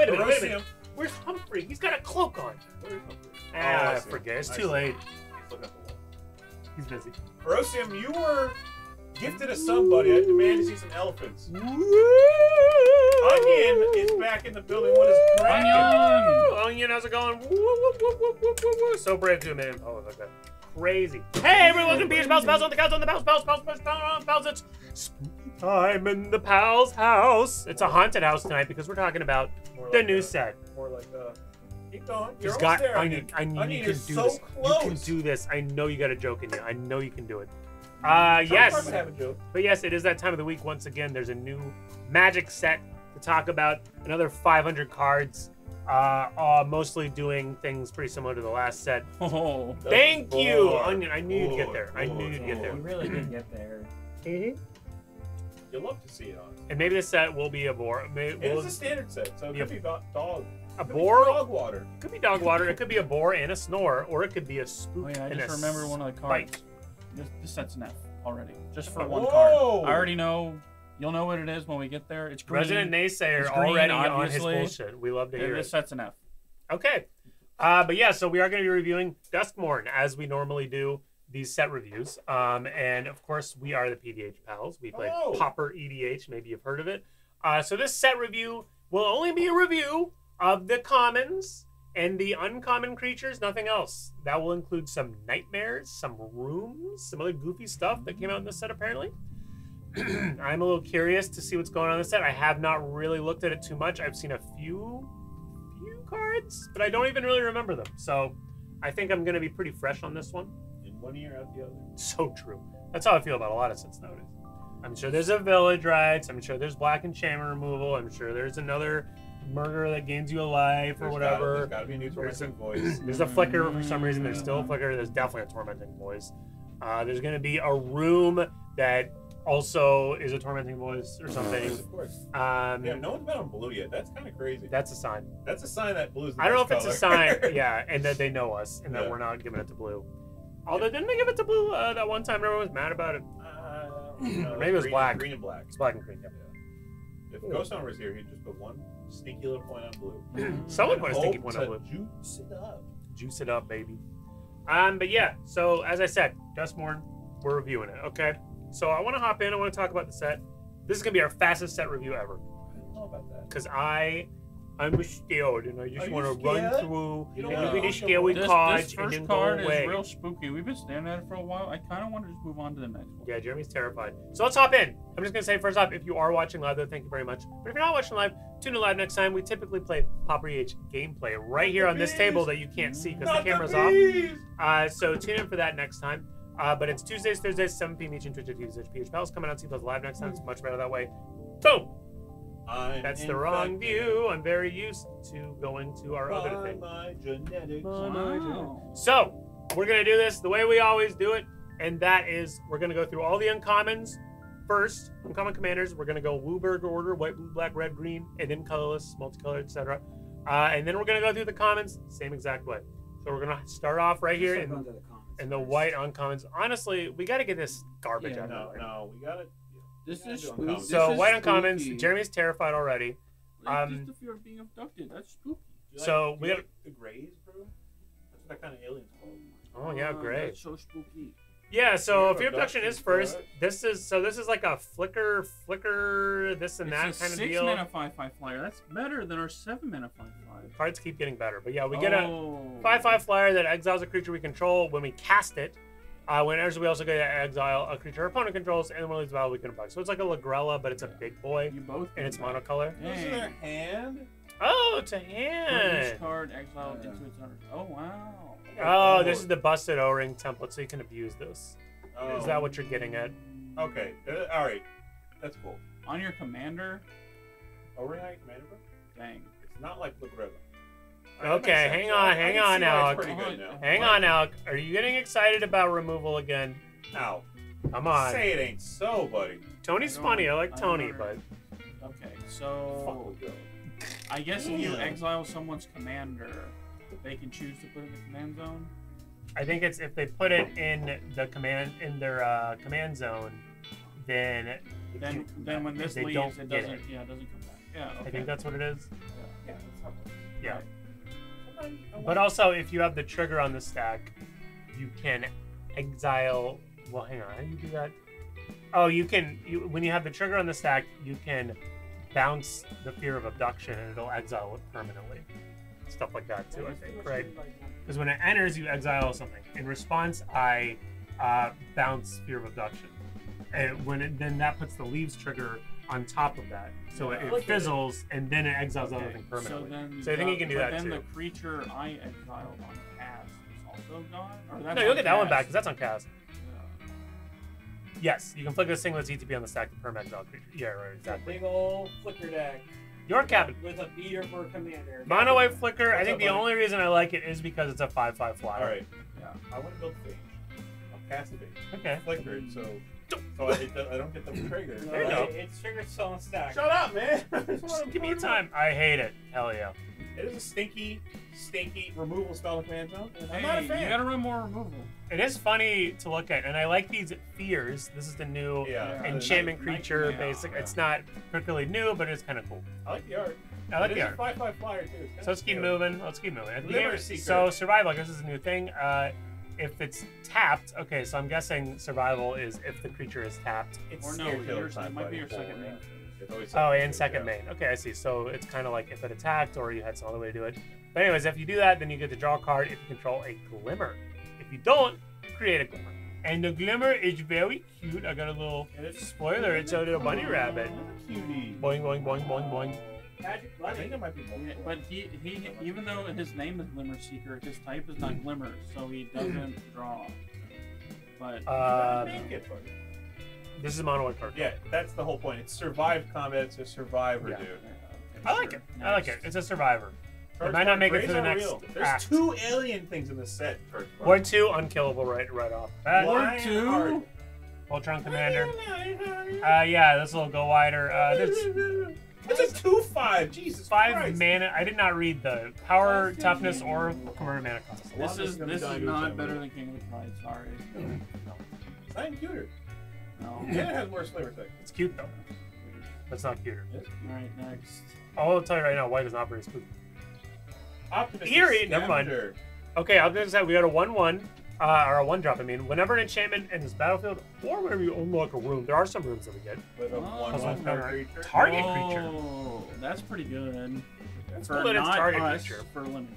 Wait a minute, wait a minute. Where's Humphrey? He's got a cloak on. Where is Humphrey? Ah, Oh, I I forget. It's I too see. late. He's looking at. He's busy. Erosium, you were gifted to somebody. I demand to see some elephants. Onion is back in the building. What is cracking? Onion! Onion, how's it going? Woo, woo, woo, woo, woo, woo, woo. So brave to man. Oh, like that. Crazy. Hey, everyone, welcome to Peter's Pals, Pals on the couch, on the Pals, Pals, Pals, Pals, Pals, Pals. It's spooky time in the Pals house. It's a haunted house tonight because we're talking about More the like new a- set. More like uh, keep going. You're He's almost got there, onion. Onion, Onion you can do so this. close. You can do this. I know you got a joke in you. I know you can do it. Uh, Tom yes. Harmon have a joke. But yes, it is that time of the week once again. There's a new magic set to talk about. Another 500 cards. Uh, uh, mostly doing things pretty similar to the last set. Oh. Thank you, Onion. I knew you'd get there. I knew you'd get there. You really did get there. You love to see it on. And maybe this set will be a boar. Maybe It will is a standard set, so it Yep. could be dog. dog a could be boar. Dog water. It could be dog water. It could be a boar and a snore, or it could be a spook Oh yeah, I and just remember one of the bite. cards. This, this set's an F already, just for one Whoa! card. I already know. You'll know what it is when we get there. It's green. Resident Naysayer It's green, already on his bullshit. We love to Yeah, hear This it. set's an F. Okay. Uh, but yeah, so we are going to be reviewing Duskmourn as we normally do these set reviews. Um, and of course, we are the PDH pals. We play Hello. Pauper EDH. Maybe you've heard of it. Uh, so this set review will only be a review of the commons and the uncommon creatures, nothing else. That will include some nightmares, some rooms, some other goofy stuff that came out in this set apparently. I'm a little curious to see what's going on in the set. I have not really looked at it too much. I've seen a few few cards, but I don't even really remember them. So I think I'm going to be pretty fresh on this one. One ear, out the other. So true. That's how I feel about a lot of sets nowadays. I'm sure there's a village rights. I'm sure there's black and enchantment removal. I'm sure there's another murder that gains you a life or There's whatever. Gotta, there's got to be a new There's tormenting voice. There's a flicker for some reason. There's still a flicker. There's definitely a tormenting voice. Uh, there's going to be a room that also is a tormenting voice or something. Of course. Um, Yeah, no one's been on blue yet. That's kind of crazy. that's a sign. That's a sign that blue's I don't know if best it's a sign, yeah, and that they know us and that we're not giving it to blue. Although, didn't they give it to blue uh, that one time? Everyone was mad about it. Uh, no, Maybe it was green, black. Green and black. It's black and green. Yeah. If Ghost Hunter was here, he'd just put one sneaky little point on blue. Someone And put a stinky hope point to on blue. Juice it up. Juice it up, baby. Um, but yeah, so as I said, Duskmourn, we're reviewing it. Okay, so I want to hop in. I want to talk about the set. This is gonna be our fastest set review ever I don't know about that. because I, I'm scared and I just you want to run through You and don't look wanna at the go scary This, cards this and first then go card away. is real spooky. We've been staring at it for a while. I kind of want to just move on to the next one. Yeah, Jeremy's terrified. So let's hop in. I'm just gonna say first off, if you are watching live, though, thank you very much. But if you're not watching live, tune in live next time. We typically play Pauper EH gameplay right here on this table that you can't see because the Not camera's off. bees! Uh, so tune in for that next time. Uh, but it's Tuesdays, Thursdays, 7 p.m. each on Twitch at PH Pals. Coming out and see those live next time. It's much better that way. Boom! I'm That's the wrong view. I'm very used to going to our other thing. my genetics. Wow. So we're gonna do this the way we always do it, and that is we're gonna go through all the uncommons first. Uncommon commanders. We're gonna go WUBRG order: white, blue, black, red, green, and then colorless, multicolored, etc. Uh, and then we're gonna go through the commons same exact way. So we're gonna start off right here in, in the white uncommons. Honestly, we got to get this garbage Yeah, out No, of the way. no, we got it. This Yeah, is do spooky. uncommon. This So is white uncommons. spooky. Jeremy's terrified already. Like, um, just the fear of being abducted. That's spooky. Do you So like, we do you got- like the grays, bro. That's what that kind of alien's called. Oh yeah, Ah, great. That's so spooky. Yeah, so Fear if your abduction abduction, is first, correct. this is so this is like a flicker, flicker, this and it's that a kind of six deal. mana five five flyer. That's better than our seven mana five five. Cards keep getting better, but yeah, we get a Oh. five five flyer that exiles a creature we control when we cast it. Uh, when it enters, we also get to exile a creature our opponent controls, and when it leaves the battle, we can abduct. So it's like a Lagrella, but it's a Yeah. big boy, You both. and it's can back. monocolor. Those in Dang. their hand. Oh, it's a Put hand. each card exiled Yeah. into its owner. Oh wow. Oh, this is the busted O-ring template, so you can abuse this. Oh, Is that what you're getting at? Okay. Uh, all right. That's cool. On your commander. Oh, ring commander. Dang. It's not like Lagrella. Okay, hang on, hang on, Alec. Pretty good now. Hang on, Alec. Are you getting excited about removal again? Ow. Come on. Say it ain't so, buddy. Tony's I funny. I like I Tony, don't but Okay, Fuck so I guess if you exile someone's commander, they can choose to put it in the command zone. I think it's if they put it in the command in their uh, command zone, then Then, then when this leaves, it doesn't. it. Yeah, it doesn't come back. Yeah. Okay. I think that's what it is. Yeah, Yeah, that's not much. Yeah. But also, if you have the trigger on the stack, you can exile. Well, hang on. How do you do that? Oh, you can. You, when you have the trigger on the stack, you can bounce the fear of abduction, and it'll exile it permanently. Stuff like that too, I think. Right? Because when it enters, you exile something. In response, I uh, bounce fear of abduction, and when it, then that puts the leaves trigger on top of that, so Yeah, it, it fizzles, and then it exiles Okay, everything So permanently. then, So I think the- you can do but that then too. the creature I exiled on cast is also gone. Or that's no, you'll on get that one back because that's on cast. Yeah. Yes, you can flick the singlet TTP on the stack to perm exile creature. Yeah, right, exactly. big old flicker deck Your captain. with a beater for commander. Mono white flicker. I think the buddy? only reason I like it is because it's a five-five flyer. All right, Yeah. I want to build phage. I'll cast a phage. Okay. Flickered, so so I, it, I don't get the trigger. No, There you go. it- It's triggered still on stack. Shut up, man! Just give me time. I hate it. Hell yeah. It is a stinky, stinky removal spell in command zone. I'm Hey, not a fan. you gotta run more removal. It is funny to look at, and I like these fears. This is the new Yeah. enchantment Night- creature. yeah, basic. yeah. It's not particularly new, but it's kind of cool. I like the art. I like it the is art. a five five flyer too. So let's keep cute. moving. Let's keep moving. At the Liver game- Seeker. So survival, I guess is a new thing. Uh, if it's tapped, okay. So I'm guessing survival is if the creature is tapped. It's Or no, scare kill yours- time it might be your four, second yeah. main. Oh, second and second yeah. main. Okay, I see. So it's kind of like if it attacked or you had some other way to do it. But anyways, if you do that, then you get to draw a card if you control a glimmer. If you don't, create a glimmer. And the glimmer is very cute. I got a little spoiler. It's a little bunny rabbit. Cutie. Boing, boing, boing, boing, boing. Magic I think it might be Yeah. But he, he, even though his name is Glimmer Seeker, his type is not Glimmer, so he doesn't draw. But Uh, Make it, buddy. this is a mono card. yeah, that's the whole point. It's survive combat. It's a survivor, Yeah. dude. I like it. I like it. It's a survivor. Charge might not make it to the next real. There's act. two alien things in the set. Charge mark. Two, unkillable right right off. the bat. Or two? Heart. Voltron Commander. Uh, yeah, this will go wider. Uh, this It's a two five. Jesus five Christ. mana. I did not read the power, toughness, or converted mana cost. This is is this is not better other. than King of the Pride. Sorry. It's not even cuter. No. And it has more flavor text. It's cute though. But it's not cuter. All right, next. I'll tell you right now, white is not very spooky. Optimus Eerie, never mind. Okay, I was gonna say we got a one-one, uh, or a one-drop. I mean, whenever an enchantment enters battlefield, or whenever you unlock a room, there are some rooms that we get. With a Oh. one Plus one one card card. creature. Target creature. Oh, that's pretty good. It's For cool not target us, creature. for limited.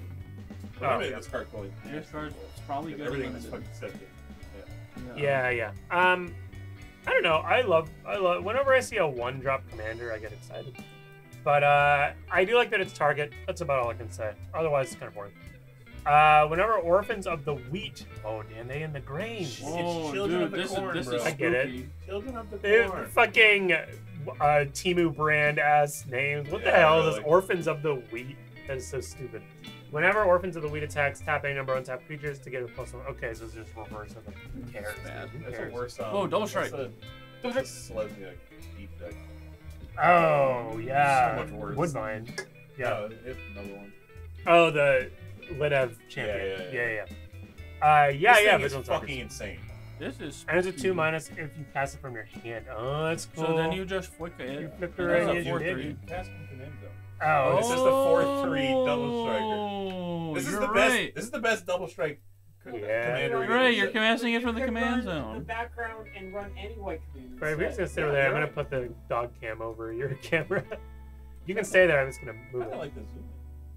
For Oh, limited, yeah. this card quality. This card's it's probably good. Everything in this limited. fucking set. dude. Yeah, yeah. Um, I don't know. I love, I love. Whenever I see a one-drop commander, I get excited. But uh, I do like that it's target. That's about all I can say. Otherwise, it's kind of boring. Uh, whenever orphans of the wheat. Oh, damn, they in the grain. It's children dude, of the this corn, is bro. this I is get it. Children of the They're corn. fucking uh, Temu brand ass names. What the Yeah, hell is really. this? Orphans of the Wheat. That is so stupid. Whenever Orphans of the Wheat attacks, tap any number of untapped creatures to get a plus one. Okay, so it's just reverse of them. Who cares? bad. Who That's a cares? worse. Um, Oh, double that's strike. a- Double That's a Selesnya deep deck. Oh yeah, So much worse. Woodbine. Yeah. No, it's another one. Oh, the Lidev champion. Yeah, Yeah, yeah, yeah, yeah. yeah. Uh, yeah, this yeah. thing is fucking Archers. insane. This is. And it's a two minus if you pass it from your hand. Oh, that's cool. So then you just flick it. You flick it that's right a in, four you did. three. Cast from command zone. Oh, This is the fourth three double striker. Oh, This is you're the right. best. This is the best double strike. Yeah. commander You're right. You're commanding it from the command run The zone. background and run any white commander. Right, we're just gonna instead. stay over Yeah, there. I'm gonna put the dog cam over your camera. you can stay there. I'm just gonna move kinda it. like the zoom.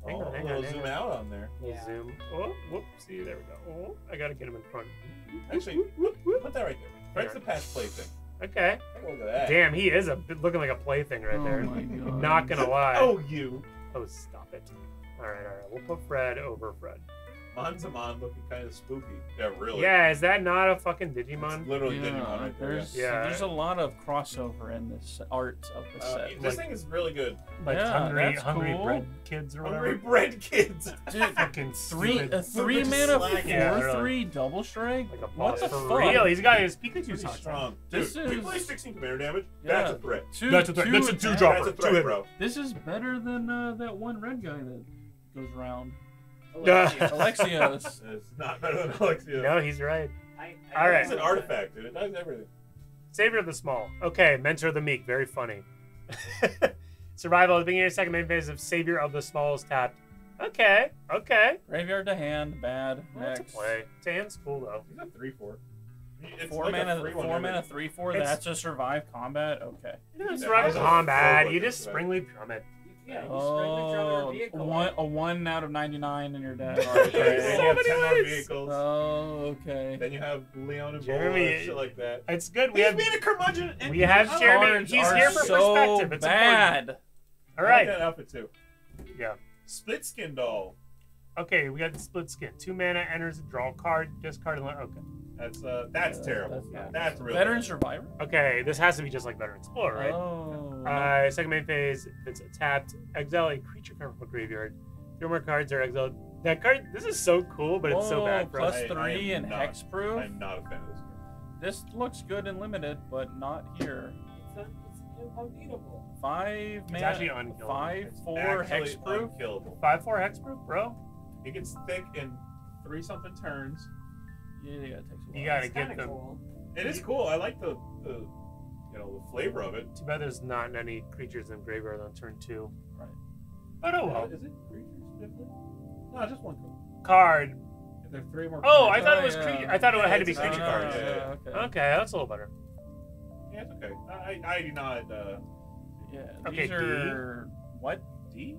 Hang oh, on, hang a little on, hang zoom on. out on there. Yeah. Zoom. Oh, whoopsie. There we go. Oh, I gotta get him in front. Actually, put that right there. Right to the patch plaything. Okay. Look at that. Damn, he is a looking like a plaything right Oh there. my god. Not gonna lie. Oh, you. Oh, stop it. All right, all right. We'll put Fred over Fred. Monzamon looking kind of spooky. Yeah, really. Yeah, is that not a fucking It's Digimon? literally Yeah, Digimon right there. there's, Yeah. there's a lot of crossover in this art of the Uh, set. this Like- thing is really good. Like Yeah, hungry, that's hungry cool. bread kids or whatever. Hungry bread kids. Dude, Fucking three stupid. a three Just mana four it. Yeah, really. three double strike. Like a what boss the for fuck? real. He's got his Pikachu Pretty strong. Dude, This we is- play 16 commander damage. Yeah. That's a threat. Two, That's a threat. two That's a two-dropper. That's a threat, bro. This is better than uh, that one red guy that goes round. Yeah. Alexios. It's not better than Alexia. No, he's right. I, I All right. It's an artifact, dude. It does everything. Savior of the Small. Okay, Mentor of the Meek. Very funny. Survival at the beginning of the second main phase of Savior of the Smallest tapped. Okay, okay. Graveyard to hand, bad. That's a Next. play. Dan's cool though. He's a three four. It's Four like a mana, three one four every- mana, three four. It's- That's a survive combat. Okay. You don't survive combat. You just survive. springly drum it. Yeah, you spring the drum or Oh, vehicle. one, a one out of ninety nine, and you're dead. Alright, Yeah, then so you have many ten more ways. vehicles. Oh, okay. Then you have Leon and Jeremy- Bola and shit like that. It's good. We He's have being a curmudgeon. and we have Jeremy- he's here for so perspective. It's bad. all I like that outfit too. Yeah. Split skin doll. Okay, we got the split skin. Two mana enters, a draw card, discard. and let- Okay. That's uh, that's Uh, terrible. that's That's, not- really Veteran survivor. Okay, this has to be just like Veteran Explorer, right? Oh. Uh, second main phase, it's tapped. Exile a creature card from a graveyard. Three more cards are exiled. That card, this is so cool, but it's so bad for plus us. I- I three and not- hexproof. I'm not a fan of this card. This looks good and limited, but not here. It's, un- it's unbeatable. Five It's mana. actually unkillable. Five It's four actually hexproof. unkillable. Five four hexproof, bro. It gets thick in three something turns. Yeah, yeah, it takes a while. You gotta It's get kinda them. cool. It is cool. I like the the you know the flavor of it. Too bad there's not any creatures in graveyard on turn two. Right. But oh Uh, well. is it creatures different? No, just one card. Card. If there are three more. Oh, I cards- thought it was yeah. creature. I thought it Yeah, had to be it's a creature creature cards. card, yeah, okay. Okay, that's a little better. Yeah, it's okay. I I do not. Uh, Yeah, Okay, these D. are what D.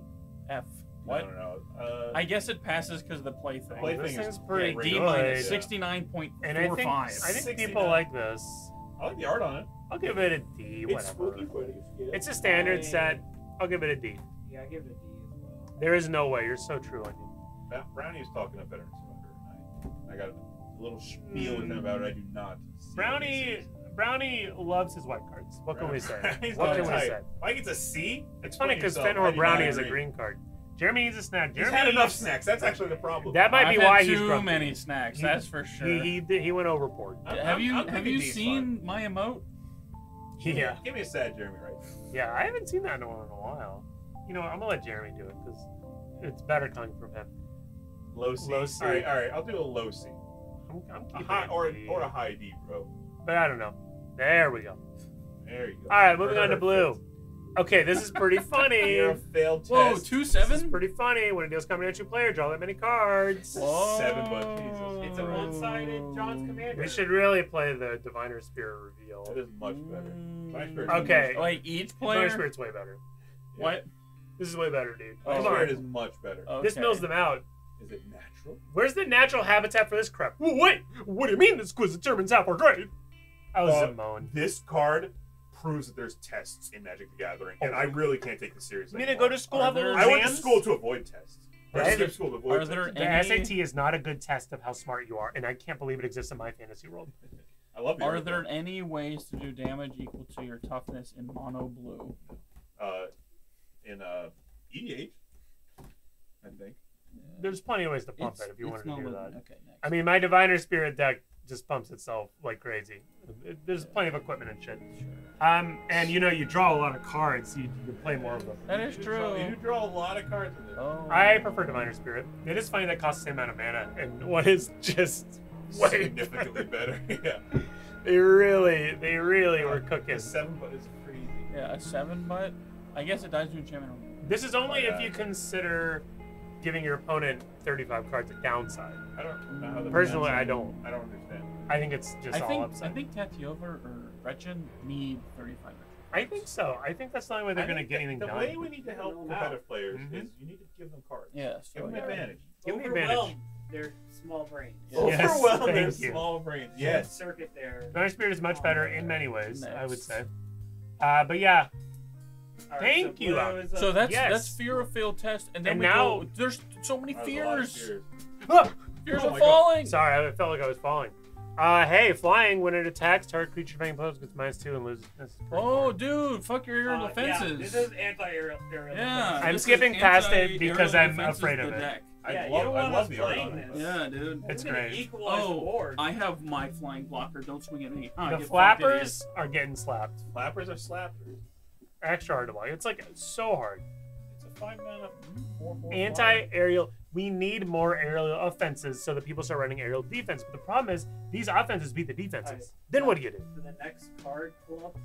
F? What? I don't know. Uh, I guess it passes because of the play thing. Play this is thing's pretty yeah, D good. minus Yeah. sixty nine point And I think five. I think 69. people like this. I like the art on it. I'll give it a D. It's Whatever. spooky footage. Yeah. It's a standard I- set. I'll give it a D. Yeah, I give it a D as well. There is no way. You're so true on you. Brownie was talking about Veteran Survivor. and I, I got a little spiel with him about it. I do not. see Brownie. Brownie loves his white cards. What can we say? What got can we type. say? Mike gets a C. It's funny because Explain yourself. I Fenrir do Brownie not is a green card. Jeremy needs a snack. He's Jeremy had enough needs- snacks. That's actually the problem. That might I've be why too he's grumpy. many snacks. He- that's for sure. He he he went overboard. I'm- have I'm- you I'm have you D's seen my emote? Yeah, Give me a sad Jeremy right now. yeah. I haven't seen that in a while. You know, I'm gonna let Jeremy do it because it's better coming from him. Low C. Low C. All right, all right. I'll do a low C. I'm, I'm A keeping high it or D. or a high D, bro. but I don't know. There we go. There you go. All right, moving on to blue. Okay, this is pretty funny. You're a failed Whoa, test. two This is pretty funny. When it deals coming at you, player, draw that many cards. Whoa. Seven, but Jesus. It's a one-sided John's Commander. We should really play the Diviner Spirit reveal. It is much better. My Mm. Okay. much- Like each Diviner player. Spirit's way better. Yeah. What? This is way better, dude. Oh, My Come spirit on. is much better. This Okay. mills them out. Is it natural? Where's the natural habitat for this crap? Wait, what do you mean this quiz determines half our grade? I was Uh, a moan. This card proves that there's tests in Magic the Gathering, and I really can't take this seriously. You need to go to school, have there- little I went to jams? school to avoid tests. I Right. skipped school to avoid Are there tests. The any? SAT is not a good test of how smart you are, and I can't believe it exists in my fantasy world. I love the Are there though. any ways to do damage equal to your toughness in mono blue? uh, in uh, EDH? I think. There's plenty of ways to pump It's- it if you it's wanted to not do with- that. Okay, next. I mean, my Diviner Spirit deck just pumps itself like crazy. It- There's plenty of equipment and shit. Um, and you know, you draw a lot of cards, you, you play more of them. that is You draw- true. You draw a lot of cards in this. Oh. I prefer Diviner Spirit. It is funny that costs the same amount of mana, and one is just way significantly better. yeah. They really, they really were cooking. The seven but is crazy. Yeah, a seven, but I guess it dies to enchantment. This is only Oh, if you consider giving your opponent 35 cards a downside. I don't know how the Personally, I don't. I don't understand. I think it's just I all think upside. I think Tatyova or Gretchen need 35. I think so. I think that's the only way they're going to get the- anything the done. The way we need to help No, no. competitive players Mhm. is you need to give them cards. Yeah, Give them yeah. advantage. Give me Overwhelm their small brains. Yeah. Yes, Overwhelm thank their you. small brains. Yes. Circuit there. Diviner Spirit is much better in many ways, I would say. Uh, but yeah, All right, Thank so you, is, uh, So that's Yes. that's fear of failed test, and then And we now- go. There's so many There's a of fears. fears. Ah! Fears Oh of my God. falling. sorry, I felt like I was falling. Uh, hey, flying when it attacks, target creature fighting opponents gets minus two and loses. Oh, boring. dude, fuck your aerial uh, defenses. Yeah, this is anti-aerial. aerial Yeah, defense. I'm skipping past it because I'm afraid of it. deck. I Yeah, you love, don't I love the art playing on it. this. Yeah, dude. It's great. Equalize Oh, board. I have my flying blocker. Don't swing at me. The flappers are getting slapped. Flappers are slappers. Extra hard to block. It's like so hard. It's a five mana. Four, four, Anti-aerial. We need more aerial offenses so that people start running aerial defense. But the problem is these offenses beat the defenses. Alright. Then what do you do? For the next card pull up,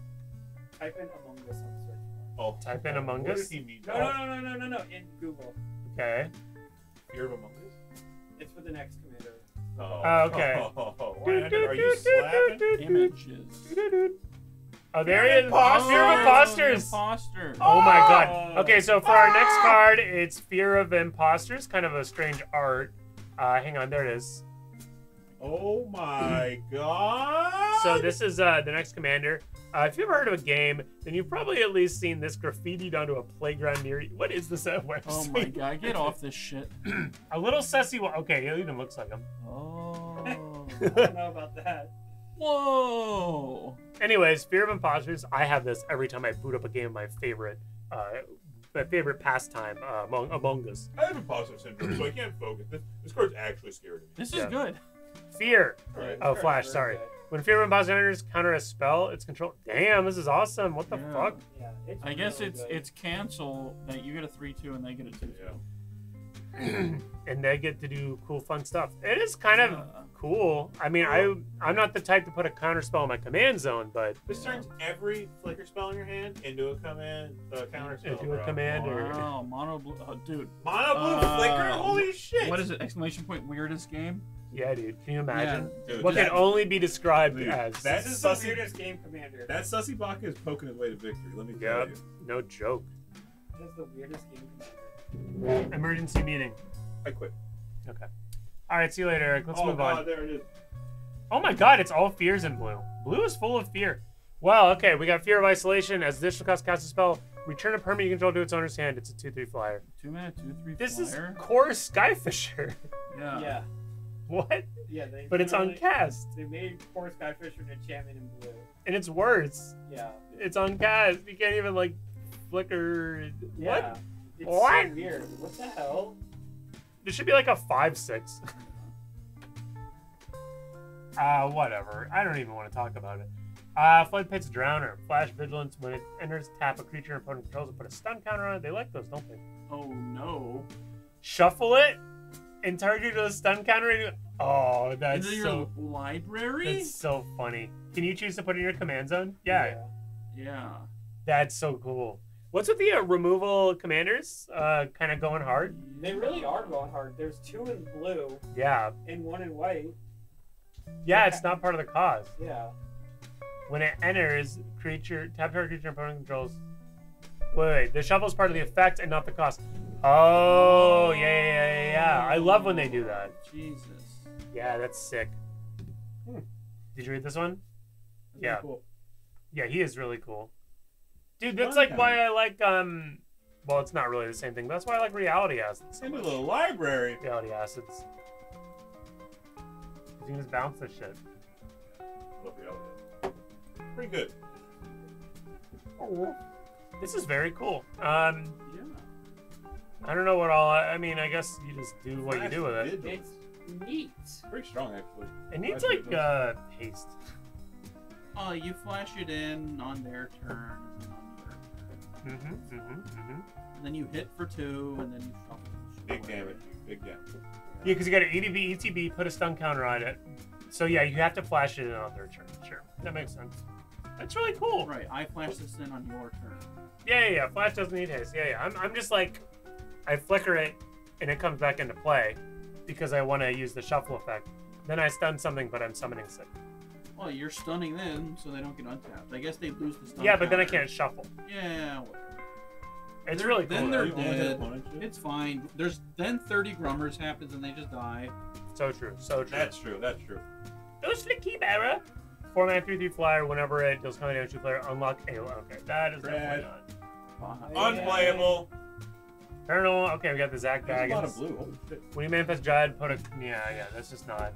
type in Among Us on search bar. Oh, Type in oh, Among Us. does he mean? No, no, no, no, no, no, no. In Google, Okay. Fear of Among Us. it's for the next commander. Oh, Oh, okay. Why, are you slapping? Images. Oh, there he is. Imposters. Fear of imposters. Imposters. Oh my Oh. god. Okay, so for our next card, it's Fear of Imposters. Kind of a strange art. Uh, hang on, there it is. Oh my god! So this is uh, the next commander. Uh, if you've ever heard of a game, then you've probably at least seen this graffitied onto a playground near you. What is this website? Oh my god, get off this shit. A little sussy. Wa- okay, it even looks like him. Oh. I don't know about that. Whoa. Anyways, Fear of Imposters. I have this every time I boot up a game. of My favorite, uh, my favorite pastime uh, among Among Us. I have imposter syndrome, so I can't focus. This, this card's actually scary to me. This is Yeah. good. Fear. Alright. Oh, Sure, Flash. very Sorry. good. When Fear of Imposters enters, counter a spell. It's control. Damn, this is awesome. What the Yeah. fuck? Yeah, it's I guess it's good. it's cancel that you get a three two and they get a two two. and they get to do cool, fun stuff. It is kind of Yeah. cool. I mean, I I'm not the type to put a counter spell in my command zone, but This turns every flicker spell in your hand into a command, uh, counter spell. into a bro. command or Wow, mono blue. Oh, dude, Mono blue Uh, flicker? Holy shit! what is it? Exclamation point! Weirdest game. yeah, dude. Can you imagine? Yeah, Dude, What that, can only be described Dude, as that is Sussy- the weirdest game commander. that Sussy Baka is poking his way to victory. Let me tell Yep. you. no joke. That's the weirdest game commander. Emergency meeting. I quit. Okay. All right, see you later, Eric. Let's oh move god, on. there it is. Oh my god, it's all fears in blue. Blue is full of fear. Well, okay, we got Fear of Isolation. As additional cost cast a spell, return a permanent you control to its owner's hand. It's a 2 3 flyer. Two mana, two three. This is Kor Skyfisher. yeah. Yeah, what? yeah. They But it's on literally- cast. They made Kor Skyfisher an enchantment in blue. And it's worse. Yeah. It's on cast. You can't even, like, flicker. Yeah. What? It's What? so weird. What the hell? This should be like a 5 6. Uh, whatever. I don't even want to talk about it. Uh, Floodpits Drowner. Flash Vigilance. When it enters, tap a creature opponent controls and put a stun counter on it. They like those, don't they? Oh no. Shuffle it and target with a stun counter. And... Oh, that's Is it so, your library? that's so funny. Can you choose to put it in your command zone? Yeah, Yeah. that's so cool. What's with the uh, removal commanders? Uh, kind of going hard? They really are going hard. There's two in blue Yeah. and one in white. Yeah, it's not part of the cause. Yeah. When it enters, creature tap target creature opponent controls. Wait, wait, the shuffle is part of the effect and not the cost. Oh, yeah, yeah, yeah, yeah, yeah. I love when they do that. Jesus. Yeah, that's sick. Hmm. Did you read this one? Yeah. Cool. Yeah, he is really cool. Dude, that's like why I like um well it's not really the same thing, but that's why I like reality acids. so In the much. little library. Reality acids. You can just bounce this shit. Love reality. Pretty good. This is very cool. Um Yeah. I don't know what all I mean, I guess you just do what you do with it. Did It's neat. Pretty strong, actually. It needs I like do. uh haste. Oh, you flash it in on their turn, and then on your turn. Mm-hmm. Mm-hmm. Mm-hmm. And then you hit for two, and then you shuffle. Big shuffle damage. Big damage. Yeah, because you got an EDB, ETB, put a stun counter on it. So yeah, you have to flash it in on their turn. Sure. That makes sense. That's really cool. Right, I flash this in on your turn. Yeah, yeah, yeah. Flash doesn't need haste. Yeah, yeah. I'm, I'm just like, I flicker it, and it comes back into play because I want to use the shuffle effect. Then I stun something, but I'm summoning sick. Well, you're stunning them, so they don't get untapped. I guess they lose the stun. Yeah, but then I can't shuffle. Yeah, whatever. It's They're- really then cool. they're though. Only dead. opponent shit? It's fine. There's then 30 Grummers happens and they just die. So true. So true. That's true. That's true. Those flicky barra. Four man, three three flyer. Whenever it deals combat damage to a player, unlock a. Okay, that is definitely Rad. not. Unplayable. Paranormal. Okay, we got the Zach There's a lot of blue. Holy shit. When you manifest Jad, put a. Yeah, yeah. That's just not.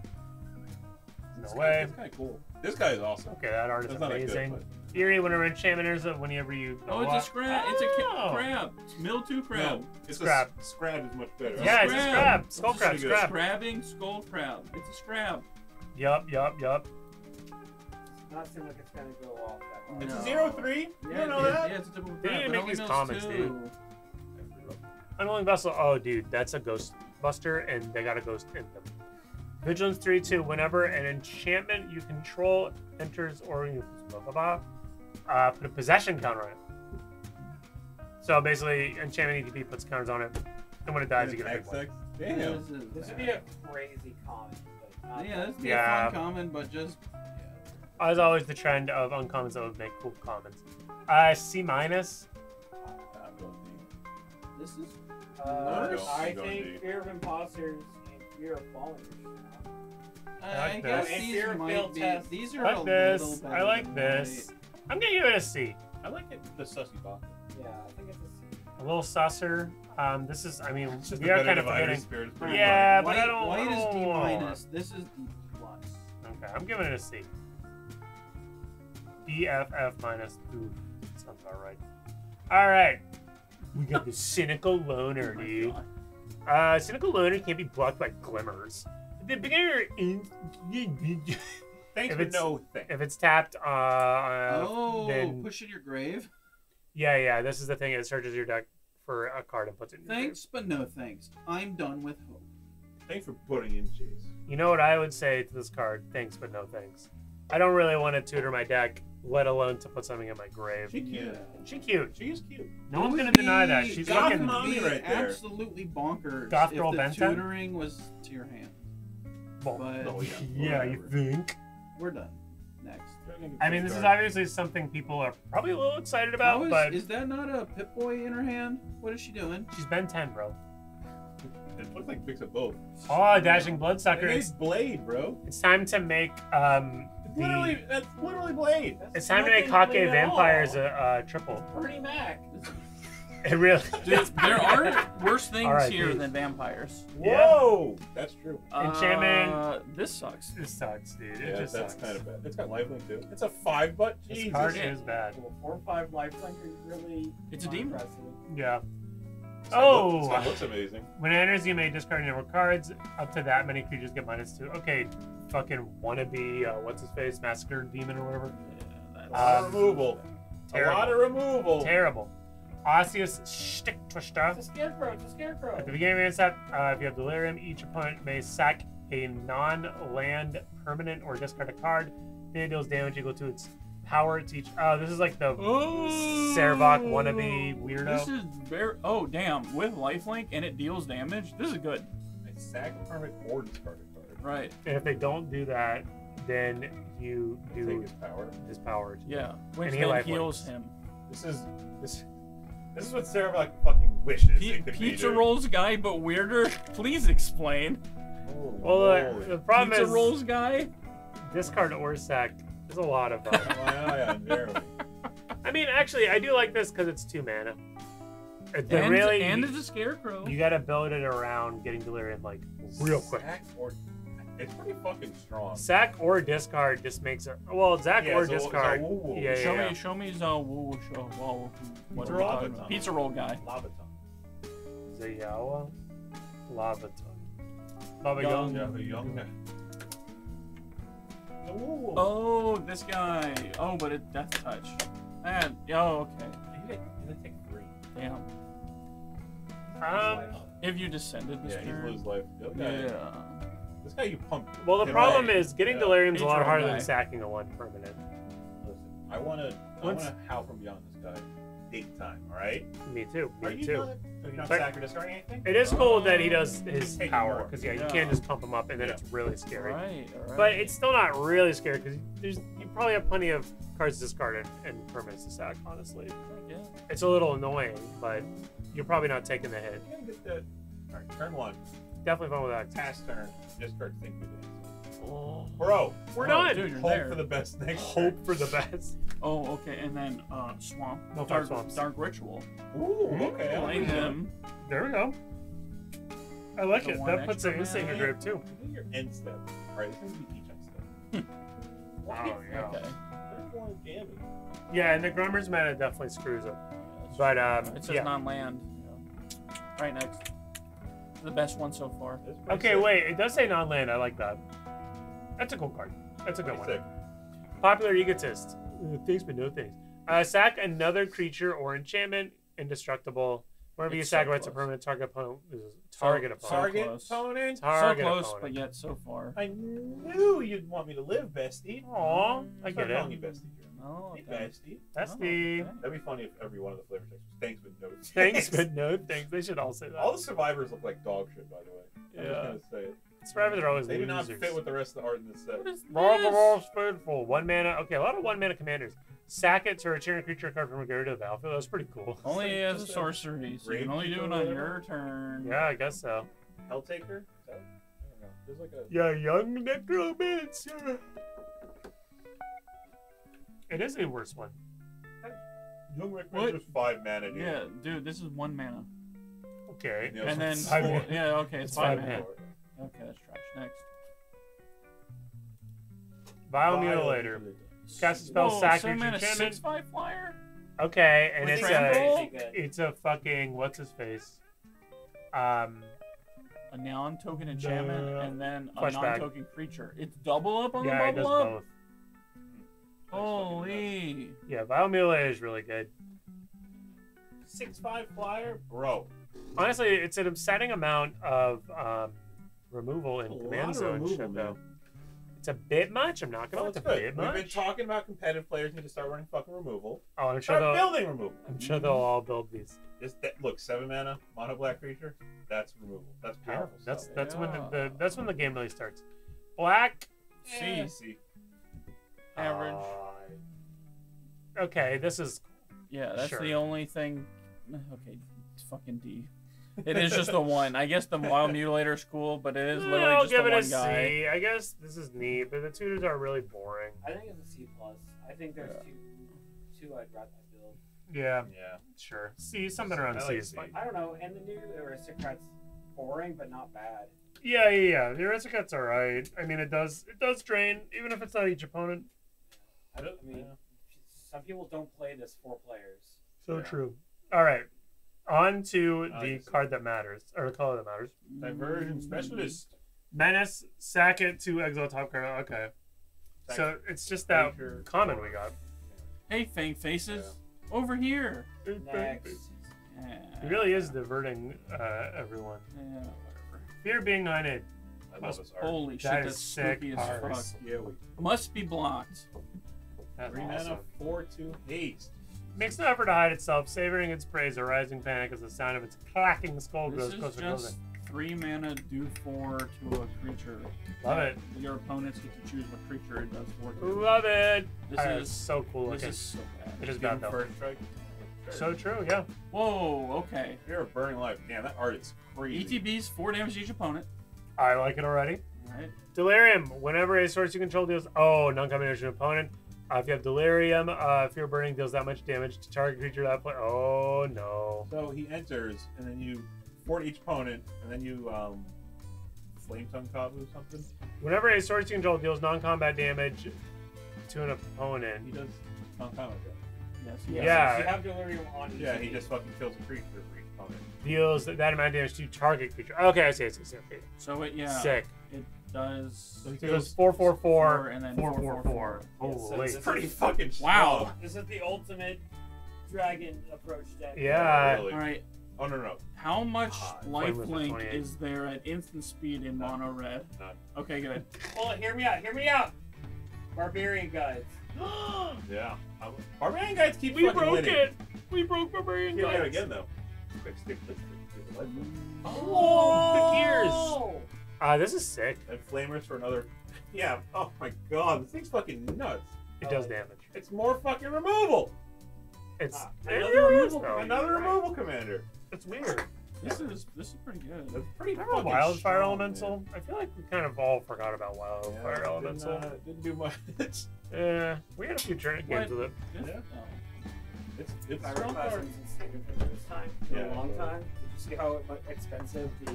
No This way. Guy, this guy cool. This guy is awesome. Okay, that art is That's not that good, amazing. but- Fury, whenever enchantment enters, uh, whenever you. Oh, it's a scrab. It's a ca- crab. It's Mildew crab. No, it's Scrab. A, scrab is much better. Yeah, it's a Scrab. scrab. Skull crab, scrab. Scrabbing skull crab. It's a scrab. Yup, yup, yup. Not seem like it's gonna go off that hard. It's No. a zero three. You Yeah, don't know yeah, that? yeah, it's a typical They crab. didn't make these mills comics, two. dude. Unwilling Vessel. Oh, dude, that's a Ghost Buster, and they got a ghost in them. Vigilance 3 2. Whenever an enchantment you control enters or you. Blah, blah, blah, uh, put a possession counter on it. So basically, enchantment ETB puts counters on it, and when it dies, you get a big one. Damn. This is This would be a crazy common. But Yeah, this would be Yeah. a fun comment, but just As always, the trend of uncommons that would make cool commons. Uh, C minus. I'm going D. this is Uh, I I'm going D. think fear of imposters and fear of falling. I, like guess this. these Fear might failed be. test. These I are like a this. little I like than this. I'm gonna give it a C. I like it. The sussy box. Yeah, I think it's a C. A little saucer. Um, this is. I mean, It's just we are kind of divider forgetting. spirit. It's pretty Yeah, White, but I don't. white I is D minus. This is D plus. Okay, I'm giving it a C. BFF minus. Ooh, sounds about right. All right, we got the cynical loner, Oh dude. God. Uh, cynical loner can't be blocked by glimmers. The beginner in. Thanks If for no thing. If it's tapped, uh, uh oh, then push in your grave. yeah, yeah. This is the thing. It searches your deck for a card and puts it in. Your grave. Thanks, but no thanks. I'm done with hope. Thanks for putting in Chase. You know what I would say to this card? Thanks, but no thanks. I don't really want to tutor my deck, let alone to put something in my grave. She cute. She cute. She is cute. No one's gonna deny that. She's it goth would fucking. mommy right there. absolutely bonkers Goth girl if girl the Benta? tutoring was to your hand. Well, But Oh, yeah. yeah, you think? we're done. Next. I mean, this is obviously something people are probably a little excited about, How is, but is that not a Pip Boy in her hand? What is she doing? she's been 10, bro. It looks like mix of both. Oh, dashing bloodsucker. It's It's, Blade, bro. it's time to make um It's the. literally that's literally Blade. That's It's time to make nothing Hawkeye Blade at vampires a, a triple. Bernie Mac. It really. Dude, there are worse things Alright, here dude. than vampires. Whoa, that's true. Enchantment. Uh, this sucks. It sucks, dude. It Yeah, just that's sucks. kind of bad. It's got lifelink too. It's a five, but This Jesus. card is bad. Well, four or five lifelink is really. It's a demon. impressive. Yeah. This guy look- this Oh. guy looks amazing. When it enters, you may discard a number of cards. Up to that many creatures get minus two. Okay, fucking wannabe, uh, what's his face, massacre demon or whatever. Yeah, A that's, lot Um, of removal. terrible. A lot of removal. Terrible. Osseous Stick Twister. It's a scarecrow. It's a scarecrow. At the beginning of your set, uh, if you have Delirium, each opponent may sack a non-land permanent or discard a card. Then it deals damage equal to its power to each. Oh, this is like the Oh, Servok wannabe weirdo. This is very. Oh damn! With lifelink and it deals damage. This is good. A sack permit or discard card. Right. And if they don't do that, then you Take do his power. his power. Yeah. Which And he then lifelinks. heals him. This is this. This is what Sarah like fucking wishes P- it could be. pizza rolls guy, but weirder. Please explain. Holy Well, uh, the problem pizza is rolls guy. discard or sack. There's a lot of. Uh, Oh, yeah, yeah, barely. I mean, actually, I do like this because it's two mana. It, but And, really, and you, it's a scarecrow. you gotta build it around getting delirium like real quick. Sack or it's pretty fucking strong. Sack or discard just makes it. Well, Sack Yeah, or so- so discard. woo-woo. yeah, show yeah. me, show me his uh, woo show. Well, what Pizza are we roll? talking about? Pizza roll guy. Lava tongue. Zayawa, Lava Tongue, Baba Young. Young. Yeah, the young. Ooh. Oh, this guy. Oh, but it death touch. And oh, okay. You get- you take three. Damn. Um, If you descended this Yeah, he turn. blew his life. The other guy- Yeah. This guy you pumped. well, the him problem out. is getting Yeah. delirium's a lot harder guy. than sacking a one permanent. Listen, I want to. I want to howl from beyond this guy. Big time. All right. Me too. Are Me you too. Not, are you not But- sack or anything? It is cool that he does his Taking power because yeah, you Yeah. can't just pump him up and then Yeah. it's really scary. Right. All right. But it's still not really scary because there's you probably have plenty of cards discarded and permanents to sack. Honestly, Yeah. it's a little annoying, but you're probably not taking the hit. You gotta get that. All right, turn one. Definitely fun with that. Pass turn. Discard. Think we did. Oh, Bro, we're Oh, done. dude, you're hope there. for the best next Hope turn. for the best. Oh, okay. And then uh, swamp. No dark, swamps. dark ritual. Ooh, okay. I Play like that. him. There we go. I like The it. That puts extra it in mana. your grave too. I your end step. All right, this is gonna be each end step. Oh yeah. Okay. Third one, damage. Yeah, and the Grummer's mana definitely screws it. But um, It says yeah. non-land. Yeah. Right next. The best one so far. Okay, sick. wait. It does say non-land. I like that. That's a cool card. That's a good one. Popular egotist. Uh, thanks, but no thanks. Uh, sack another creature or enchantment, indestructible. Whenever you It's so sacrifice a permanent target opponent, loses So- target so opponent. Target close. opponent. target so close, opponent. but yet so far. I knew you'd want me to live, bestie. Aw, I Start get calling you it. bestie, Jeremy. Oh, Hey, okay. bestie. Oh, the okay. That'd be funny if every one of the flavor texts was thanks but no thanks, thanks but no thanks. They should all say that. All the survivors look like dog shit, by the way. I'm Yeah. just gonna say it. Survivors are always They do not losers. fit with the rest of the art in this set. What is Roll the spoonful. One mana. Okay, a lot of one mana commanders. Sack it to return a creature card from a graveyard to the battlefield. That's pretty cool. Only Just as a a sorcery, so you can only do it on your turn. Yeah, I guess so. Helltaker? I don't know. There's like a. Yeah, young necromancer. It is a worse one. Young What? Recruiter's five mana, dude. Yeah, dude, this is one mana. Okay. Yeah, and so then five four, mana. yeah, okay, it's, It's five, five mana. mana. Okay, that's trash. Next. Vile Vile Mutilator. Cast a spell, Whoa, sack seven creature mana, enchantment. six five flyer. Okay, and With it's a it's a fucking what's his face? Um, A non-token enchantment, The and then a non-token creature. It's double up on yeah, it the does bubble up. both. Holy! Yeah, Vile Mutilator is really good. Six five flyer, bro. Honestly, it's an upsetting amount of um, removal in A command zone removal, shit, though. It's a bit much. I'm not gonna. Well, it's it's a good. bit We've much. been talking about competitive players need to start running fucking removal. oh, I'm sure Start they'll. building removal. I'm sure they'll all build these. This that, look seven mana mono black creature. That's removal. That's Yeah, powerful. that's stuff. that's when the, the that's when the game really starts. Black. Eh, C. see. Average. uh, okay, this is Yeah, that's Sure. the only thing. Okay, it's fucking D. It is just the one. I guess the wild mutilator is cool, but it is literally I'll just give the it one a guy. C. I guess this is neat, but the tutors are really boring. I think it's a C plus. I think there's Yeah. two, two I'd rather build. Yeah, Yeah. sure. C, something around I C like is C. fine. I don't know. And the new aristocrats boring, but not bad. Yeah, yeah, yeah. The Aristocrat's alright. I mean, it does it does drain, even if it's not each opponent. I don't. I mean, some people don't play this four players. So Yeah. true. All right, on to I the see. card that matters, or the color that matters. diversion specialist. Menace, sack it to exile top card. Okay, so it's just that Creature, common we got. Hey, Fang Faces, over here. Next. Yeah. It really is diverting uh, everyone. Yeah, whatever. Fear being hunted. I love this art. Holy shit, that's sick spooky as fuck. Yeah, we Must be blocked. That's three awesome. mana, four two haste. Makes no effort to hide itself, savoring its praise. A rising panic as the sound of its clacking skull This grows is closer just closer. three mana, do four to a creature. Love it. Your opponents get to choose what creature it does four to. Love it. This Ah, is so cool This looking. is so bad. It is Give bad though. First strike. So true, yeah. Whoa, okay. You're a burning life. Damn, that art is crazy. ETBs, four damage to each opponent. I like it already. Alright. Delirium. Whenever a source you control deals, oh, non-combination opponent. Uh, if you have Delirium, uh, Fear Burning deals that much damage to target creature that play. Oh no. So he enters, and then you fort each opponent, and then you um, flame tongue Kavu something. Whenever a source you control deals non-combat damage to an opponent, He opponent, does tongue Kavu. Yes. Yeah. yes. If you have delirium on Yeah, he just fucking kills a creature for each opponent. deals that amount of damage to target creature. Okay, I see, I see, I see. Okay. So it yeah. Sick. It does. So he it goes kills. four, four, Four, four, and then four, four, four, four, four. four. Holy. It's pretty fucking Wow. strong. This is the ultimate dragon approach deck. Yeah. Really. All right. Oh no no. How much Ah, life link is there at instant speed in None. mono red? None. Okay, good. Well, hear me out. Hear me out. Barbarian guides. Yeah. Um, Barbarian guys keep We broke winning. it. We broke Barbarian Here we go Guides. again though. Quick stick, quick stick, quick life. Oh, the gears. Oh! Ah, this is sick. And flamers for another. Yeah. Oh my god, this thing's fucking nuts. It does damage. It's more fucking removal. It's Ah, another is, removal, though. another removal commander. It's weird. This is this is pretty good. That's pretty Remember fucking Wildfire strong, Elemental? I feel like we kind of all forgot about man. Wildfire Yeah, Elemental. Didn't, uh, didn't do much. it's Yeah, we had a few turn games with it. Yeah. no. it's it's I strong realized card. it was in standard for this time for Yeah. a long time. Did you see how expensive the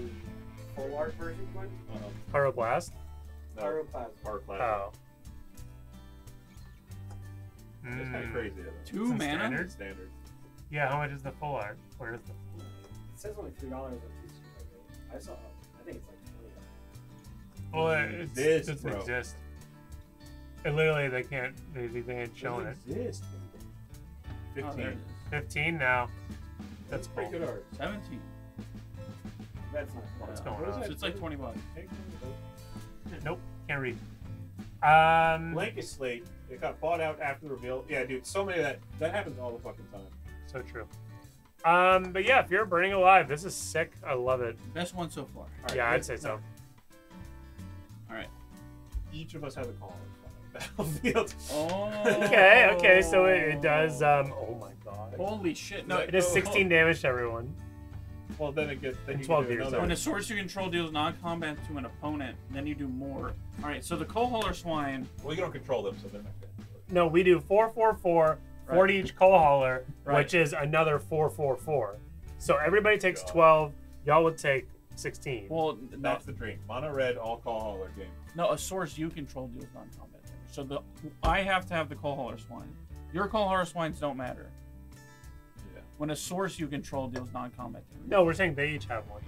full art version went? Uh-huh. Pyroblast? No, Pyroplasma. Power class. Oh. It's kind Mm. of crazy. isn't? Two It's mana. standard? Standard. Yeah, how much is the full art? Where is the It says only three dollars on PC. I saw. I think it's like twenty. Well, it It it's, exists, doesn't bro. exist. And literally, they can't. They, they they ain't showing it. Exist. Oh, it Fifteen. is. Fifteen now. That's pretty cool. good art. Seventeen. That's not. What's Yeah. going What is on? So it's like twenty bucks. Nope, can't read. Um, Blanket slate. It got bought out after the reveal. Yeah, dude, so many of that that happens all the fucking time. So true. Um, but yeah, if you're burning alive, this is sick. I love it. Best one so far. All right, yeah, I'd say so. All right. Each of us has a call on Battlefield. Oh. Okay, okay, so it, it does. Um, oh my god, Holy shit! No, No, it does oh, 16 damage to everyone. Well, then it gets then you 12 do years another. When a source you control deals non-combat to an opponent, then you do more. All right, so the coal hauler Swine. Well, you don't control them, so they're not good. No, we do four, four, four, Right. four to each coal hauler, Right. which is another four, four, four. So everybody takes God. 12. Y'all would take 16. Well, no, That's the dream. Mono red, all coal hauler game. no, a source you control deals non-combat damage. So the I have to have the coal hauler Swine. Your coal hauler Swines don't matter. Yeah. When a source you control deals non-combat damage. No, we're saying they each have one.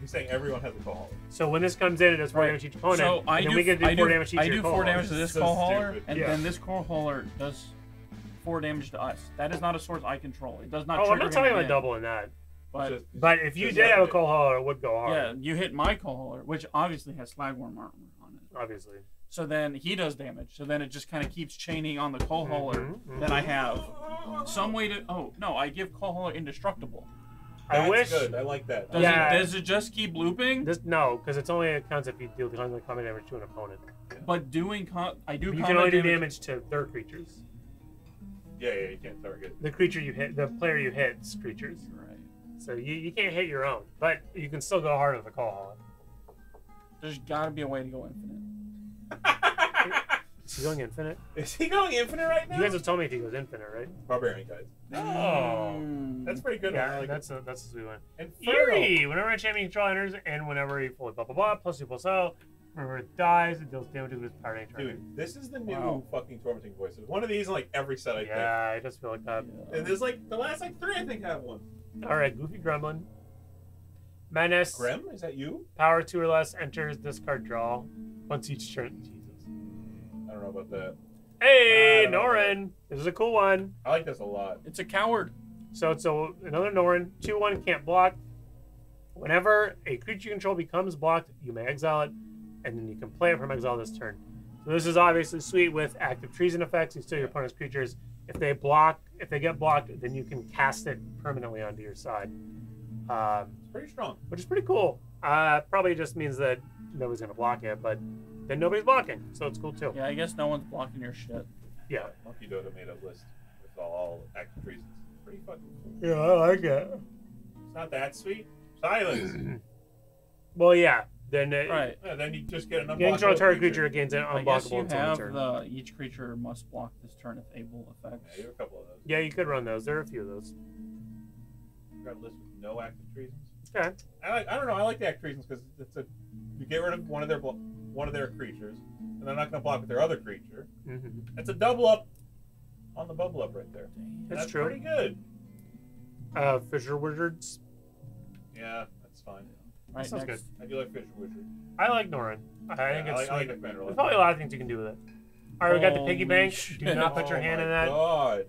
You're saying everyone has a coal hauler. So when this comes in, it does four Right. damage to each opponent. So I and then do, we get to do I four do, damage each I do four damage to this So coal hauler, and Yeah. then this coal hauler does four damage to us. That is not a source I control. It does not. Oh, I'm trigger not him talking about doubling that. But Just- But if you did have have a coal hauler, it would go hard. yeah, you hit my coal hauler, which obviously has Slagwurm Armor on it. Obviously. So then he does damage. So then it just kind of keeps chaining on the coal hauler Mhm, mhm. that I have. Some way to. Oh no, I give coal hauler indestructible. I wish. good. I like that. Does Yeah. it? Does it just keep looping? This no, because it's only it counts if you deal only combat damage to an opponent. But doing con- I do. You can only do damage. damage to their creatures. Yeah, yeah, you can't target. The creature you hit, the player you hit's creatures. Right. So you, you can't hit your own, but you can still go hard with the coal hauler. There's got to be a way to go infinite. Is he going infinite? Is he going infinite right now? You guys have told me if he goes infinite, right? Barbarian guys. Oh. Mm. That's pretty good. Yeah, like that's a, that's a sweet one. it. Inferno. Eerie! Whenever a champion control enters, and whenever he fully blah blah blah, plus two plus O, whenever it dies, it deals damage to its power nature. Dude, this is the new Wow. fucking tormenting voices. One of these in like every set, I Yeah, I just feel like that. think. And there's like the last like three, I think, have one. All right, Goofy Gremlin. Menace. Grim, is that you? Power two or less enters discard draw once each turn. Jesus. I don't know about that. Hey, I. Norin. This is a cool one. I like this a lot. It's a coward. So it's a, another Norin. 2 1 can't block. Whenever a creature you control becomes blocked, you may exile it, and then you can play it from exile this turn. So this is obviously sweet with active treason effects. You steal your opponent's creatures. If they block, if they get blocked, then you can cast it permanently onto your side, um, It's pretty strong. which is pretty cool. Uh, probably just means that nobody's gonna block it, but then nobody's blocking, so it's cool too. Yeah, I guess no one's blocking your shit. Yeah, Monkey Dodo made a list with all active treasons. Pretty fucking cool. yeah, I like it. It's not that sweet. Silence. Well, yeah. Then uh, Right. yeah, then you just get an Gain control unblockable target creature gains an I guess unblockable you until have turn. the each creature must block this turn if able effects. Yeah, you have a couple of those. Yeah, you could run those. There are a few of those. You got a list with no active treasons. Okay. I like. I don't know. I like the active treasons because it's a. You get rid of one of their one of their creatures, and they're not going to block with their other creature. hmm It's a double up on the bubble up right there. That's That's true. pretty good. Uh, Fisher Wizards. Yeah, that's fine. Right sounds next. I do like Fisher Wizard. I like Norin. I think it's I like, I like sweet. There's probably a lot of things you can do with it. All right, we got the piggy bank. Do not put your Oh hand in that. God.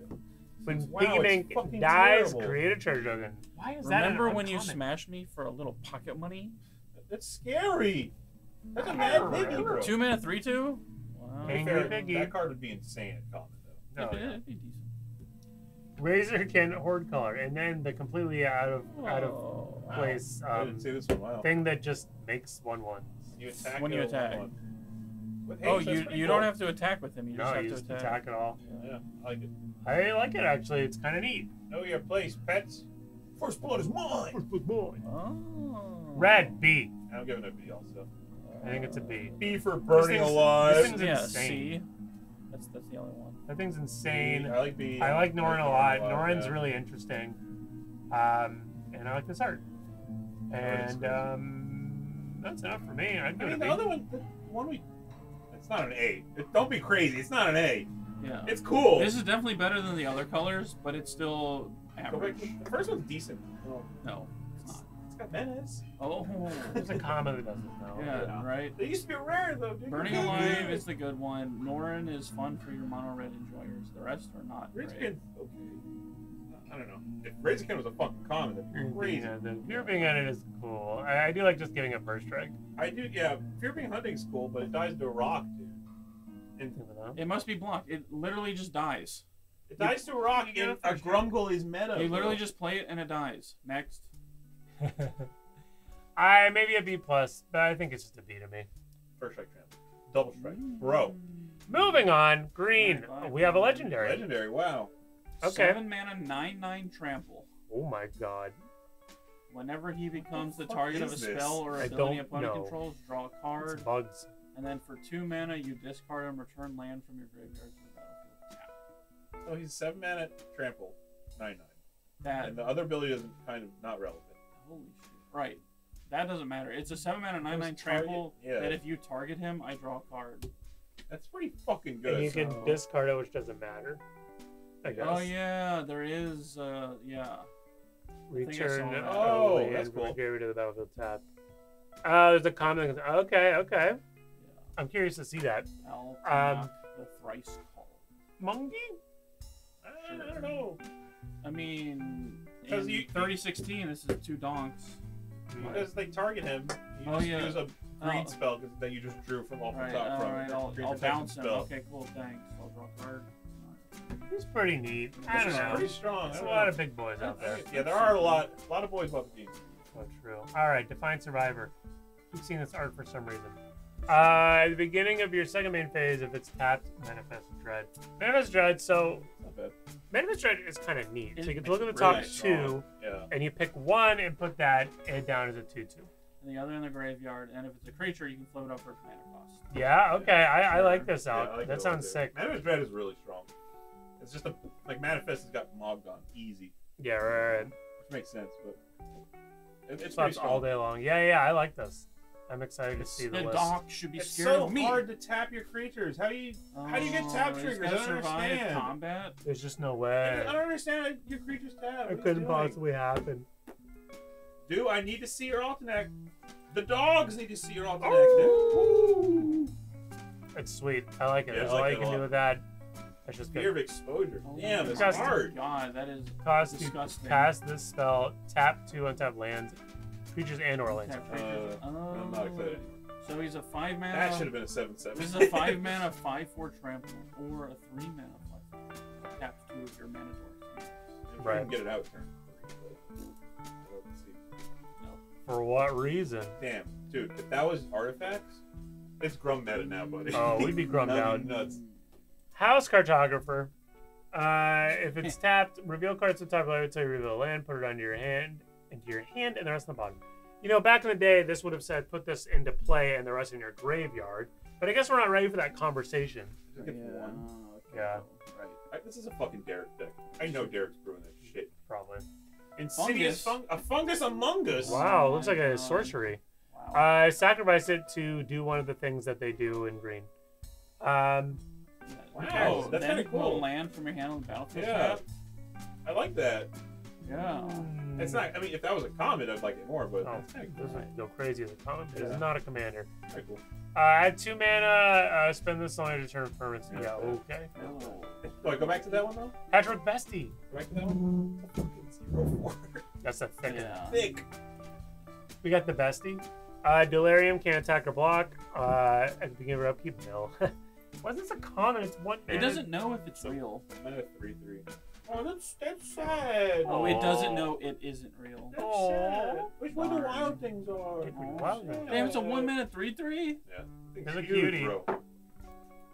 When Wow, piggy bank dies, terrible. create a treasure token. Why is Remember that? Remember when you smashed me for a little pocket money? That's scary. That's a mad piggy, bro. Two mana, three two. Wow. King- Fair, Angry piggy. That card would be insane at common though. No, It'd be- yeah. it'd be decent. Razorkin Hordecaller, and then the completely out of out of Oh, wow. place um, this thing that just makes one one. You attack When you attack. one. With Oh, you you cool. don't have to attack with him. You just No, have you to just attack. attack it all. Yeah, I like it. I like it actually. It's kind of neat. Know your place, pets. First blood is mine. First blood mine. Oh. Red B. I'm giving it a B also. I think it's a B. B for burning thing's- alive. this thing's Yeah, insane. C. That's that's the only one. That thing's insane. I like B. I like Norin a lot. Alive, Norin's yeah. really interesting. Um, and I like this art. And um, that's enough for me. I'd I mean, the other one, the one we. It's not an A. It, don't be crazy. It's not an A. Yeah. It's cool. This is definitely better than the other colors, but it's still average. The first one's decent. Oh, No, it's not. it's got menace. Oh. There's a comma that doesn't know. Yeah, right. They used to be rare though. Dude. Burning Alive is the good one. Norin is fun for your mono red enjoyers. The rest are not Razorkin, great. okay. I don't know. If Razorkin was a fucking common, that'd be mm, crazy. Yeah, the fear being on it is cool. I, I do like just giving it first strike. I do, yeah. Fear being hunting's cool, but it dies to a rock, dude. And It must be blocked. It literally just dies. it dies to a rock you get in a first, yeah. Grumgully's meta. You literally bro. just play it and it dies. Next. I maybe a B plus, but I think it's just a B to me. first strike trample. Double strike. Bro. Moving on, green. Bye, bye. We have a legendary. Legendary, wow. Okay. Seven mana, nine nine trample. Oh my god. Whenever he becomes the fuck target of a is this? spell or I ability don't opponent know. controls, draw a It's card, bugs. and then for two mana, you discard and return land from your graveyard to the battlefield. Tap. So oh, he's seven mana trample, nine nine. That And the other ability is kind of not relevant. holy shit. Right. That doesn't matter. It's a seven mana nine nine trample yeah. that if you target him, I draw a card. That's pretty fucking good. And you can discard it, which doesn't matter. I guess. Oh yeah, there is. Uh, yeah. think I saw Return Oh, land that's cool. your graveyard to the battlefield tab. Uh, there's a comment. Okay, okay. Yeah. I'm curious to see that. Al Um, the thrice call. Monkey? I, I don't know. I mean, 'Cause in you- 3016, this is two donks. Because they target him. You Oh, just yeah. use a green Oh. spell 'cause that you just drew from off Right, the top all from right, your I'll, I'll bounce him. spell. Okay, cool, thanks. I'll draw a card. It's pretty neat. I don't know. pretty strong. There's a don't lot know. of big boys out there. Yeah, there are a lot, a lot of boys love the game. So true. All right, Defiant Survivor. Keep seeing this art for some reason. Uh, at the beginning of your second main phase, if it's tapped, Manifest Dread. Manifest Dread, so Not bad. Manifest Dread is kind of neat. So you can look at the top strong. two, Yeah. and you pick one and put that and down as a 2 2. And the other in the graveyard, and if it's a creature, you can float it up for its mana cost. Yeah, okay. I, I like this out. I like that it a lot, sounds sick. Manifest Dread is really strong. It's just a like Manifest has got mobbed on easy, Yeah, right, right. which makes sense, but it, it's pretty all day long. Yeah, yeah, I like this. I'm excited to see the, the list. doc should be It's scared so of me. It's so hard to tap your creatures. How do you? how do you get oh, tap Oh, triggers? I gotta don't survive understand. combat. There's just no way. I don't understand how your creatures tap. It couldn't possibly happen. Do I need to see your alternate? The dogs need to see your alternate. Oh! It's sweet. I like it. Yeah, I That's like all it you can do with that. That's just Fear good. of exposure. Oh Damn, my it's Disgusting. hard. God, that is Cost to disgusting. cast this spell, tap two untapped lands, creatures and or lands. Tap creatures. Uh, I'm not excited. So he's a five mana. That should have been a seven-seven. This is a five mana five four trample or a three mana five four. Taps two of your mana doors. If you Right. can get it out turn three, but I don't see. For what reason? Damn, dude, if that was artifacts, it's Grum meta now, buddy. Oh, we'd be grummed That'd out. nuts. House Cartographer. Uh, if it's tapped, reveal cards to top layer until you reveal a land, put it onto your hand, into your hand, and the rest on the bottom. You know, back in the day, this would have said put this into play and the rest in your graveyard. But I guess we're not ready for that conversation. Just get one. okay. Yeah. Right. I, this is a fucking Derek deck. I know Derek's brewing that shit. Probably. Insidious Fungus. fung- a fungus among us. Wow, my looks like a sorcery. Wow. I sacrifice it to do one of the things that they do in green. Um, Wow, that's then kinda cool. land from your hand on the battlefield. Yeah. tab. I like that. Yeah. It's not. I mean, if that was a comet, I'd like it more. But Oh, it's kind of cool. go crazy as a common. This Yeah. is not a commander. Kinda cool. Uh, add two mana. Uh, spend this on a turn permanence. Yeah, Yeah, okay. Oh. Do I go back to that one though? Patchwork Beastie. Go back to that one. Zero four. That's a thick. Yeah. Thick. We got the Beastie. Uh, Delirium can't attack or block. Uh, at the beginning of your upkeep, no. Why is this a common? It's one It doesn't know if it's real. I'm at a three three. Oh, that's that's sad. Oh, it doesn't know it isn't real. That's Aw. sad. Which one the wild things are? If we wild things. Damn, it's a one minute three three. Yeah. it's a Huge, cutie. Bro.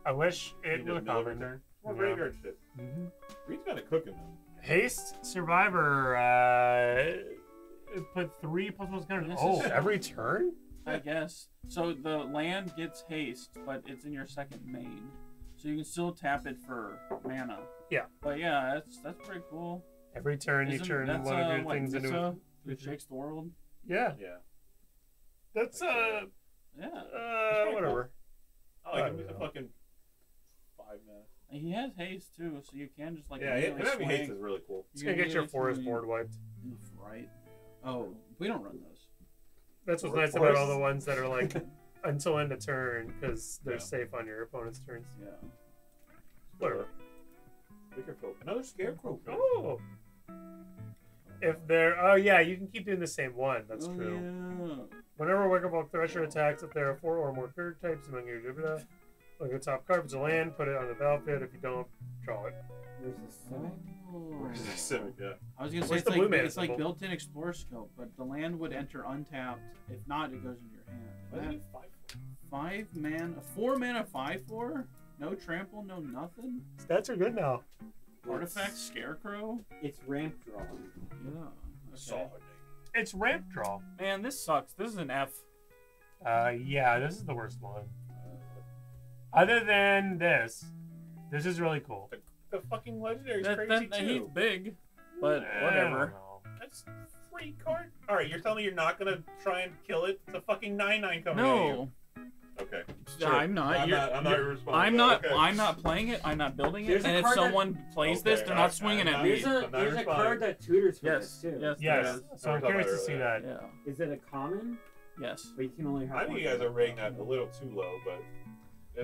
I wish it You was a just mill every common. turn. More Yeah. graveyard shit. Mm-hmm. Reed's kind of cooking though. Haste Survivor. Uh, put three plus one counters. This Oh, every turn? I guess. So the land gets haste, but it's in your second main. So you can still tap it for mana. Yeah. But yeah, that's that's pretty cool. Every turn you Isn't- turn that's, one of uh, your what, things into. a- Nissa, who shakes the world. Yeah, Yeah. that's Like, uh, Yeah. uh, whatever. I like I him. He's a fucking five man. He has haste too, so you can just like yeah, him immediately having haste is really cool. It's You gonna get your forest board wiped. Right. Oh, we don't run those. That's what's nice about all the ones that are like until end of turn because they're Yeah. safe on your opponent's turns. Yeah. Whatever. Another scarecrow. Oh. If they're oh yeah, you can keep doing the same one. That's oh, true. Yeah. Whenever Wickerfolk Thresher attacks, if there are four or more critter types among your Jupiter, Look at the top card. If it's a land, put it on the battlefield. If you don't, draw it. Where's the Civic? Where's the Civic? Yeah. I was gonna say Where's it's like blue mana it's like built-in Explorer scope, but the land would enter untapped. If not, it goes into your hand. Why And do you that five? five mana, four mana, five four, no trample, no nothing. Stats are good now. Artifact Scarecrow. It's ramp draw. Yeah. Okay. Solid. It's ramp draw. Man, this sucks. This is an F. Uh, yeah, this is the worst one. Other than this, this is really cool. The fucking legendary is That, crazy that, too. he's big, but whatever. That's free card. All right, you're telling me you're not gonna try and kill it? It's a fucking nine nine coming at you. No, Okay. I'm not. I'm You're- not. I'm not responsible. I'm not. Okay. I'm not playing it. I'm not building it. There's and if card that- someone plays this, they're I- not swinging I'm at me. There's a I'm not there's a card that tutors for Yes. this too. Yes. Yes. there is. So I'm curious to see earlier. that. Yeah. Is it a common? Yes. But you can only have. I think one you guys are rating that a little too low, but it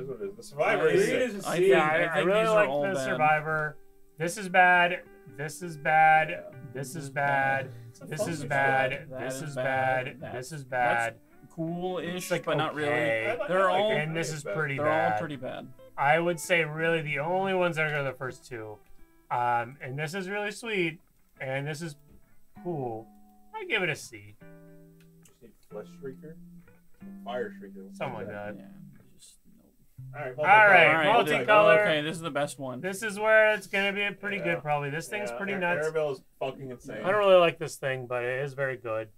is what it is. The survivor is it sick. is a I C. Yeah, think- I, I I really these like all the bad. Survivor. This is bad. This is bad. This is bad. This is bad. This is is bad. bad. This is bad. Cool-ish, like but not I okay. like- They're all- And this is like it. pretty They're bad. all pretty bad. I would say really the only ones that are the first two. Um, and this is really sweet, and this is cool. I give it a C. Just need Flesh Shrieker, Fire Shrieker, Something like that. Yeah. Just, no. All right, All right, All right, multicolor. Okay, this is the best one. This is where it's gonna be pretty Yeah. good, probably. This thing's Yeah, pretty Ar- nuts. Arabella is fucking insane. I don't really like this thing, but it is very good.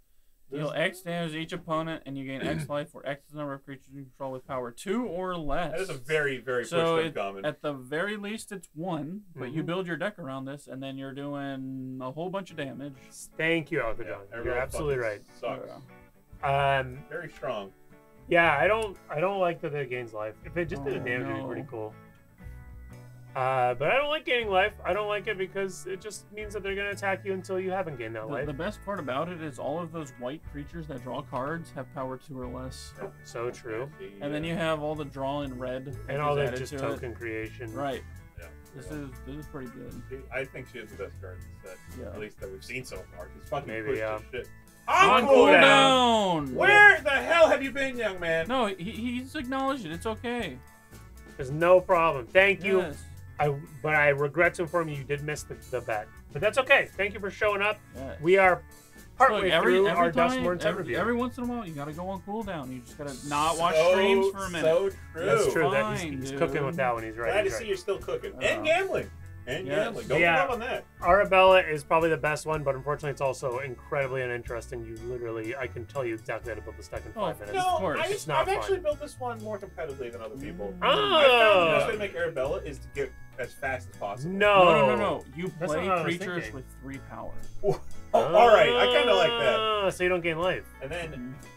Deal X damage to each opponent, and you gain X life, where X is the number of creatures you control with power two or less. That is a very, very So push it- common. At the very least, it's one, but you Mhm. build your deck around this, and then you're doing a whole bunch of damage. Thank you, Yeah, Alcadon. Arabella You're absolutely right. fucking Sucks. Um, Very strong. Yeah, I don't, I don't like that it gains life. If it just did Oh, the damage, it'd be pretty cool. Uh, but I don't like gaining life. I don't like it because it just means that they're gonna attack you until you haven't gained that The, life. the best part about it is all of those white creatures that draw cards have power two or less, So true. and then you have all the draw in red And all that just to token creation. It. Right. Yeah. This is this is pretty good. I think she is the best card in the set. Yeah. At least that we've seen so far. She's fucking Maybe, pushed yeah. to shit. On On cooldown. cooldown. Where the hell have you been, young man? No, he, he's acknowledged it. It's okay. There's no problem. Thank you. Yes. I, but I regret to inform you, you did miss the, the bet. But that's okay. Thank you for showing up. yes. We are partway Look, every, through every our time, Duskmourn and every, review. every once in a while, you gotta go on cooldown. You just gotta not watch streams for a minute. So true. That's true. That he's, he's cooking with that one. He's right. Glad to he's see you're still cooking Uh, and gambling and yes. gambling. Don't Yeah. on that. Arabella is probably the best one, but unfortunately, it's also incredibly uninteresting. You literally, I can tell you exactly how to build this deck in Oh, five minutes. no. No, course. I It's just, not I've actually built this one more competitively than other people. Mm. I found the Oh best way to make Arabella is to get as fast as possible. no. No, no, no, no. You That's play not what I was creatures thinking. with three power. Oh, all right, I kind of like that. Ah, So you don't gain life. And then, okay,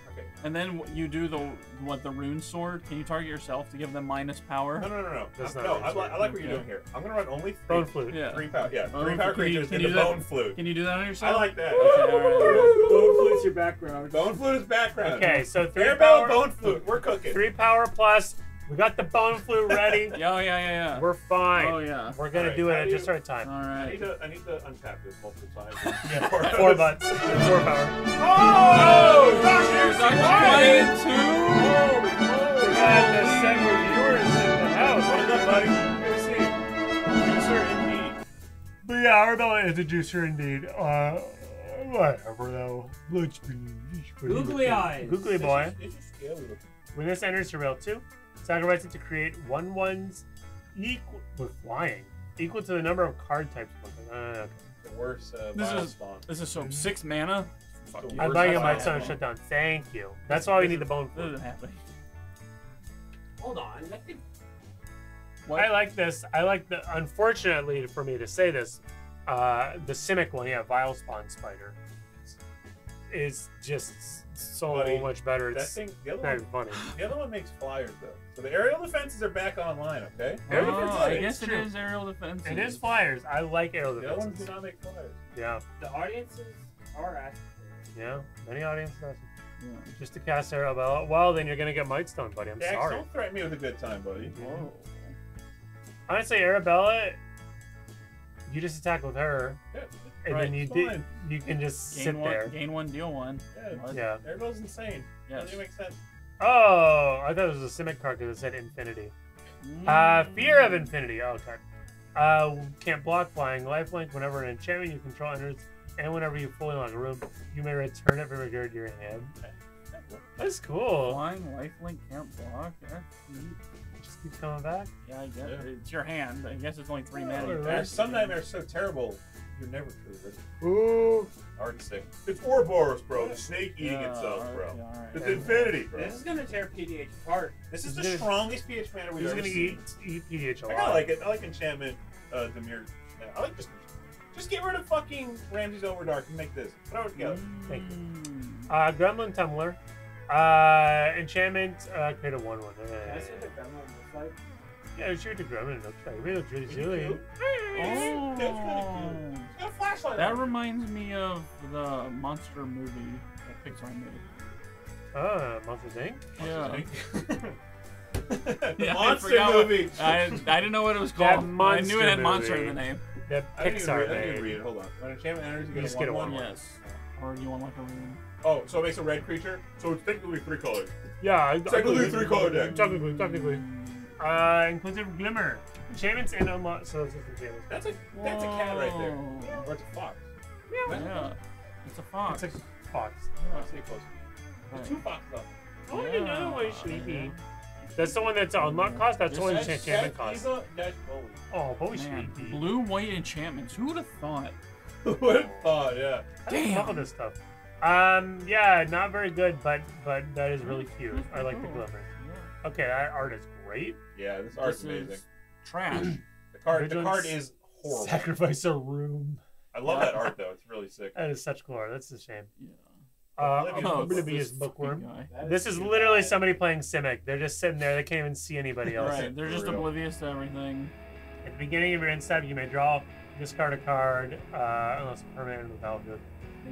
And then you do the what the rune sword. Can you target yourself to give them minus power? no, no, no, no. That's not no, I, li- I like what you're Okay. doing here. I'm gonna run only three, Bone flute. Yeah. three power, yeah, Oh, three power can you- creatures in the that? bone flute. Can you do that on yourself? I like that. Okay, all right. Bone flute's your background. Bone flute is background. Okay, so three Arabella, power, bone flute. We're cooking. three power plus. We got the bone flute ready. Yeah, oh, yeah, yeah, yeah. We're fine. Oh yeah. We're gonna Alright, do it at do just the right time. All I need to, I need to untap this multiple times. Yeah, four butts, four power. Oh, There's Dr. Oxygen too. Holy moly! We got the seven viewers in the house. What is up, buddy? Good to see you. User indeed. But yeah, Arabella is a juicer indeed. Uh, whatever though. Let's be Googly eyes. Googly boy. It's just scary. When this enters Surreal 2, sacrifice it to create one ones equal with flying, equal to the number of card types. Uh, okay. The worst uh, This vile is- spawn. This is so six mana. Fuck The you. I'm buying a vile Might spawn. Stone shutdown. Thank you. That's why we need the bone. This isn't happening. Hold on. Could... What? I like this. I like the. Unfortunately for me to say this, uh, the Simic one, yeah, Vile Spawn Spider, is just so Buddy, much better. That It's thing, the other, very one, funny. the other one makes flyers though. So the aerial defenses are back online. Okay. Oh, aerial Oh, defense I is guess it true. is aerial defenses. It is flyers. I like aerial The other ones do not make flyers. Yeah, The audiences are asking. yeah. Many audience does. Yeah. Just to cast Arabella. Well, then you're gonna get Might Stone, buddy. I'm Dax, sorry. don't threaten me with a good time, buddy. Whoa. Honestly, Arabella, you just attack with her, Yeah, and Right, then you it's fine. You can just Gain sit one, there. gain one, deal one. yeah. What? Yeah. Arabella's insane. Yes. Doesn't even make sense. Oh, I thought it was a Simic card because it said Infinity. Uh, Fear of Infinity. Oh, okay. Uh, can't block flying. Lifelink. Whenever an enchantment you control enters, and whenever you fully lock a room, you may return it from your to your hand. That's cool. Flying lifelink can't block. That's neat. It just keeps coming back. Yeah, I guess Yeah. it's your hand. I guess it's only three Oh, mana. you right. cast There's some nightmares so terrible, you're never true. Ooh. Art sick. It's Ouroboros, bro. The snake eating Yeah, itself, alright, bro. yeah, alright. It's infinity, bro. This is gonna tear PDH apart. This is the gonna- strongest PH mana we've He's ever gonna seen. eat, eat PDH a I lot. kinda like it. I like enchantment, uh, Dimir. I like just, just get rid of fucking Ramses Overdark and make this. Throw it together. Thank you. Mm. Uh, Gremlin Tamer. Uh, enchantment. Uh, create a one one. Can I see what the gremlin looks like? Yeah, sure. The Gremlin looks like. It looks really silly. cute. Oh. That's kinda cute. It's got a flashlight. That on reminds me of the monster movie that Pixar made. Ah, Monsters Inc. Yeah. the Yeah, I monster forgot what- movie. I, I didn't know what it was called. but I knew it had monster monster in the name. That I didn't even Pixar read, I didn't even read. Hold on. When enchantment enters, you You get just a get a one, one. one. Yes. Or you want like a room. Oh, so it makes a red creature. So it's technically three colors. Yeah, I- I Technically three color deck. Technically, technically. Uh, Inquisitive Glimmer. Enchantments and unlock. So it's just enchantments. That's a that's a cat right there. Whoa. Or it's a fox. Yeah. It's a fox. It's a fox. Oh, stay close. There's two foxes up. Oh, I didn't know Yeah. it was sleepy. That's the one that's unlock cost. That's the one that's Dash- enchantment cost. Eva, dash Bowie. Oh, boy, Man, sleepy. blue white enchantments. Who would have thought? Who would have thought, yeah. I don't Damn. know this stuff. Um, yeah, not very good, but but that is really cute. I like the Cool. glimmer. Okay, that art is great. Yeah, this art's This amazing. is trash. The card, the card is horrible. Sacrifice a room. I love Yeah. that art though. It's really sick. That is such cool art. That's a shame. yeah. Uh, Oblivious oh, Bookworm. Oblivious this Bookworm. fucking This is too literally bad. somebody playing Simic. They're just sitting there. They can't even see anybody else. Right, they're just real. oblivious to everything. At the beginning of your end step, you may draw, discard a card, uh, unless permanent with Valve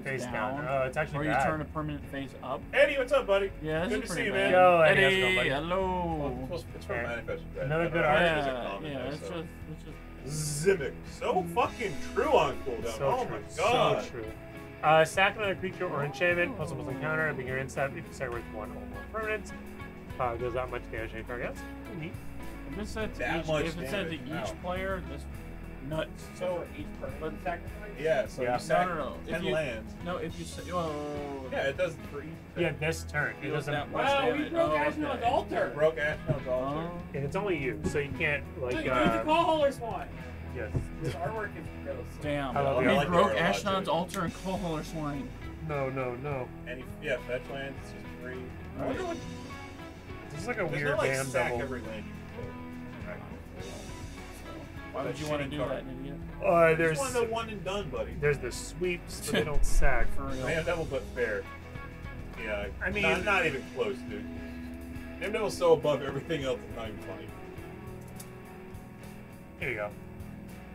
face down. Oh, it's or actually you bad. turn a permanent face up. Eddie, what's up, buddy? Yeah, this Good is to see you, man. Yo, Eddie, Eddie, how's hello. It's, it's from Manifest Dread. Another good I art. think it's a Yeah, common, yeah, it's so. just, it's just. Simic. So fucking true on cooldown. So oh true. my god. So true. Uh, sack another creature or enchantment, plus plus encounter, and begin your end step. If you start with one or more permanents, uh, does that much damage to any target? That's neat. If it said to That each, much if it said to each wow. player, that's nuts. So each person sacrifice? Yeah, so Yeah. you sack No, no, no. If ten you- lands. No, if you say, oh, Yeah, it does for each. Yeah, this turn. It It was doesn't. that much Wow, we broke Oh, Ashnod's okay. altar. Broke Ashnod's altar. Oh, And it's only you, so you can't So like. you use the Uh, call holders one. yes. This artwork is gross. damn. I love we like broke art Ashnod's altar and Coalhauler Swine. No, no, no. And if, yeah, fetch lands, it's just free. I wonder what. This is like a There's weird no like damn sack double. every land you can Why would you want to do card. that, idiot? Uh, there's wanted the one and done, buddy. there's the sweeps, but they don't sack. For real. Mayhem Devil, but fair. Yeah, I mean- not, not even close, dude. Mayhem Devil's so above everything else, it's not even funny. Here you go.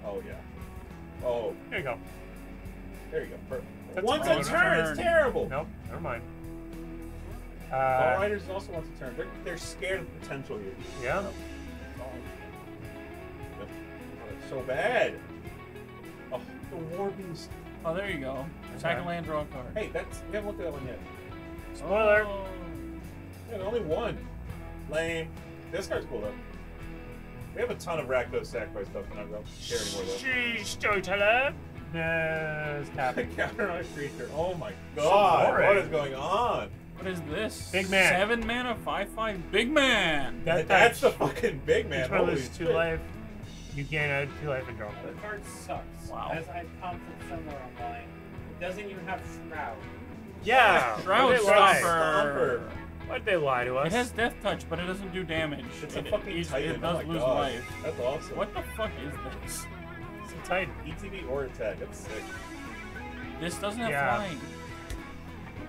Oh yeah. Oh, Here you go. there you go. Perfect. That's once a turn, it's terrible. Nope, never mind. Ball Uh, Riders also once a turn. They're, they're scared of the potential here. yeah. Oh, it's so bad. Oh, the War Beast. Oh, there you go. Sack a land, draw a card. Hey, that's we haven't looked at that one yet. Spoiler. Oh. Yeah, only one. Lame. This card's cool though. We have a ton of Rakdos sacrifice stuff, and I don't care anymore though. Sheesh, storyteller. Yes, tap. Counter on a creature. Oh my god, boring. what is going on? What is this? Big man. Seven mana, five five. Big man. That That's the fucking big man. Holy two shit. life. You gain a two life and draw The card sucks. Wow. As I've commented somewhere online, it doesn't even have Shroud. Yeah. Shroud why'd they lie? Why'd they lie to us? It has death touch, but it doesn't do damage. It's it, a fucking it, Titan. it oh does my lose god. life. That's awesome. What the fuck is this? It's a Titan. ETB or attack. That's sick. This doesn't have Yeah. flying.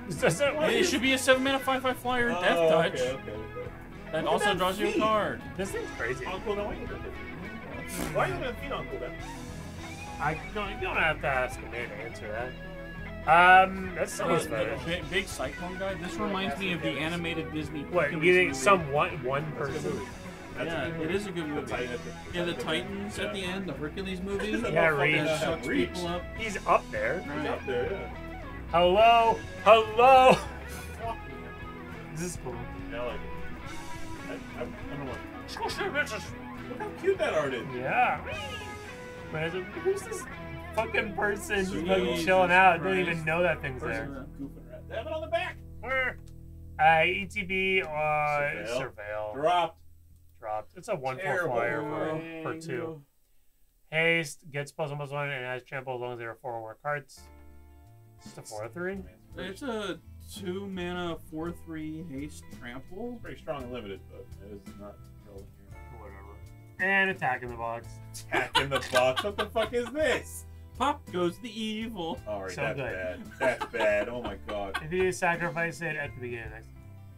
This doesn't. What It is- should be a seven mana five five flyer Oh, death touch Okay, okay, okay. that Look also that draws you a card. This thing's crazy. On cooldown, why are you looking at this? Why you looking at feet on cooldown? I don't. You don't have to ask me to answer that. Um, that's so much Big, better. big, big cyclone guy. This reminds me of the animated Disney. What? Hercules You think movie. some one one That's a good person? movie. That's Yeah, a good movie. a good The movie. Titan the- Yeah, the at the- Titans at the end, the Hercules movie. He's Yeah, Reach. that That have sucks reach. people up. He's up there. He's Right. up there, yeah. Hello, hello. Fuck This is cool. yeah. I like it. I, I, I don't know what. Look how cute that art is. Yeah. But who's this fucking person just fucking Jesus chilling out? Don't even know that thing's Where's there. the- They have it on the back. Where? Uh, ETB, uh, Surveil. Surveil. Dropped. Dropped. It's a 1 4 Terrible. flyer for, for 2. Haste, gets plus 1 plus 1, and has trample as long as there are 4 or more cards. It's a 4 3. It's a two mana four three haste trample. Pretty strong and limited, but it is not relevant here. Whatever. And attack in the box. Attack in the box. What the fuck is this? Pop goes the evil. Alright, So that's good. bad. That's bad. Oh my god. If you sacrifice it at the beginning, of next.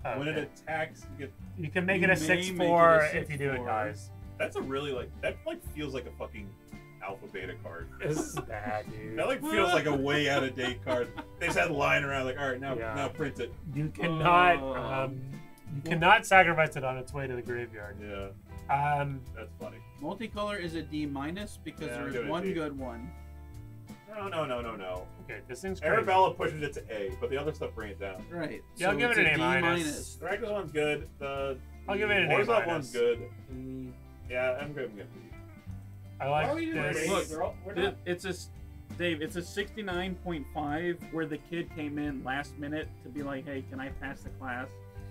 Oh, When it attacks, you get. You can make You it a may 6 make it 4 if you do it 6/4. That's a really like. That like feels like a fucking alpha beta card. This is bad, dude. That like feels like a way out of date card. They just had lying around like, all right, now Yeah. now print it. You cannot. Oh. Um, you cannot sacrifice it on its way to the graveyard. Yeah, Um, that's funny. Multicolor is a D minus because Yeah, I'll there give is it a one good one. No, no, no, no, no. okay, this thing's crazy. Arabella pushes it to A, but the other stuff brings it down. Right. Yeah, I'll give it an a A D minus. The Rakdos one's good. The I'll give it an A Warzone minus. one's good. D. Yeah, I'm good. I'm good. I Why like are we doing this. this? Look, all- we're It, not- it's a s- Dave. It's a sixty-nine point five where the kid came in last minute to be like, "Hey, can I pass the class?"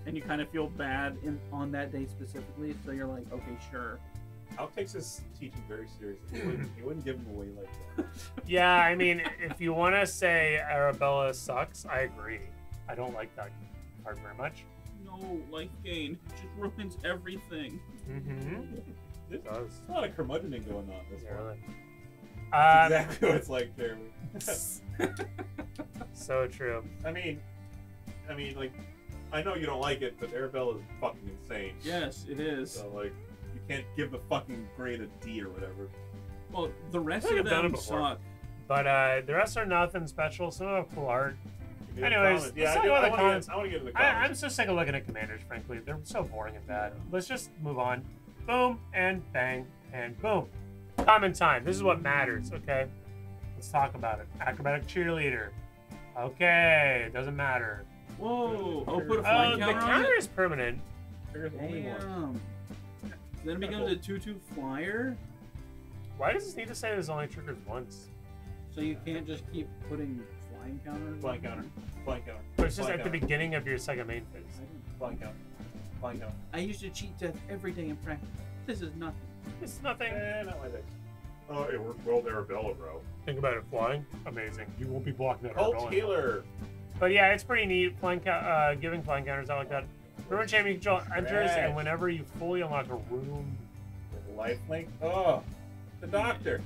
And you kind of feel bad in on that day specifically, so you're like, "Okay, sure." Al takes his teaching very seriously. He wouldn't, he wouldn't give him away like that. Yeah, I mean, if you want to say Arabella sucks, I agree. I don't like that card very much. No life gain it just ruins everything. Mm-hmm. There's It does. a lot of curmudgeoning going on. This Yeah, one. really. That's Um, exactly what it's like, Jeremy. so true. I mean, I mean, like, I know you don't like it, but Arabella is fucking insane. Yes, it is. So like, you can't give the fucking grade a D or whatever. Well, the rest I think of I've done it them before. suck. But uh, the rest are nothing special. Some of them cool art. You Anyways, comments. let's yeah, I, talk do, about I the want comments. to get, I want to get to the I, I'm so sick of looking at commanders, frankly. They're so boring and bad. Let's just move on. Boom, and bang, and boom. Common time. This is what matters, okay? Let's talk about it. Acrobatic cheerleader. Okay, it doesn't matter. Whoa! Oh, put a Uh, flying the counter on counter it. is permanent. Trigger's only one. Damn. Then it becomes a two-two flyer, Why does this need to say there's only triggers once? so you can't just keep putting flying counters. Flying counter. Flying counter. But it's just Flying at the beginning of your second main phase. don't- Flying counter. Flying counter. I used to cheat death every day in practice. This is nothing. It's nothing. Eh, not my deck. Oh, it worked well, Arabella, bro. Think about it flying. Amazing. You won't be blocking that. Oh, Taylor. healer. But yeah, it's pretty neat. Flying, uh, giving flying counters out like that. Ribbon champion control enters, Trash. and whenever you fully unlock a room, Life link. Oh, the doctor.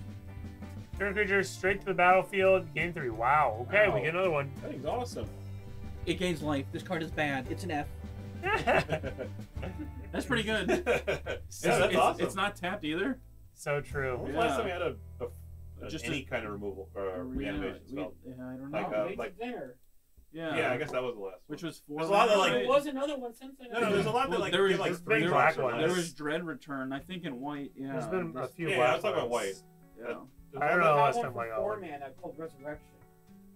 turn creature straight to the battlefield. Game three. Wow. Okay, Wow. we get another one. That thing's awesome. It gains life. This card is bad. It's an F. That's pretty good. yeah, It's, that's it's, awesome. it's not tapped either. so When true. was the last time we had a, a, Just any kind of removal or Yeah, reanimation we- spell? yeah, I don't know. Like, oh, uh, late like- to dinner. Yeah. Yeah, I guess that was the last. One. Which was four. There's a lot of, like- there was another one since then. No, no, there's a lot that like there was- like three big black ones. There was dread return. I think in white. Yeah. There's been a this- few Yeah, black I was talking about white. Yeah. There's I don't know that- last one time I got four one. man called Resurrection.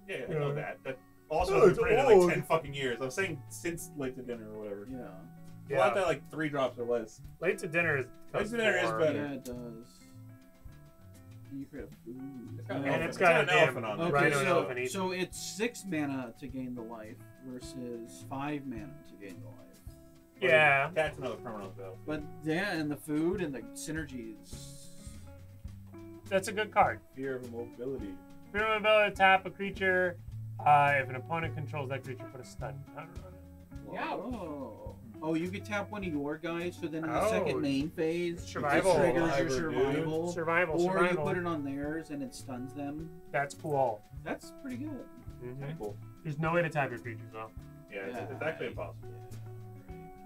Yeah, I know that. That also Oh, has it's been printed in like ten fucking years. I'm saying since late to dinner or whatever. Yeah. A lot Yeah. that like three drops or less. Late to dinner is. Late to dinner is better. Yeah, it does. You create a food. It's got an And it's got an elephant on it. Okay, rhino so, elephant so it's six mana to gain the life versus five mana to gain the life. Yeah. That's another permanent though. But yeah, and the food and the synergies. That's a good card. Fear of mobility. Remember ability to tap a creature. Uh, if an opponent controls that creature, put a stun counter on it. Yeah. Oh. Oh, you could tap one of your guys, so then in the Oh. second main phase, Survival. it triggers your Survivor, dude. survival. Survival, Or you put it on theirs and it stuns them. That's cool. That's pretty good. Mhm. Cool. There's no way to tap your creatures though. Yeah, it's, Yeah. it's actually impossible.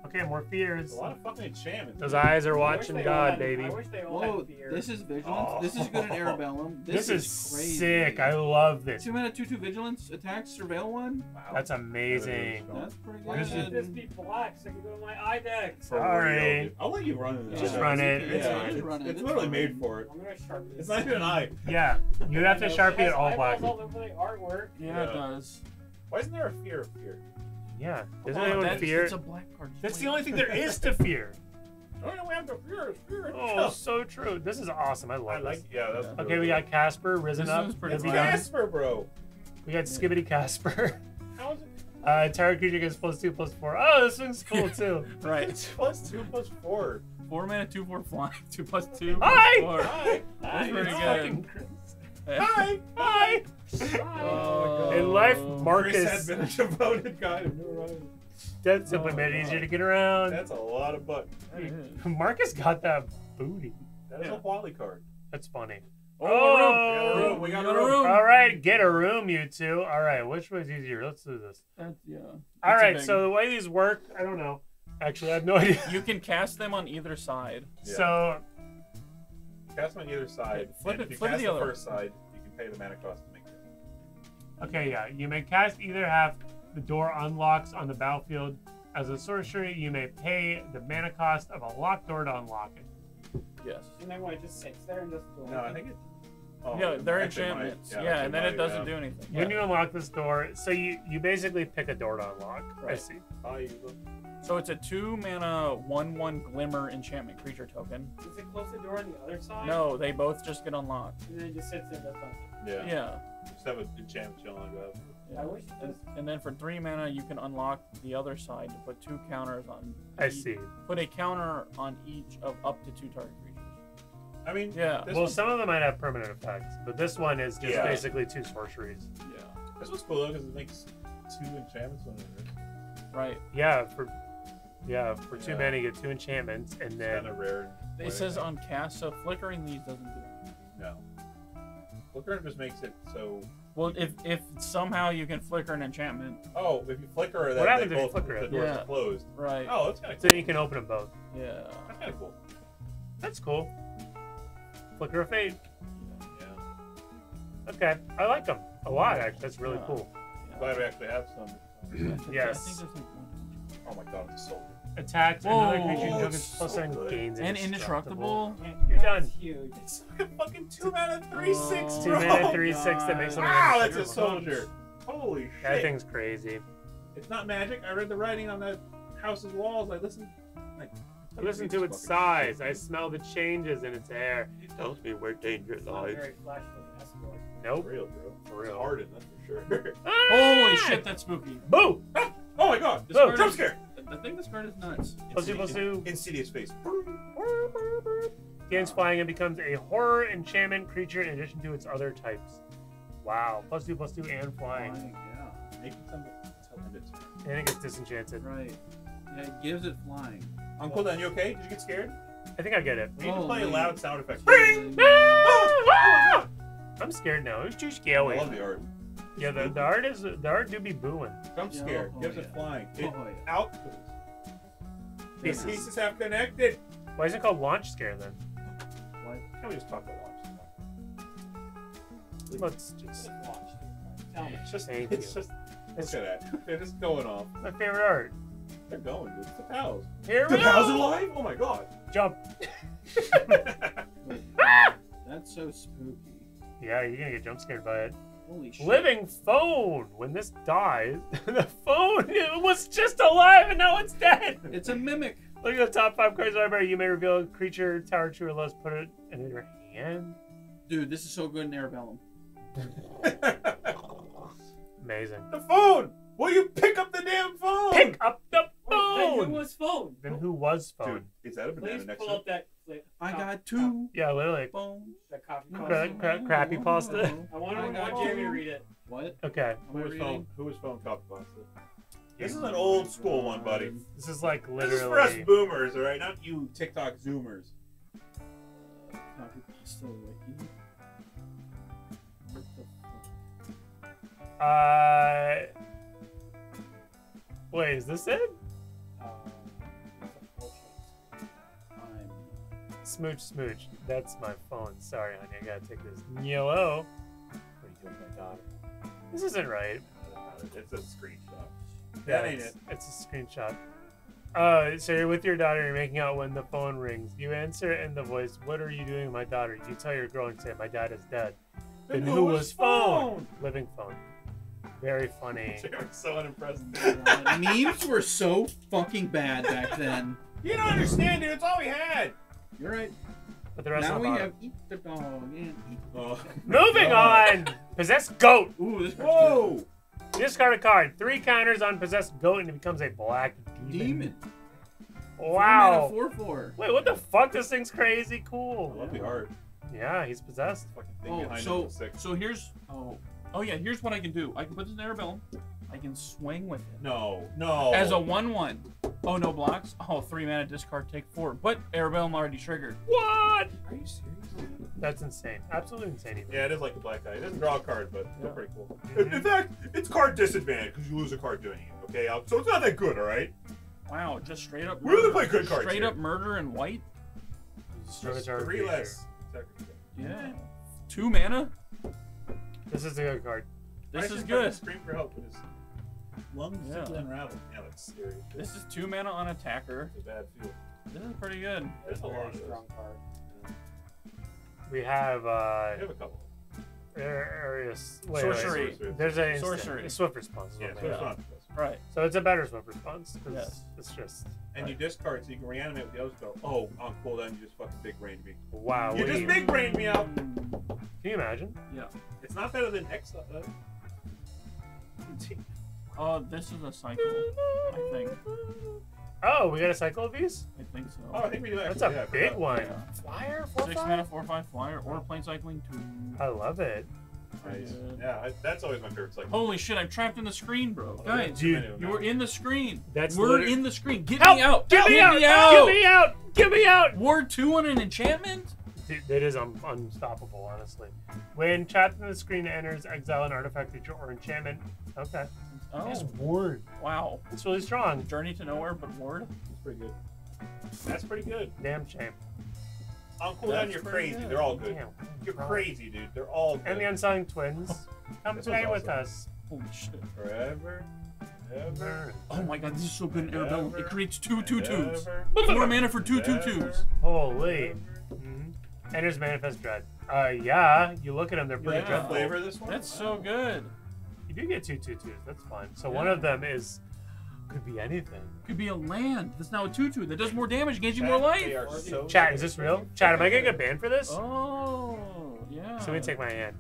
Okay, more fears. a lot of fucking enchantments. Those eyes are watching God, had- baby. I wish they all Whoa, had fear. this is vigilance. Oh. This is good in oh. Arabellum. This, This, is, crazy. sick. I love this. Two mana, two two vigilance, attack, surveil one. Wow. That's amazing. That's pretty Why This can't this be black so I can go to my eye deck? Sorry. I'll let you run it. Just Yeah, run it. It's, Yeah, it's, just run it. it's It's literally made for it. I'm gonna sharpen this. It's not even an eye. Yeah, you have to It sharpie has it all black. eyeballs all over the artwork. Yeah, it does. Why isn't there a fear of fear? Yeah. Doesn't Oh, anyone that's- fear? It's a black card. That's wait. the only thing there is to fear. Oh, yeah, we have the fear, fear. Oh, so true. This is awesome. I love I like. this. Yeah, that's. Yeah. Okay, we got Casper risen This up. is pretty Has he fun. done- Casper, bro. We got Skibbity Casper. How is it? Uh, Terra creature gets plus two, plus four. Oh, this one's cool too. Right. It's plus two, plus four. Four mana, two, four flying, two plus two. Hi! Four. Hi. That's pretty good. Hi. Hi. Oh, In life, Chris Marcus. had been a devoted guide of neurotic. That oh simply Oh, made it easier to get around. That's a lot of butt. Marcus got that booty. That is Yeah. a Wally card. That's funny. Oh, Oh, a room. we got a oh. a room. All right, get a room, you two. All right, which one's easier? Let's do this. That's, yeah. All That's right, so the way these work, I don't know. Actually, I have no idea. you can cast them on either side. Yeah. So, Cast them on either side. Flip it- flip it cast the the, other. first side, you can pay the mana cost to make it. Okay, yeah, you may cast either have the door unlocks on the battlefield. As a sorcery, you may pay the mana cost of a locked door to unlock it. Yes. And then what, it just sits there and just go No, I think it. Oh, oh yeah, they're enchantments. Yeah, actually and then it doesn't yeah. do anything. When Yeah. you unlock this door, so you you basically pick a door to unlock. I see. Oh, you look- So it's a two mana, one one glimmer enchantment creature token. Does it close the door on the other side? No, they both just get unlocked. And then it just sits there and does. Yeah. Yeah. Just have an enchantment chilling like that. yeah. I wish it And, and then for three mana, you can unlock the other side to put two counters on. I each- see. Put a counter on each of up to two target creatures. I mean, Yeah. Well, one- some of them might have permanent effects, but this one is just Yeah. basically two sorceries. Yeah. this one's cool though because it makes two enchantments when it is. Right. Yeah, for yeah for two Yeah. mana you get two enchantments, and It's then kind of rare. It says on cast, so flickering these doesn't do anything. No. Flickering just makes it so. Well, if if somehow you can flicker an enchantment, Oh, if you flicker that, What happens they if you both, flicker the it? doors Yeah. are closed. right? Oh, that's kind of so you can open them both. Yeah. That's kind of cool. That's cool. Flicker of Fate. Yeah. Okay, I like them a lot. Actually, that's really Yeah. cool. I'm glad we actually have some. Yes. I think there's like. Oh my god, it's a soldier. Attacks Whoa, another creature it's tokens so plus and gains And indestructible. You're done. That's huge. It's like a fucking two mana three six. Oh, Two bro. mana, three six that makes something. Wow, that's a soldier. Holy shit. That thing's crazy. It's not magic. I read the writing on that house's walls. I listened. Like, Listen to its size. I smell the changes in its air. It tells me where danger It's not lies. very flashy looking escort. For Nope. real, bro. For It's real. hardened, that's for sure. Ah! Holy shit, that's spooky. Boo! Ah! oh my god, This Whoa, card jump is- scare! I think this card is nuts. Plus two, plus two. Insidious face. Gains flying and becomes a horror enchantment creature in addition to its other types. Wow. Plus two, plus two, and flying. yeah. Make it something. Tell him it's. And it gets disenchanted. Right. Yeah, it gives it flying. Uncle Dan, you okay? Did you get scared? I think I get it. We need to play a loud sound effect. Ah! I'm scared now. It's too I love the art. Yeah, the, the art is the art do be booing. Jump Yeah, scare. oh, Gives yeah. it flying. It Oh, yeah. outputs. This The pieces have connected. Why is it called launch scare then? Why can't we just talk about launch? Let's just. Just watch. Tell me. It's just. Thank it's you. just. Look at that. They're just going off. My favorite art. They're going. It's the pals. Here The we pals go. alive? Oh my god. Jump. That's so spooky. Yeah, you're gonna get jump scared by it. Holy shit. Living phone. When this dies, the phone it was just alive and now it's dead. It's a mimic. Look at the top five cards of the library. You may reveal a creature, tower two or less. Put it in your hand. Dude, this is so good in Arabellum. Amazing. the phone! Will you pick up the damn phone? Pick up the Wait, then phone. who was phone? Then who was phone? Dude, is that a banana Please next pull to up that. That I cop- got two Yeah, literally. phones. That copy. Cra- pasta. cra- crappy pasta. I want, I I got want Jeremy to read it. What? Okay. Who was phone? Who was phone copy pasta? This is an old school one, buddy. This is like This is for us literally. boomers, all right? Not you TikTok zoomers. Copy pasta wiki. What the fuck? Uh. Wait, is this it? Smooch, smooch. That's my phone. Sorry, honey. I gotta take this. Yellow. What are you doing, my daughter? This isn't right. It's a screenshot. Yeah, That ain't it's, it. it's a screenshot. Uh, so you're with your daughter, you're making out when the phone rings. You answer in the voice, What are you doing, my daughter? You tell your girl and say, My dad is dead. Then, who, was phone? Living phone. Very funny. They were so unimpressed. Memes were so fucking bad back then. You don't understand, dude. It's all we had. You're right. Put the rest now on we the have bottom. eat the dog and eat. Oh. Moving God. on. Possessed goat. Ooh, this Whoa! You discard a card. Three counters on possessed goat, and it becomes a black demon. demon. Wow. Four four. Wait, what the fuck? This thing's crazy I cool. love the art. Yeah, he's possessed. Oh, Fucking thing Oh, behind so it is sick. so here's oh oh yeah here's what I can do. I can put this in Arabellum. I can swing with it No, no. as a one one. Oh no blocks. Oh three mana discard take four. But Arabellum already triggered. What? Are you serious? That's insane. Absolutely insane. Even. Yeah, it is like the black guy. It doesn't draw a card, but still Yeah. pretty cool. Mhm. In fact, it's card disadvantage because you lose a card doing it. Okay, so it's not that good, all right? Wow, just straight up. We're gonna play good cards Straight here. up murder and white. Destroys Just our three creature. less. Yeah. Two mana. This is a good card. This I is good. Scream for help, but his lungs Yeah. simply unraveled. Yeah, that's serious. This is two mana on attacker. It's a bad feel. This is pretty good. There's a lot of strong card. We have uh, I have a couple. Arius. Wait, Sorcery. Wait. There's a Sorcery. A swift response. Yeah, what so I it's meant. not. Right. So it's a better swift response because Yes. it's just And you discard so you can reanimate with the other spell. Oh, on cooldown you just fucking big brained me. wow. You just you- big brained me out. Can you imagine? Yeah. It's not better than X. Uh, Oh, this is a cycle. I think. Oh, we got a cycle of these. I think so. oh, I think we do. That's a Yeah, big forgot. one. Yeah. Flyer, four, Six five? mana, four five flyer, or plane cycling two. I love it. Nice. Yeah. Yeah, I, that's always my favorite cycle. Holy shit! I'm trapped in the screen, bro. Oh, Guys, dude, many of you now. were in the screen. That's We're literally- in the screen. Get Help! me out! Get me Get out! me out! Get me out! Get me out! Ward two on an enchantment? Dude, It is un- unstoppable, honestly. When trapped in the screen enters, exile an artifact, creature, or enchantment. Okay. Oh, It's ward. wow. It's really strong. Journey to nowhere, but ward. That's pretty good. That's pretty good. Damn shame. On cooldown, That's you're crazy. good. They're all good. Damn. You're crazy, dude. They're all good. And the Unsettling Twins. Come This play one's with us. Holy shit. Forever, ever, Oh my god, this is so good in Arabella. Ever, It creates two two twos. ever, Four mana for two two ever, twos. Holy. ever. hmm Enters Manifest Dread. Uh, yeah, you look at them, they're pretty like Yeah. dreadful. flavor this one? That's so good. You do get two two twos. That's fine. So Yeah. one of them is could be anything. Could be a land. That's now a two two that does more damage, gains you more life. are so Chat, good. is this real? Chat, am I getting a ban for this? Oh, yeah. So let me take my hand.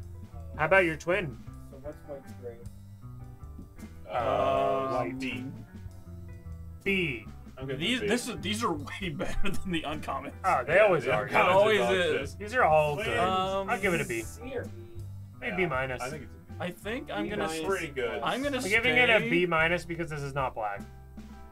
How about your twin? So what's white's grade? Uh, white. D. B. I'm gonna These B. this is these are way better than the uncommon. Oh, they always Yeah, are. uncommons It are always is. These are all good. Um, I'll give it a B. or B? Maybe B minus. I think it's I think I'm B gonna. minus. pretty good. I'm gonna. I'm giving it a B minus because this is not black.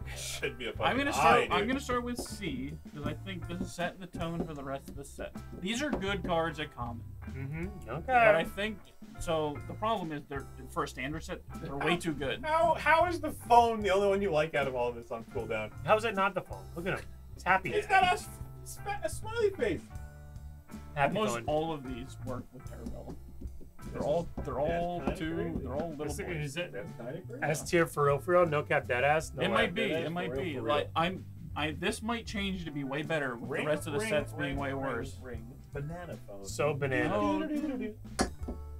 it should be a fucking I'm gonna start. dude. I'm gonna start with C because I think this is setting the tone for the rest of the set. These are good cards at common, Mm-hmm. Okay. But I think so. The problem is they're for a standard set. They're way too good. How how is the phone the only one you like out of all of this on cooldown? How is it not the phone? Look at him. He's happy. He's got a, a smiley face. happy Almost phone. all of these work with Parabellum. They're all. They're all That's two. kinda crazy. They're all little. Is, boys. is it That's kind of crazy. S tier for real, for real? No cap, dead ass. No it might be. It might be. for real. Like I'm. I this might change to be way better with Ring, the rest of the ring, sets being way ring, worse. Ring, banana phone. So banana. Oh.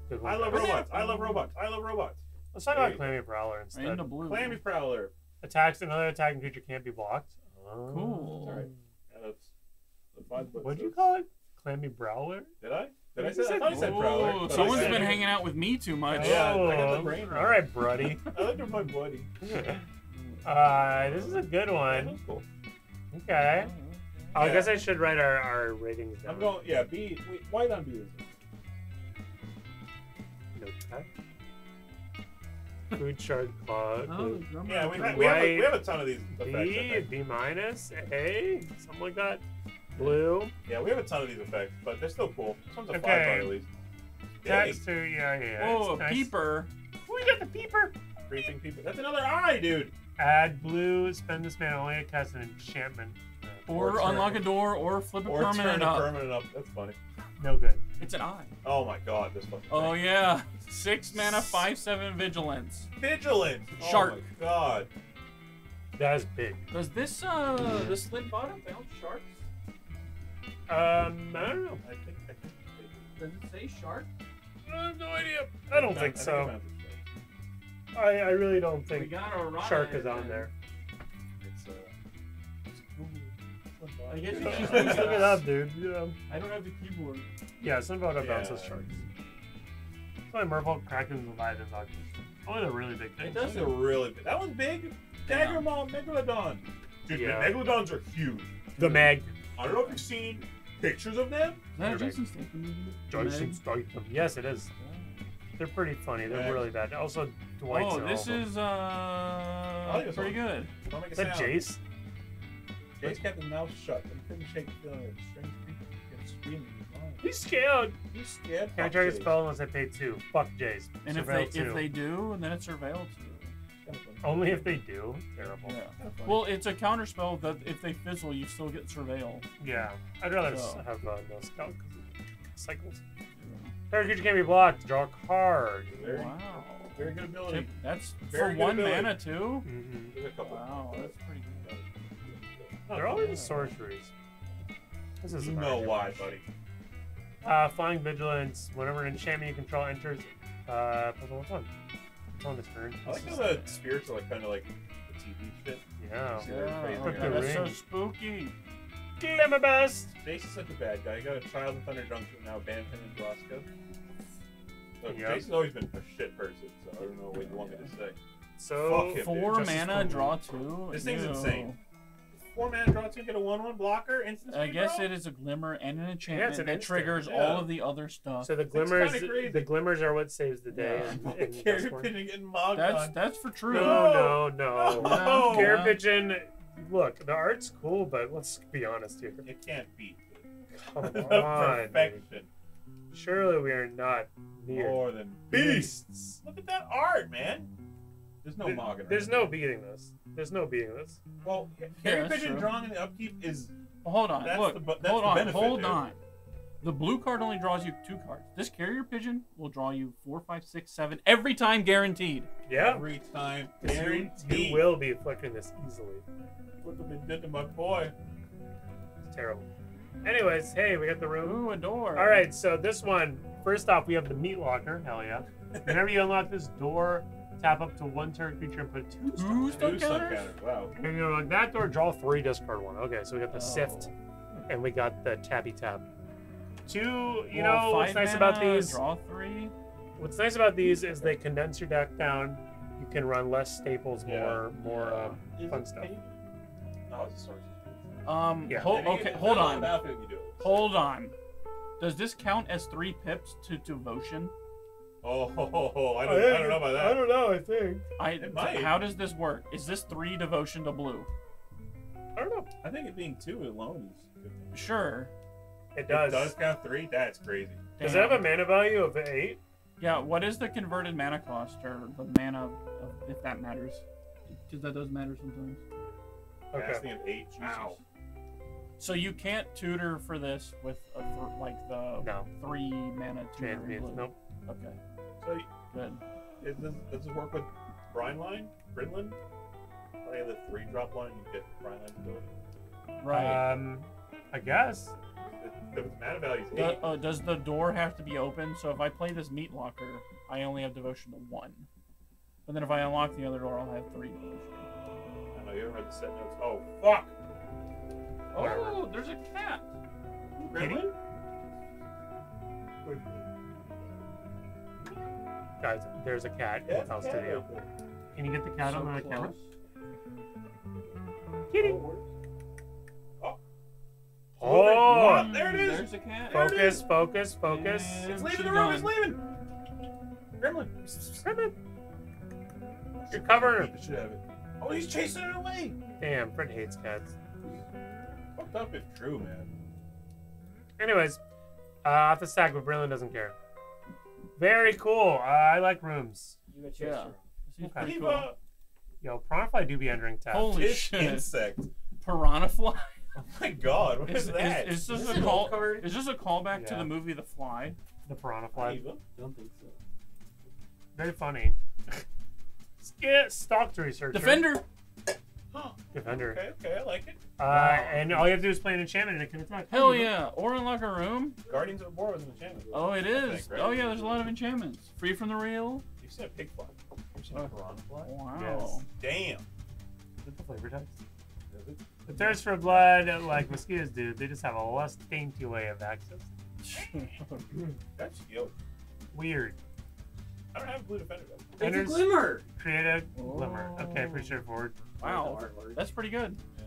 Good one. I love robots. I love robots. I love robots. Let's talk about Clammy Prowler instead. into instead. blue. Clammy Prowler. Attacks another attacking creature can't be blocked. Oh. Cool. Alright. Yeah, that's the five. What'd you call it? Clammy Brawler? Did I? Did I You say? I thought I said Prowler. Oh, but I someone's said- been hanging out with me too much. Yeah, I got the Oh, brain right. All right, buddy. I looked at my buddy. uh, this is a good Yeah, one. that's cool. Okay. Oh, I guess I should write our, our ratings down. I'm going. Yeah, B. Wait, white on B is it? Okay. Food shark claw. Oh, blue. drummer. Yeah, we have, we, have a, we have a ton of these effects. I B, think. B minus, A, something like that. Blue. Yeah, we have a ton of these effects, but they're still cool. This one's a Okay. five star at least. Yay. Text to yeah, yeah. Oh, a nice. peeper. We got the peeper. Creeping Peeper. That's another eye, dude. Add blue. Spend this mana only to cast an enchantment. Uh, Or, Or unlock a door, or flip a Or turn permanent a up. permanent up. That's funny. no good. It's an eye. Oh my god, this fucking. Oh thing. yeah, six mana, five seven vigilance. Vigilance! Shark. Oh my god. That is big. Does this uh this lid bottom bounce sharks? Um, I don't know. I think. I think Does it say shark? I have no idea. I don't think it so. bounces sharks. I, I really don't think got a rod shark is on there. It's uh. It's cool. I guess you Look just it up, dude. Yeah, I don't have the keyboard. yeah something about it bounces Yeah. sharks. That's why Merfolk, Kraken, and Leviathans are only the really big It things. does a really big. That one's big. Daggermaw Megalodon. Dude, Yeah. Megalodons are huge. The Meg. I don't know if you've seen pictures of them. Is that They're Jason Statham movie? Jason Statham. Yes, it is. They're pretty funny. They're Meg. really bad. Also, Dwight's Oh, this all is uh like this pretty one. good. Don't make a Is that sound. Jace? Jace kept his mouth shut, but he couldn't shake the feeling of strange people kept screaming in his mind. He's scared. He's scared. Can't Fuck try to Jace. spell unless I pay two. Fuck Jace. And if they two. if they do, then it's surveil too. Kinda funny. Only if they do. Terrible. Yeah. Well, it's a counter spell that if they fizzle, you still get surveil. Yeah. I'd rather So- have uh, no scout because cycles. Target creature can't be blocked. Draw a card. very, Wow. very good ability. Chip, that's Very for good one ability. mana too. hmm There's a couple. Wow, that's pretty good. They're all just sorceries. This is You a know why, buddy. Uh, flying vigilance. Whenever an enchantment you control enters, uh, plus one, plus one. It's on this turn. I like This how is- the spirits are like kind of like the TV shit. Yeah. See, they're crazy. Yeah, the that's so ring. spooky. Glimmer best. Jace is such a bad guy. He got a child in Thunder Junction, now abandoned in Droska. Look, Yep. Jace has always been a shit person, so I don't know what you want me to say. So Fuck him. Four Justice mana, Cool. draw two. This thing's Ew. insane. Four mana draw two, get a one-one blocker, instant. I guess bro? it is a glimmer and an enchantment it's an that instant, triggers yeah. all of the other stuff. So the glimmers, the glimmers are what saves the day. Yeah. in- in Carrier Dustborn. getting mogged That's on. that's for true. No, no, no. No. Carrier Yeah. pigeon. Look, the art's cool, but let's be honest here. It can't beat. Come on. perfection. Surely we are not near. More than beasts. Look at that art, man. There's no There- mogging. There's no beating this. There's no beating this. Well, carrier that's pigeon true. drawing in the upkeep is Well, hold on. That's Look, the that's hold the on. benefit, Hold dude. on. The blue card only draws you two cards. This carrier pigeon will draw you four, five, six, seven every time, guaranteed. Yeah. every time 'Cause You, guaranteed. you will be flicking this easily. Look what they did to my boy. It's terrible. Anyways, hey, we got the room. Ooh, a door. All right, so this one, first off, we have the meat locker. Hell yeah. Whenever you unlock this door, tap up to one target creature and put two. Two stars. stun stun counters? counters. Wow. And you unlock that door, draw three, discard one. Okay, so we got the sift Oh. and we got the tappy tap. Two, you Well, know what's five nice about these? Draw three. What's nice about these is they condense your deck down. You can run less staples, Yeah. more more um, Is fun stuff. paid? No, it's a source. Um. Yeah. hol- okay. Hold on. without it, you do it. Hold on. Does this count as three pips to devotion? Oh, ho, ho, ho, I, don't, I don't know about that. I don't know. I think. I. It might. How does this work? Is this three devotion to blue? I don't know. I think it being two alone is good. Sure. It does. It does. does count three? That's crazy. Does it have a mana value of eight? Yeah. What is the converted mana cost or the mana, of, if that matters? Because that does matter sometimes. Okay. Casting of eight. Wow. So you can't tutor for this with a th- like the No. three mana tutor. in blue. Nope. Okay. So Good. it, does, does this work with Brine Line? Brinlin? Play the three drop line, you get Brine Line ability. Right. Um, I guess. If- If its mana value is Do- eight, uh, does the door have to be open? So if I play this meat locker, I only have devotion to one. But then if I unlock the other door, I'll have three devotion. I know, you ever read the set notes? Oh, fuck! Whatever. Oh, there's a cat. Gremlin? Guys, there's a cat in Yeah, the house cat studio. Can you get the cat So on the close. camera? Kitty. Oh! What? There it is. There's a cat. Focus, focus, focus. And It's leaving the room, it's leaving! Gremlin! Gremlin. You're covering Beat the shit it. Oh, he's chasing it away! Damn, Fred hates cats. Fucked up if true, man. Anyways, uh, off the stack, but Brilliant doesn't care. Very cool. Uh, I like rooms. You got chased Yeah. around. Seems Okay. pretty cool. a Yo, Pronify do be entering tap. Holy fish shit. insect. Piranha fly. Oh my god, what Is, is, that? is, is this Is a this an call? card? Is this a callback to the movie The Fly? The Piranify. Eva? Don't think so. Very funny. Get stalked researcher. Defender. Defender. Okay, okay, I like it. Uh, and all you have to do is play an enchantment and it can attack. Hell yeah! Or unlock a room. Guardians of the Boar was an enchantment. Oh, it is. Think, right? Oh yeah, there's a lot of enchantments. Free from the real. You've seen a pig fly. You've seen Oh. a piranha fly? Wow. Yes. Damn. Is it the flavor text? Is it? The thirst for blood, like mosquitoes do, they just have a less dainty way of access. That's yo. Weird. I don't have a blue defender though. It's a glimmer. Create a glimmer. Okay, pretty Oh. straightforward. wow, that's pretty good. Yeah,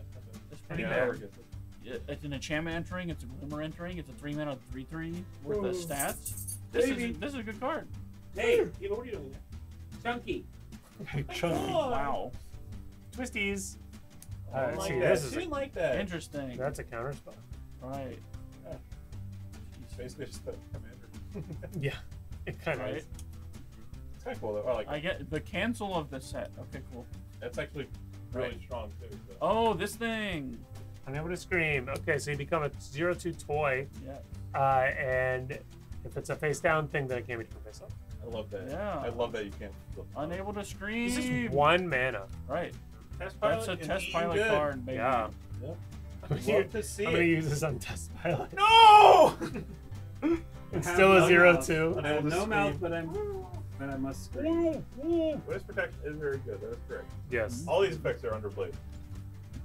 that's pretty Yeah. good. Whoever gets it. Yeah, It's an enchantment entering. It's a glimmer entering. It's a three mana three three worth of stats. This Baby. is this is a good card. Hey, Eva, what are you doing? Chunky. Chunky. Oh. Wow, Twisties. I Uh, didn't see, like this that. is She a- like that. interesting. That's a counter spell. right, It's basically just the commander. Yeah, it kind of right. is. It's kind of cool though. I like I get the cancel of the set. Okay, cool. That's actually really Right. strong too. So. Oh, this thing. Unable to scream. Okay, so you become a zero two toy, Yeah. uh, and if it's a face down thing, then it can't be turned face up. I love that. Yeah. I love that you can't. Unable to scream. This is one mana. Right. Test pilot. That's a pilot test pilot good. card, baby. Yeah. I'd love to see I'm gonna it. use this on test pilot. No! It's I have still a no zero mouth. two. I have Unable to no mouth, but I'm. But I must scream. Witness protection is very good. That is correct. Yes, All these effects are underplayed.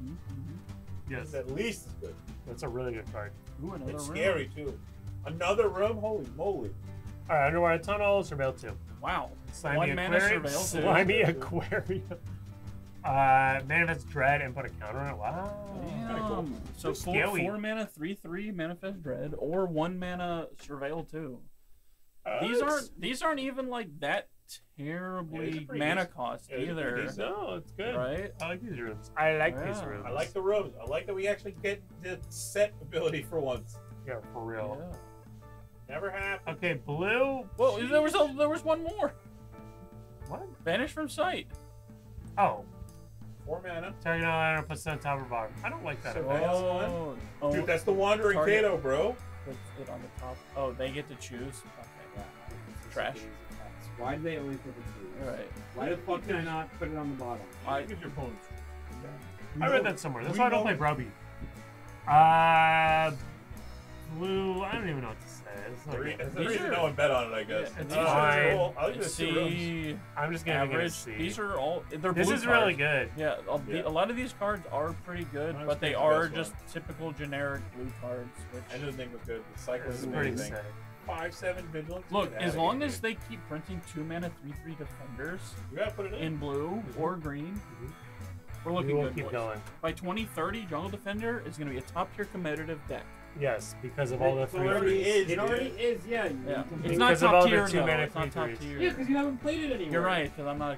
Mhm, mhm. yes, It's at least as good. that's a really good card. Ooh, another It's room. scary too. Another room? Holy moly! All right, underwater tunnel, surveil two. Wow. Slimy One mana aquarium. surveil two. Slimy aquarium. Uh, manifest dread and put a counter on it. Wow. kinda cool. So four, four mana, three three manifest dread, or one mana surveil two. Uh, These aren't these aren't even like that terribly Yeah, these are pretty mana decent. cost Yeah, these are pretty either. No, it's good. Right? I like these rooms. I like these Yeah. rooms. I like the rooms. I like that we actually get the set ability for once. Yeah, for real. Yeah. Never happened. Okay, blue. Well, there was a, there was one more. What? Vanish from sight. Oh, Four mana. target on puts it on top or bottom. I don't like that. So- effect. Oh, oh Dude, that's the Wandering Target. Kato, bro. puts it on the top. Oh, they get to choose. Okay. Yeah. Trash. Why do they always put the two? All right. Why the fuck can I not put it on the bottom? I- Look at your opponents. I read that somewhere. That's why I don't play Brubby. Uh, blue. I don't even know what to say. It's like- Three- That's the These reason are- no one bet on it, I guess. Yeah, it's Uh, fine. cool. I like the two rooms. C, I'm just gonna give it a average. C. These are all. They're this blue is really good. Yeah, a, the- Yeah. a lot of these cards are pretty good, but they are best just one. typical generic blue cards. Which End of the thing was good. The cycle This is is pretty amazing. sick. Five seven vigilance. look, as long as they keep printing two mana three three defenders you gotta put it in. in blue mm-hmm. or green, mm-hmm. we're looking will good. keep boys. going. By 2030, Jungle Defender is going to be a top tier competitive deck. Yes, because of all the It three. already threes. is. Dude. It already is. Yeah. you- Yeah, you can it's pick- not Because of all top the tier two though. mana It's not top tier. Yeah, because you haven't played it anymore. You're right, because I'm not.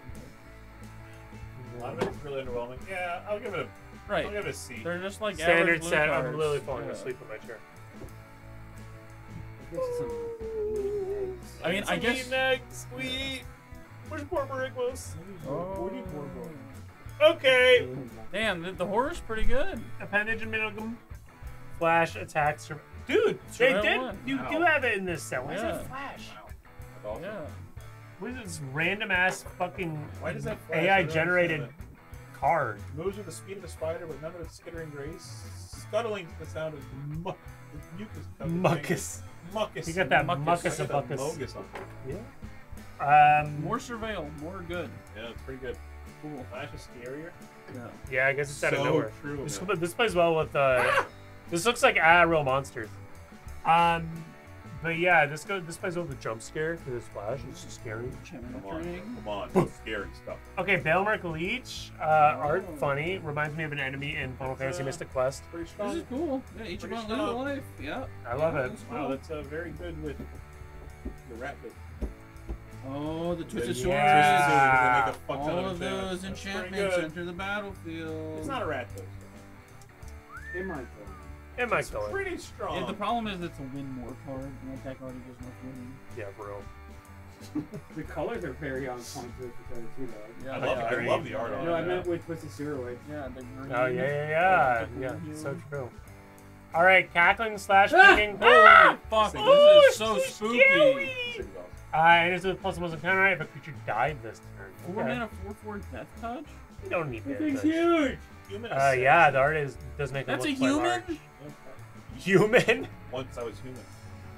A lot of it's really underwhelming. Yeah, I'll give it a. I'll Right, give it a C. they're just like Standard average blue set. cards. I'm literally falling Yeah. asleep in my chair. This is I mean, I guess. Next, sweet. Where's poor Mariglos? Oh. Okay. Damn, the, the horror's pretty good. Appendage Amalgam. Flash attacks. sur- Dude, they Surveil did. one. You Wow. do have it in this set. Why is Yeah. it Flash? That's awesome. Yeah. What is this random ass fucking Why does that flash? I AI don't generated understand card? that. moves with the speed of a spider, but none of its skittering grace, scuttling to the sound of muck, mucus. covered Muckus. Fingers. Muckus. You got that Muckus. muckus I and got that buckus. mogus on there. Yeah. Um. More surveil, more good. Yeah, it's pretty good. Cool. Flash is scarier. Yeah. Yeah, I guess it's out of nowhere. true. This, this plays well with. Uh, this looks like ah, real monsters. Um, but yeah, this go this plays well with the jump scare because it's flash. It's just scary. Come on, come on, that's scary stuff. Okay, Balemurk Leech, uh, art Oh. funny, reminds me of an enemy in Final Fantasy uh, Mystic Quest. Pretty This is cool. Yeah, each of Pretty us live a life. Yeah. I love Yeah, it. that's Wow, that's uh, very good with the rat. Oh, the Twisted Yeah. Swords. Yeah. They make a fuck All of of those enchantments enter the battlefield. It's not a rat though. It might go. It might It's kill it. pretty strong. Yeah, the problem is it's a win more card, and that deck already goes more winning. Yeah, bro. The colors are very on point with each other too, though. Yeah, I love, Yeah, I green. love the art on No, I it. meant with Twisted Sewerway. Yeah, the green. Oh yeah, yeah, yeah, Yeah, yeah. green so true. All right, cackling slash Ah! pinging. Holy fuck! This Oh, is so spooky. scary. Six dollars. Uh, and it's with plus one counter if a creature died this turn. Four Okay. mana, four four death touch. You don't need That that. thing's touch. huge! Human Uh, yeah, the art is does make That's a him look quite human. large. Human? Once I was human.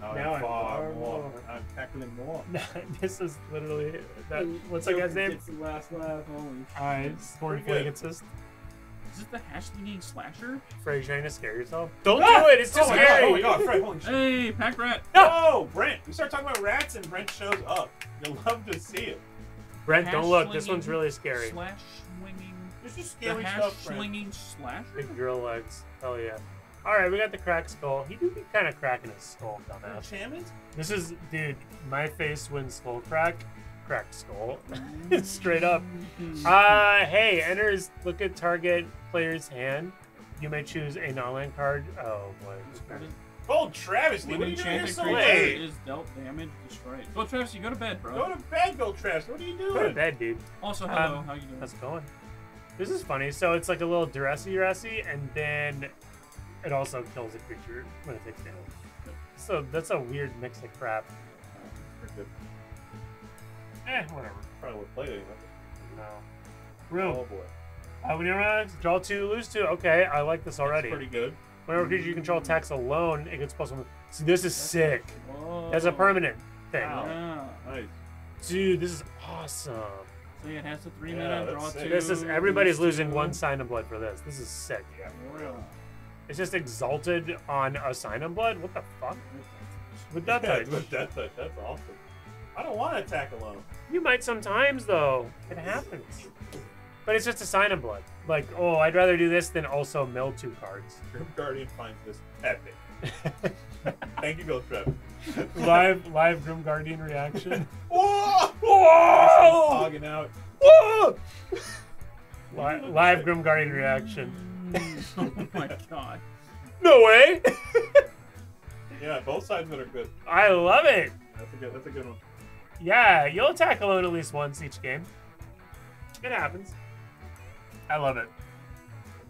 Now, Now I'm I'm far far more. more. I'm cackling more. this is literally that. What's that guy's name? It's the last laugh. Holy Uh, Scornful Pretty good. Egotist. Is this the hash slinging slasher? Fred, you trying to scare yourself? Don't Ah! do it. It's too oh scary. God, oh my god, Fred, holy shit. Hey, pack rat. Oh, Brent. We start talking about rats and Brent shows up. You'll love to see it. Brent, Hash don't look. This one's really scary. Slash swinging. There's just The hash stuff, Brent. slinging slasher. Big drill legs. Hell yeah. All right, we got the cracked skull. He do be kind of cracking his skull, dumbass. Enchantment? This is, dude, my face when skull crack, cracked skull. Straight up. Uh, hey, enters, look at target player's hand. You may choose a non-land card. Oh, boy. Oh, Travis, When what are you doing here enchanted so creature late? is dealt damage, destroyed. Go, Travis, you go to bed, bro. Go to bed, go, Travis. What are you doing? Go to bed, dude. Also, hello. Um, How you doing? How's it going? This is funny. So it's like a little duressy duressy, and then it also kills a creature when it takes damage. So that's a weird mix of crap. Pretty good. Eh, whatever. Probably would play it anyway. No. Room. Oh boy. When you're on, draw two, lose two. Okay, I like this already. That's pretty good. Whenever creature you control attacks alone, it gets plus one. See, this is sick. Whoa. That's a permanent thing. Wow. Yeah. Nice. Dude, this is awesome. So yeah, it has a three Yeah, mana draw sick. two. This is everybody's lose losing two. one sign of blood for this. This is sick. Yeah. Yeah. It's just exalted on a sign of blood. What the fuck? With that Yeah, touch. with that touch. That's awesome. I don't want to attack alone. You might sometimes though. It happens. But it's just a sign of blood. Like, oh, I'd rather do this than also mill two cards. Grim Guardian finds this epic. Thank you, Bill Trev. live live Grim Guardian reaction. Whoa! Whoa! Hogging out. Whoa! Li- live Grim Guardian reaction. oh my god. No way! Yeah, both sides of it are good. I love it. That's a good. That's a good one. Yeah, you'll attack alone at least once each game. It happens. I love it.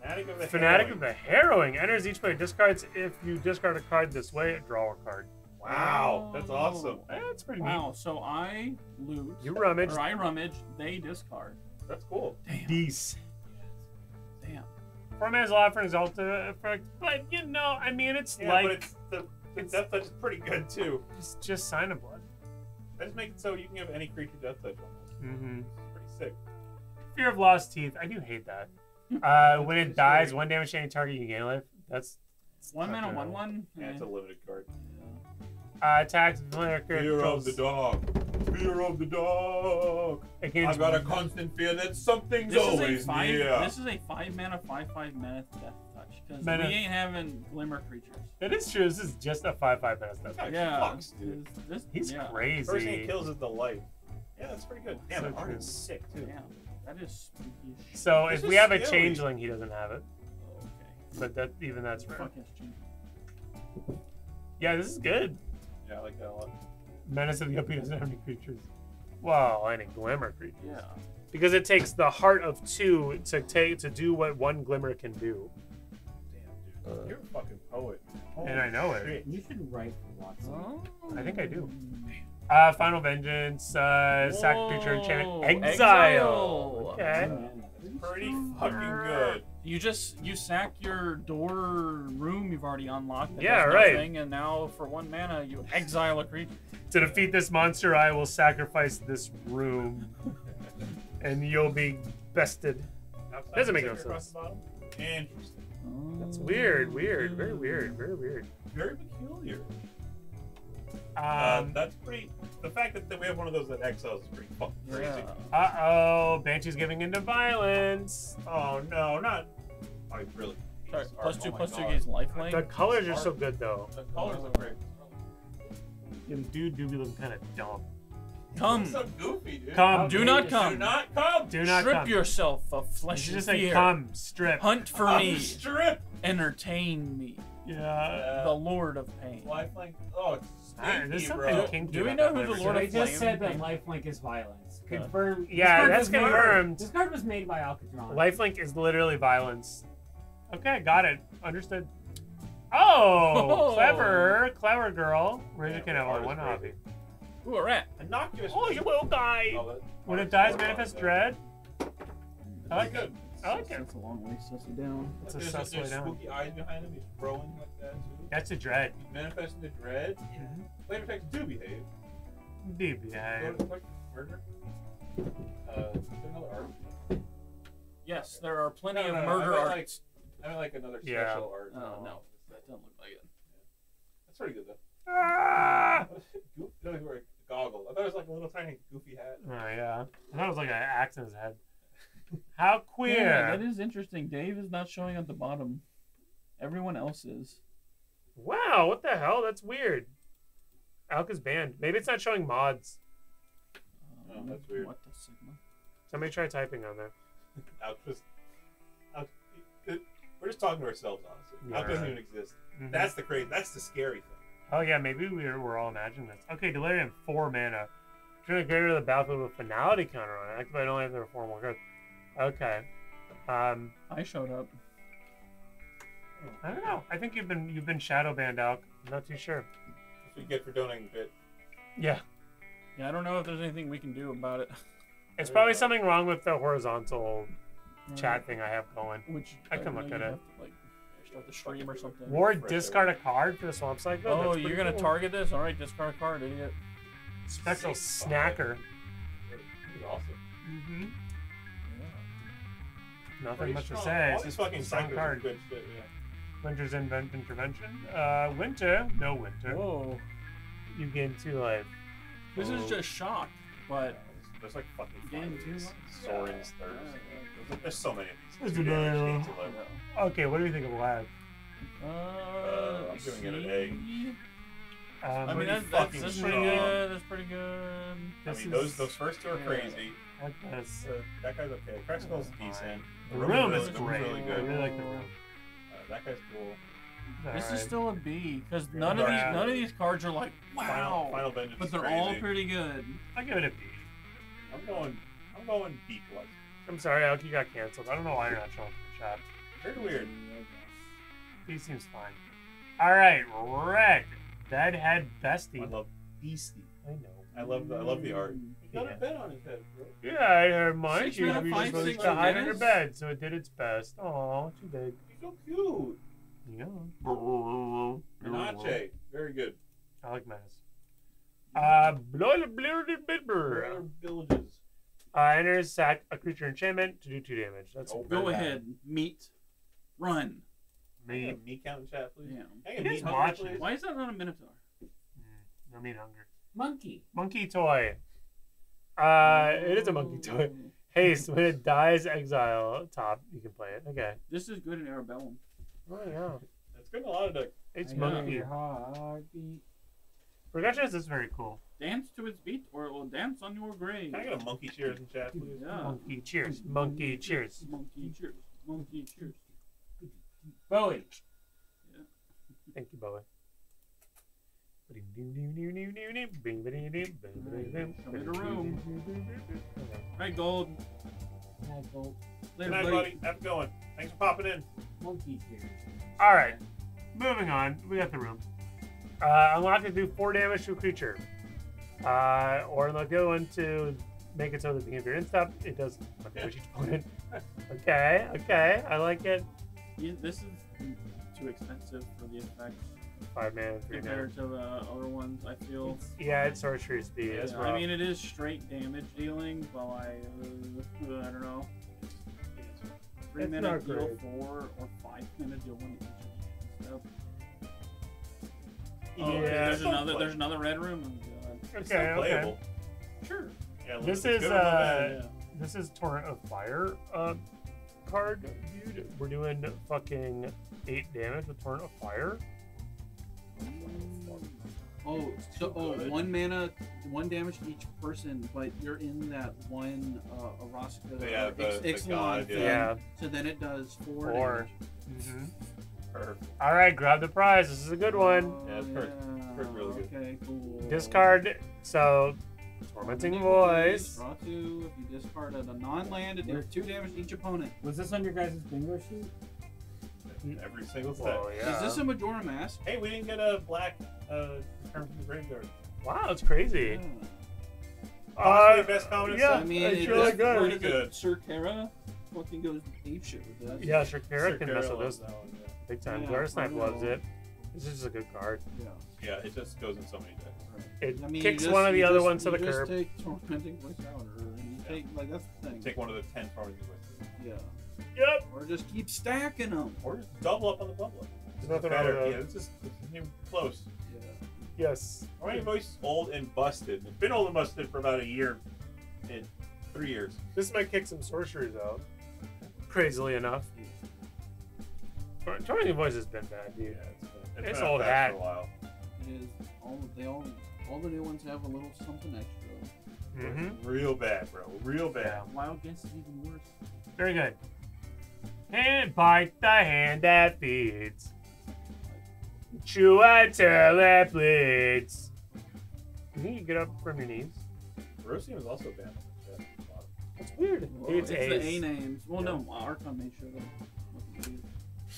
Fanatic of the Fanatic Heroine. of the Harrowing enters each player discards. If you discard a card this way, draw a card. Wow, that's awesome. Eh, That's pretty Wow. So I loot. You rummage. Or I rummage. They discard. That's cool. Damn. These. Damn. Four man's law for an exalted effect, but you know, I mean, it's Yeah, like but it's the, the it's- death touch is pretty good too. it's just sign of blood. I just make it so you can have any creature death touch almost. Mm-hmm. Pretty sick. Fear of lost teeth. I do hate that. Uh, when it dies, one damage to any target you gain life. That's One mana, Okay. one one. Yeah, it's a limited card. uh, attacks. Player Fear of the Dark. Fear of the Dark. It gains I've got a constant fear that something's This is a always five. near. This is a five mana, five five mana death touch because we ain't having glimmer creatures. It is true. This is just a five-five minute death touch. Yeah. fucks, dude. This, this, He's yeah. crazy. First thing he kills is the light. Yeah, that's pretty good. Damn, So the art true. is sick too. Damn, that is spooky. So This if we is have a changeling, he doesn't have it. Oh, okay. But that even that's rare. Fuck. Yeah, this is good. Yeah, I like that a lot. Menace of the Opi doesn't have any creatures. Well, any glimmer creatures. Yeah. Because it takes the heart of two to take to do what one glimmer can do. Damn, dude. You're a fucking poet. And I know it. You should write for Watson. Oh. I think I do. Uh, Final Vengeance, uh, sack creature Whoa, enchantment, exile. exile. Okay. Pretty fucking good. You just you sack your door room you've already unlocked. That Yeah, does right. nothing, and now for one mana you exile a creature. To defeat this monster, I will sacrifice this room, and you'll be bested. Outside Doesn't make no sense. the. Interesting. That's weird, weird, very weird, very weird. Very peculiar. Uh, Um, that's pretty. The fact that, that we have one of those that exiles is pretty fucking crazy. Yeah. uh oh, Banshee's giving into violence. Oh no, not. I really. hate Sorry, this plus art. two, Oh plus two God. gains lifelink. The colors are so good though. The colors look great. And dude do be looking kind of dumb. Come, so goofy, dude. Come. do not come. Do not come. Do not Strip come. yourself of You flesh should and just say fear. come, strip. Hunt for Come me. Strip. Entertain me. Yeah. The Lord of Pain. Lifelink. Oh, it's there's stinky, something bro. kinky Do we know who the flavor. Lord So of they just said that thing. lifelink is violence. Yeah. Confirm. this Yeah, that's was made- confirmed. This card was made by Alcatraz. Lifelink is literally violence. Okay, got it. Understood. Oh, Oh. clever, clever girl. Razor Yeah, can have only art one is hobby. Ooh, a rat. Innocuous. Oh, you will die. Oh, When it dies, manifest good. dread. I like it. good. I like it. That's a long way, sussy down. It's a There's, sus way there's down. spooky eyes behind him. He's growing like that too. That's a dread. He's manifesting the dread. Mhm. Flavor effects do behave. Do behave. yeah. to the question. Murder. Uh, is there another art? Yes, there are plenty No, of no, no, murder I meant like- arts. I mean, like another Yeah. special art. Oh no, that doesn't look like it. That's pretty good though. Ah! Goof, no, he wore goggles. I thought it was like a little tiny goofy hat. Oh yeah, I thought it was like an axe in his head. How queer! Yeah, that is interesting. Dave is not showing at the bottom. Everyone else is. Wow, what the hell? That's weird. Alk is banned. Maybe it's not showing mods. Oh, that's weird. What the sigma? Somebody try typing on there. Out just, out, it, we're just talking to ourselves, honestly. Yeah, Out doesn't even exist. Mhm. That's the crazy. That's the scary thing. Oh yeah, maybe we're, we're all imagining this. Okay, Delirium four mana. Trying to get rid of the battlefield with finality counter on it. Activate only if there are four more cards. Okay. Um, I showed up. I don't know. I think you've been you've been shadow banned, Alk. I'm not too sure. That's what you get for donating a bit. Yeah, Yeah, I don't know if there's anything we can do about it. it's probably something wrong with the horizontal chat thing I have going. Which I can look at it. have to, like start the stream or something. Or Fresh discard a card for the swamp cycle. Oh, That's you're gonna cool. target this? All right, discard a card, idiot. spectral Six, five. Snatcher. It's awesome. Mm-hmm. Yeah. Nothing Pretty much strong. to say. All It's these just fucking a strong are card. good shit. Yeah. Winter's invent intervention. Uh, winter, no winter. Whoa. You gain two life. This Oh. is just shock, but There's like fucking Game five of two, these. Soren's Yeah. There's, there's so many of these. There's Two another one. gain two life. Okay, what do you think of Lad? uh, I'm giving it an A. C? Um, I mean, that's, that's, that's pretty good. That's pretty good. I mean, those is- those first two are yeah. crazy. like this. Uh, that guy's okay. Practical's Fine. decent. The room room is is really- great. really I good. really like the room. Uh, that guy's cool. This Alright. is still a B because Yeah. none of these none of these cards are like Final, wow, Final Vengeance but they're crazy. all pretty good. I'll give it a B. I'm going. I'm going B plus. I'm sorry, Alk, you got canceled. I don't know why you're not showing up in the chat. Very weird. B seems fine. All right, red. Bedhead Beastie. I love Beastie. I know. I love the. I love the art. Got Yeah. a bed on his head, bro. Yeah, I heard mine. Six She was supposed to hide under bed, so it did its best. Oh, too big. He's so cute. Yeah. Menace. Very good. I like Menace. Uh, Blood Blooded Other villages. Uh, enters sack a creature enchantment to do two damage. That's Oh, Go bad. ahead, meet, run. Me. Me, me count in chat, please. Yeah. Hey, It me is hungry, watching. please. Why is that not a Minotaur? Mm, no meat hunger. Monkey. Monkey toy. Uh, it is a monkey toy. Haste when it dies, exile top. You can play it. Okay. This is good in Arabellum. Oh yeah. That's good in a lot of decks. It's I hear monkey. Your heartbeat. Progression is very cool. Dance to its beat, or it will dance on your grave. Can I get a monkey cheers in chat, please? Yeah. Monkey cheers. Monkey cheers. Monkey cheers. Monkey cheers. Bowie. Yeah. Thank you, Bowie. Show me the room. Right, gold. Night Bolt. Good Later, night, buddy. buddy. Have a good one. Thanks for popping in. Monkey here. All right, moving on. We got the room. Uh, unlock to do four damage to a creature, uh, or unlock the other one to make it so that the if you're in stop, it does damage each opponent. Okay, okay, I like it. Yeah, this is too expensive for the effects Five mana, three mana. compared to the other ones. I feel. It's, yeah, it's sorcery speed. Yeah, Yeah. I mean, it is straight damage dealing, but I, uh, I don't know. Three It's minute deal great. four or five minute deal one each. So, oh, okay, there's another. play- There's another red room. Oh, It's okay, okay. Sure. Yeah, This is, good uh, bed. This is Torrent of Fire uh, card, dude. We're doing fucking eight damage with Torrent of Fire. Oh, so oh, one mana, one damage to each person, but you're in that one uh, Araska Yeah, or the- Ix- the Ixalan god, thing. Yeah. So then it does four. Four. damage. Mm-hmm. Perfect. All right, grab the prize. This is a good one. Oh, Yeah, it's pretty- pretty really good. Okay, cool. Discard. So, Tormenting Voice. Draw two. If you discard a non-land, it deals two damage to each opponent. Was this on your guys' bingo sheet? Every single step. Well, yeah. Is this a Majora mask? Hey, we didn't get a black uh, return from the graveyard. Wow, it's crazy. Yeah. Possibly Uh, best common yeah. I mean, it's it, really good. what is Good. it? Sir Kara fucking goes ape shit with that. yeah, Shakira can Sir mess with loves this that one, yeah. Big time. Yeah, Guard Snipe loves it. This is just a good card. Yeah. Yeah, it just goes in so many decks. It I mean, kicks you one of the other just- ones to you the just curb. Take tormenting voice out, or you take like that's the thing. Take one of the ten farmers with you. Yeah. Yep. Or just keep stacking them. Or just double up on the public. There's nothing wrong Better. with Yeah, that. this is, this isn't even close. Yeah. Yes. Alright, voice old and busted. It's been old and busted for about a year and three years. This might kick some sorceries out. Crazily enough. Tormenting Voice has been bad, Yeah, dude. it's, been, It's been old out hat. for a while. It is. All they all all the new ones have a little something extra. Mm-hmm. Real bad, bro. Real bad. Yeah. Wild guess is even worse. Very good. And bite the hand that feeds. Chew until it bleeds. You think you get up from your knees? Rosium is also bad. on the bottom. That's weird. Well, it's it's the A names. Well, Yeah. no, Archon made sure that.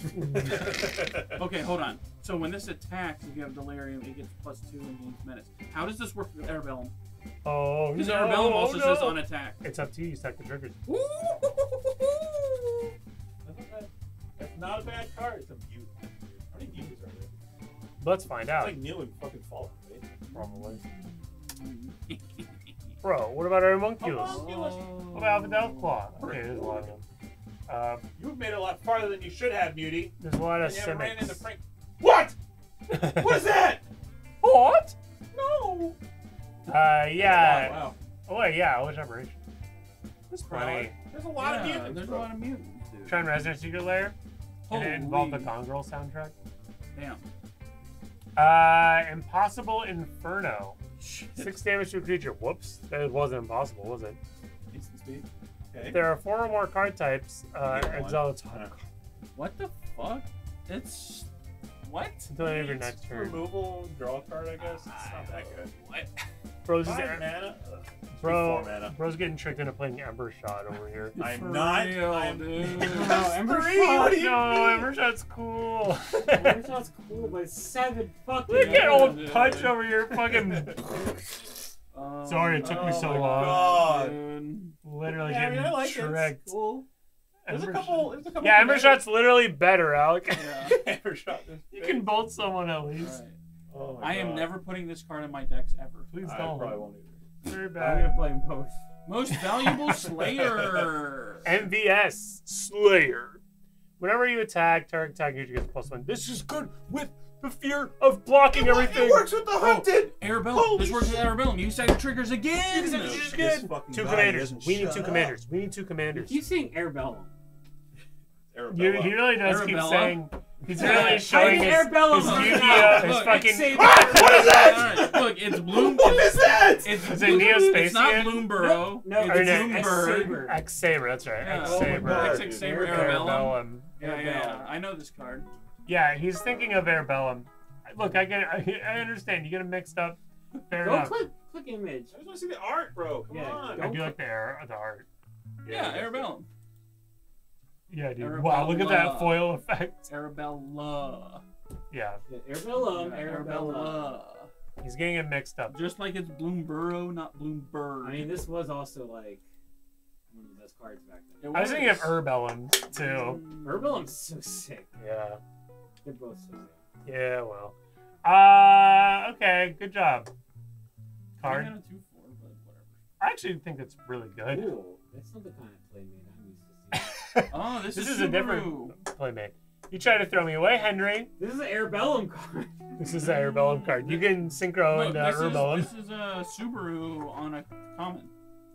Okay, hold on. So when this attacks, if you have delirium, it gets plus two and gains menace. How does this work with Arabellum? Oh, Because no, Arabellum also no. says on attack. It's up to you. You stack the triggers. That's not bad. That's not a bad card. It's a mute. How many mutants are there? Let's find It's out. like Neil and fucking Fallen, right? Probably. Bro, what about our homunculus? Homunculus. What about the Elf Claw? Okay, there's a lot of them. Uh, You've made it a lot farther than you should have, Muty. there's a lot of And you haven't ran into Frank. What? What is that? what? No. Uh, yeah. Wow. Oh, wait, yeah, which operation? That's funny. There's a lot of mutants. There's a lot of mutants, dude. Trying Resident Secret Lair? And it involved the Gone Girl soundtrack? Damn. Uh, Impossible Inferno. Shit. Six damage to a creature. Whoops. That wasn't impossible, was it? Instant speed. Okay. There are four or more card types, uh, You get exile a top Uh, What the fuck? It's what? until the end of your it's next turn. Removal, draw card, I guess. It's not that good. What? Bro, this is mana. Bro, mana. bro's getting tricked into playing Ember Shot over here. I'm For not. real, I'm, dude. No, Ember what no. Ember Shot's cool. Ember Shot's cool, but seven fucking. Look at Yeah, old dude. Punch over here, fucking Um, Sorry, it took me oh so my long. God. dude. literally Yeah, I mean, getting I like tricked. It's cool. There's a couple. There's a couple. Yeah, Ember Shot's literally better, Alec. Yeah. Ember Shot. you can bolt someone at least. Alright. Oh my I am never putting this card in my decks ever. Please don't. I probably won't either. Very bad. I'm bad. gonna play them both. Most valuable Slayer. MVS Slayer. Whenever you attack, target attack usually gets plus one. This is good with the fear of blocking everything. It works with the oh, hunted. Arabellum. Holy This works with shit. Arabellum. You said triggers again. This is just This good. Two commanders. We need two up. commanders. We need two You commanders. keep saying Airbellum. You, he really does keep saying. He's Yeah, really I showing mean his, Arabella his was Yu-Gi-Oh! His Look, fucking. it's saying- What is that? Alright, Look, it's Bloom. What is that? It's, Is it Bloom- Neo-Spacian? It's not Bloomburrow. No, it's Or no, Bloomberg. X-Saber. X Saber, that's right. Yeah. X Oh my Saber. God. X Saber Dude, Arabellum. Yeah, yeah, yeah. I know this card. Yeah, he's thinking of Airbellum. Look, I get, I, I understand. You get them mixed up. Fair Go enough. click, click image. I just want to see the art, bro. Come Yeah, on. I do like the air, the art. Yeah, Arabellum. Yeah, dude. Arabella. Wow, look at that foil effect. Arabella. Yeah, Yeah, Airbellum, Yeah, Arabella. he's getting it mixed up. Just like it's Bloomburrow, not Bloomberg. I mean, this was also like one of the best cards back then. It I was thinking of was. Too. Airbellum's so sick. Yeah. They're both so sick. Yeah. Well. Uh. Okay. Good job. I Card. got a two four, but whatever. I actually think it's really good. Ooh, that's not the kind of playmate I'm used to seeing. Oh, this, This is, is a different playmate. You try to throw me away, Henry. this is an Airbellum card. This is the Urbellum card. You can synchro Look, into this, is, this is a Subaru on a common.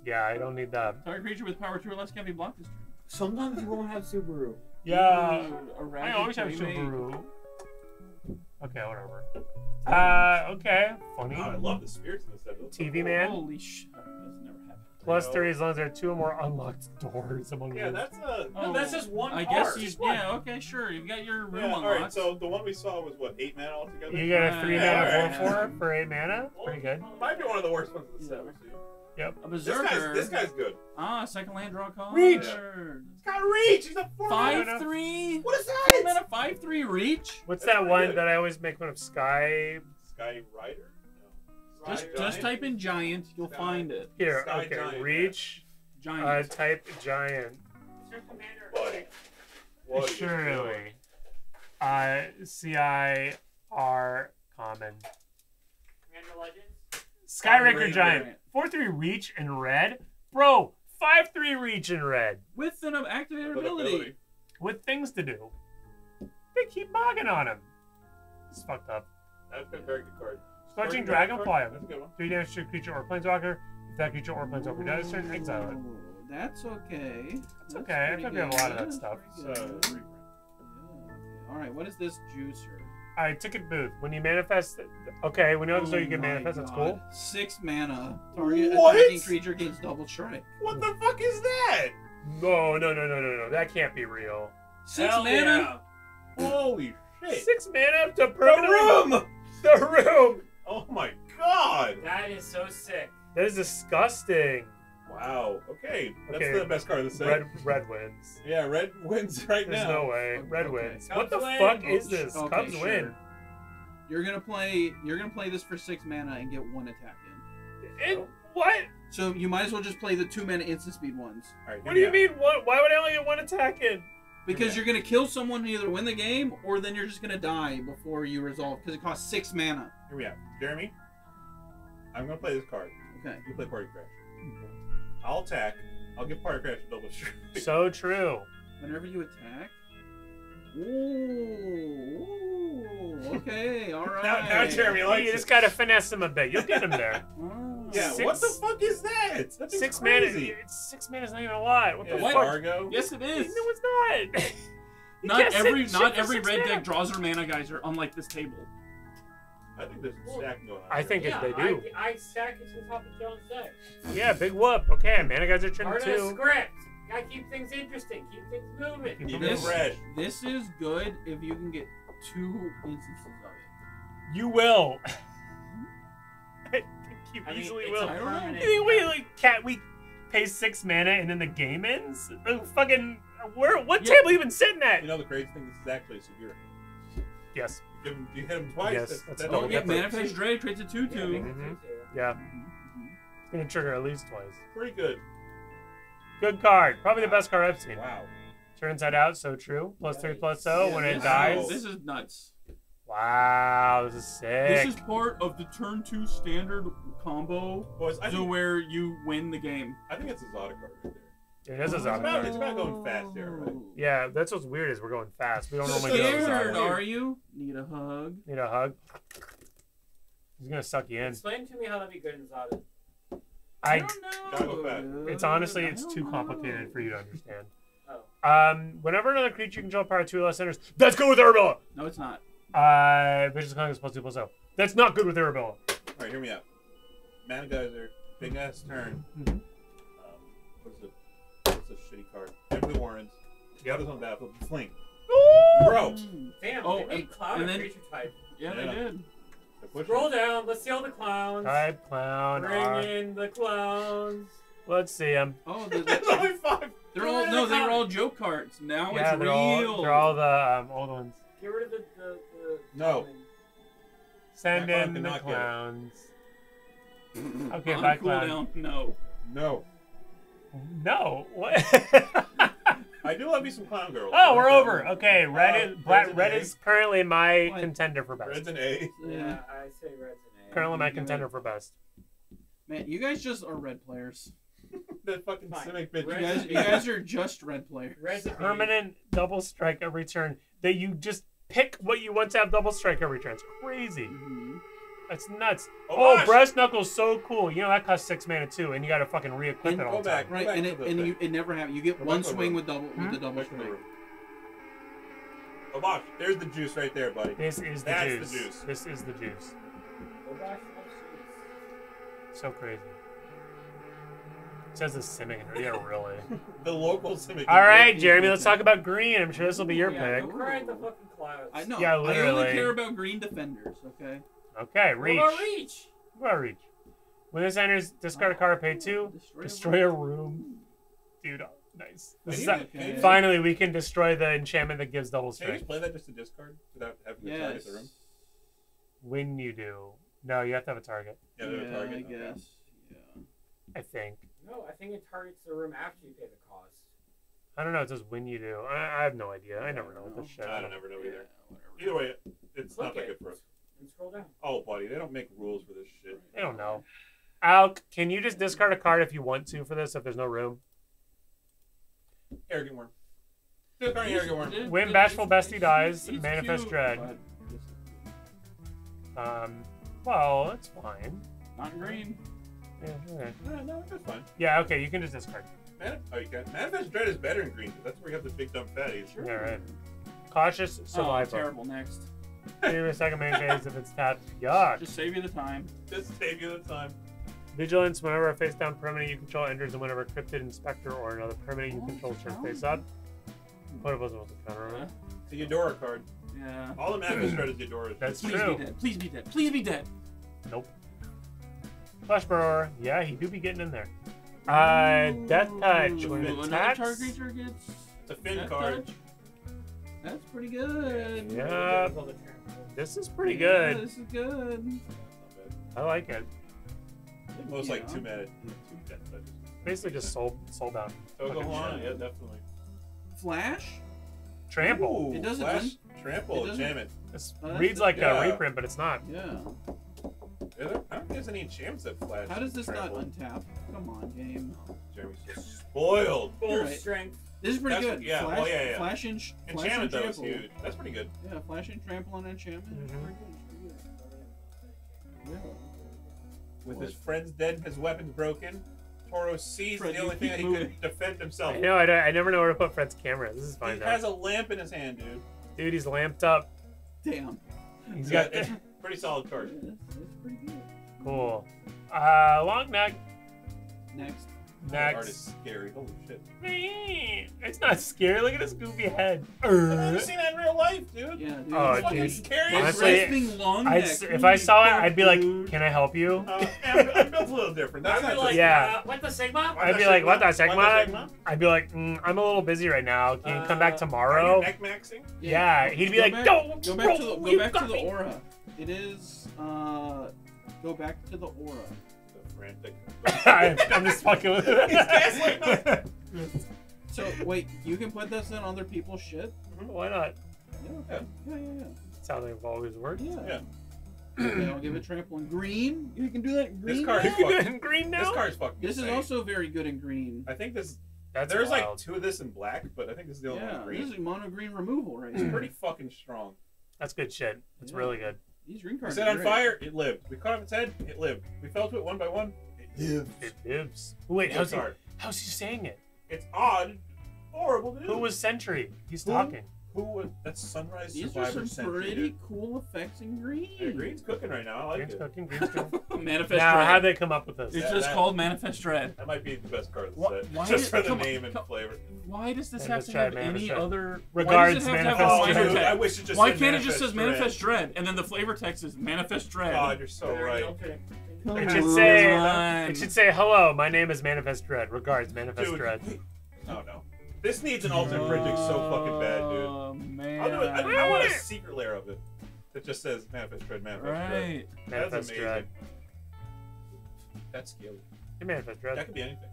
Yeah, I don't need that. Target creature with power two or less can't be blocked this turn. Sometimes you won't have Subaru. Yeah. Ooh, a I ragged always have playmate. Subaru. Okay, whatever. Uh, okay. Funny. Oh, I love the spirits in this set. TV cool. man. Holy shit, that's never happened. Three as long as there are two or more unlocked doors among Yeah, them. that's a. Oh, that's just one I card. guess you. One. Yeah, okay, sure. You've got your room Yeah, unlocked. right. So the one we saw was what eight mana altogether. You got a three Yeah, mana alright. four four for eight mana. Pretty good. Might be one of the worst ones in the set. We'll see. a This berserker. guy's, this guy's good. Ah, second land draw card. Reach. He's got reach. He's a four Five mana. three. What is that? Four that? mana five three reach. What's That's that one good. that I always make fun of? Sky. Sky Rider. No. Just Sky just type in giant. You'll Sky. find it. Here, Sky okay. Giant, Reach. Uh, Giant. type giant. Buddy. What are Surely. Uh, C I R common. Skyraker Skyraker Giant. Giant. 4 3 reach and red. Bro, five three reach in red With an activated But ability. with things to do. They keep bogging on him. It's fucked up. That's been a very good card. Scorching Dragonfly. That's a good one. Three damage to a creature or planeswalker. If that creature or planeswalker dies, turn exile it. That's okay. That's okay. I pretty think we have a lot of that good. stuff. So, Pretty good. reprint. Yeah, okay. All right, what is this juicer? Alright, it booth. When you manifest, okay, when you know so you Oh can my manifest, that's cool. Six mana. Target What? attacking creature gains double strike. What the fuck is that? No, no, no, no, no, no. That can't be real. Six Hell mana. yeah. Holy shit! Six mana to The room! The room. Oh my god! That is so sick. That is disgusting. Wow. Okay, that's Okay. the best card of the set. Red, red wins. Yeah, red wins right There's now. no way. Red Okay. wins. Cubs what the win. fuck is this? okay, Cubs sure. win. You're gonna play. You're gonna play this for six mana and get one attack in. And what? So you might as well just play the two mana instant speed ones All right, What do you we mean? What? Why would I only get one attack in? because Yeah. you're gonna kill someone to either win the game or then you're just gonna die before you resolve because it costs six mana. Here we have Jeremy. I'm gonna play this card. Okay. You play Party Crash. Hmm. I'll attack. I'll give Party Crash a double strike. So true. Whenever you attack. Ooh. ooh, Okay. All right. Now- now Jeremy You just gotta finesse him a bit. You'll get him there. Oh. yeah. Six- What the fuck is that? That's six mana. crazy. It's six mana's not even a lot. What Yeah, the what? fuck? Argo. Yes, it No, it's not. You Not can't every not every red deck draws their mana geyser, unlike this table. I think there's a stack going on. I here. think it- yeah, they do. I, I stack it to the top of Jones' deck. Yeah, big whoop. Okay, Mana Geyser turning Part of the two. script. Gotta keep things interesting. Keep things moving. Keep Even This- fresh. This is good if you can get two instances of it. You will. I think you I easily it's will. a I don't know. You think we like cat we pay six mana and then the game ends? Fucking where what Yeah. table you been sitting at? You know the crazy thing. This is actually a severe. yes. You, him, you hit him twice. Yes, that's, that's that's double Oh yeah, different. Manifest Dread creates a two Yeah, two. make it Mhm. two, two. Yeah. It's gonna trigger at least twice. pretty good. Good card. Probably the best card I've seen. Wow. Turn inside out, so true. Plus three plus oh Yeah, when it it is- dies. This is nuts. Wow, this is sick. This is part of the turn two standard combo Boys, I to think, where you win the game. I think it's a Zada card right there. It is a It's about- it's about going fast here, right? Yeah, that's what's weird is we're going fast. We don't normally go scared, Zada. Scared, are you? Need a hug? Need a hug? He's gonna suck you in. Explain to me how that'd be good in Zada. I. don't know. Gotta go fast. It's honestly it's don't too know. complicated for you to understand. Oh. Um, whenever another creature you control power two or less enters, that's good with Arabella. No, it's not. Uh, Vicious Conquest is plus two plus oh. That's not good with Arabella. All right, hear me out. Mana Geyser, big ass turn. Mhm. Um, shitty card? Empty Warrens. The other's on battlefield. Fling. Bro. Damn, Oh, they made and- Cloud and a then- creature type. Yeah, they Yeah. did. Push Scroll down. Let's see all the clowns. Type clown. Bring R. in the clowns. Let's see them. Oh, the, There's only five. they're all no, they were all joke cards. Now Yeah, it's they're real. all they're all the um, old ones. Get rid of the the. the No. common. Send That clown in the cannot get it. clowns. Okay, On bye, cooldown. clown. No. No. No. What? I do love me some clown girls. oh, we're over. Okay, red Uh, is black. Red is currently my What? contender for best. Red's an A. Yeah, I say red's an A. Currently my contender for best. Man, you guys just are red players. that fucking Fine. Simic bitch. You guys, you guys are just red players. Red's a B. Permanent double strike every turn. That you just pick what you want to have double strike every turn. It's crazy. Mhm. That's nuts. Oh, Oh, gosh. brass knuckles so cool. You know that costs six mana too, and you got to fucking re-equip And it all go the back. time. Right, back and it and you it never happens. You get Go one back over. swing with double Hmm? with the double Back to the strike. Oh, Bosh, there's the juice right there, buddy. This is the That's the juice. juice. This is the juice. Go back to the So crazy. It says the Simic. Yeah, really. The local Simic. All right, Jeremy. Let's talk about green. I'm sure this will be your Yeah, pick. go- We're at the fucking clouds. I know. Yeah, literally. I only care about green defenders. Okay. Okay, What reach. about reach? What about reach? When this enters, discard a oh, card, pay two. Destroy a room. Dude, oh, nice. This is Can how- you- can you- finally, we can destroy the enchantment that gives double Can you just play that just to discard without having to target Yes. the room? When you do, no, you have to have a target. Yeah, they're a Yeah, target. I okay. guess. Yeah. I think. No, I think it targets the room after you pay the cost. I don't know. It says when you do. I, I have no idea. I never know what this shit. I don't ever know either. whatever. Either way, it's Click not that it good for us. And scroll down. Oh, buddy, they don't make rules for this shit. I don't know. Alk, can you just discard a card if you want to for this if there's no room? Arrogant worm. Still calling arrogant worm. When Bashful Beastie dies, It's Manifest cute, Dread. but this is cute. Um, well, that's fine. Not green. Yeah, okay. No, no, that's fine. yeah, okay, you can just discard. Man, oh, you can. Manifest Dread is better in green. 'cause That's where you have the big dumb fatties. Sure. Yeah, right. Cautious Oh, Survivor. terrible. Next. Give me a second main phase if it's tapped. Yuck. Just save you the time. Just save you the time. Vigilance, whenever a face down permanent you control enters, and whenever Cryptid Inspector or another permanent you Oh, control turns face up. What was supposed to counter on it? It's a Eudora card. Yeah. All the Manifest Dread is Eudora. That's Please true. be dead. Please be dead. Please be dead. Nope. Flesh Burrower, yeah, he do be getting in there. Uh, Death Touch, when it Ooh, Another attacks. target creature gets. It's a Finn Death card. touch. That's pretty good. Yeah, All the tramp- this is pretty Yeah, good. this is good. I like it. it think most like two mana, two death touches. Basically just soul, soul down. Togo Fucking Juana, yeah, definitely. Flash. Trample. Ooh, It doesn't Flash, un- trample, it doesn't- jam it. This Oh, reads like yeah. a reprint, but it's not. Yeah. Is there- I don't think there's any enchantments that flash. How does this trample. not untap? Come on, game. Jeremy's just spoiled. You're right. strength. This is pretty That's- good. yeah, Flash, well, yeah, yeah. Flash and sh- flash and Enchantment though is huge. That's pretty good. Yeah, flash and trample on enchantment. It's Mhm. pretty good. It's pretty good. With What? his friends dead and his weapons broken, Toro sees Fred, the only thing that he moving. could defend himself. I know, I, I never know where to put Fred's camera. This is He fine though. has a lamp in his hand, dude. Dude, he's lamped up. Damn. He's got it's pretty solid Yeah, that's, that's pretty good. cool. Uh, long neck. Next. The art is scary. Holy shit. It's not scary. Look at his goofy head. I've never seen that in real life, dude. Yeah, dude. Oh, It's fucking dude. scary. Honestly, rasping long I'd, if I saw it, I'd be like, "Can I help you?" Uh, yeah, I'm, I'm built a little different. That's I'd be not like, Yeah. uh, what the Sigma? I'd be like, "What the Sigma?" Sigma? I'd be like, mm, "I'm a little busy right now. Can you come back Uh, Are tomorrow?" neck maxing? Yeah, he'd be Go like, back- "Don't, Go back bro, to the, go back to the aura. It is uh go back to the aura. The frantic. I'm just fucking with He's gaslighting it. So wait, you can put this in other people's shit? Mm-hmm, why not? Yeah, okay. Yeah, yeah, Sounds like it always works. yeah. Yeah. Okay, I'll give it trample in green. You can do that in green. This card You now? can do it in green now. This now. card's fucking This is also very good in green. I think this. That's there's like two of this in black, but I think this is the only one Yeah, in green. this is mono green removal right It's pretty fucking strong. That's good shit. It's Yeah. really good. These green We set on great. fire, it lived. We cut off its head, it lived. We fell to it one by one, it lived. It lives. Wait, how's he? How's he saying it? It's odd, horrible, dude. Who was Sentry? He's Who? talking. Who was? That's Sunrise These are some pretty dude. cool effects in green. Yeah, green's cooking right now. I like Green's it. cooking. Green's cooking. Manifest now, Dread. how'd they come up with this? It's Yeah, just that- called Manifest Dread. That might be the best card of the set, why just did- for the come on, name and come- flavor. Why does this Manifest have to Dread, have Manifest any Dread. other? Regards, why does it have to have Manifest a Oh, Dread. dude, text? I wish it just Why said can't it just says Dread. Manifest Dread and then the flavor text is Manifest Dread? God, oh, you're so There right. go, okay. Come It should on. say. It should say, "Hello, my name is Manifest Dread. Regards, Manifest Dude, Dread." wait. No, no. This needs an alternate printing so fucking bad, dude. Oh man. I'll do it. I, I want a secret layer of it that just says Manifest Dread, Manifest Dread. Right. That's Manifest amazing. Dread. That's scary. Hey, Manifest dread. That could be anything.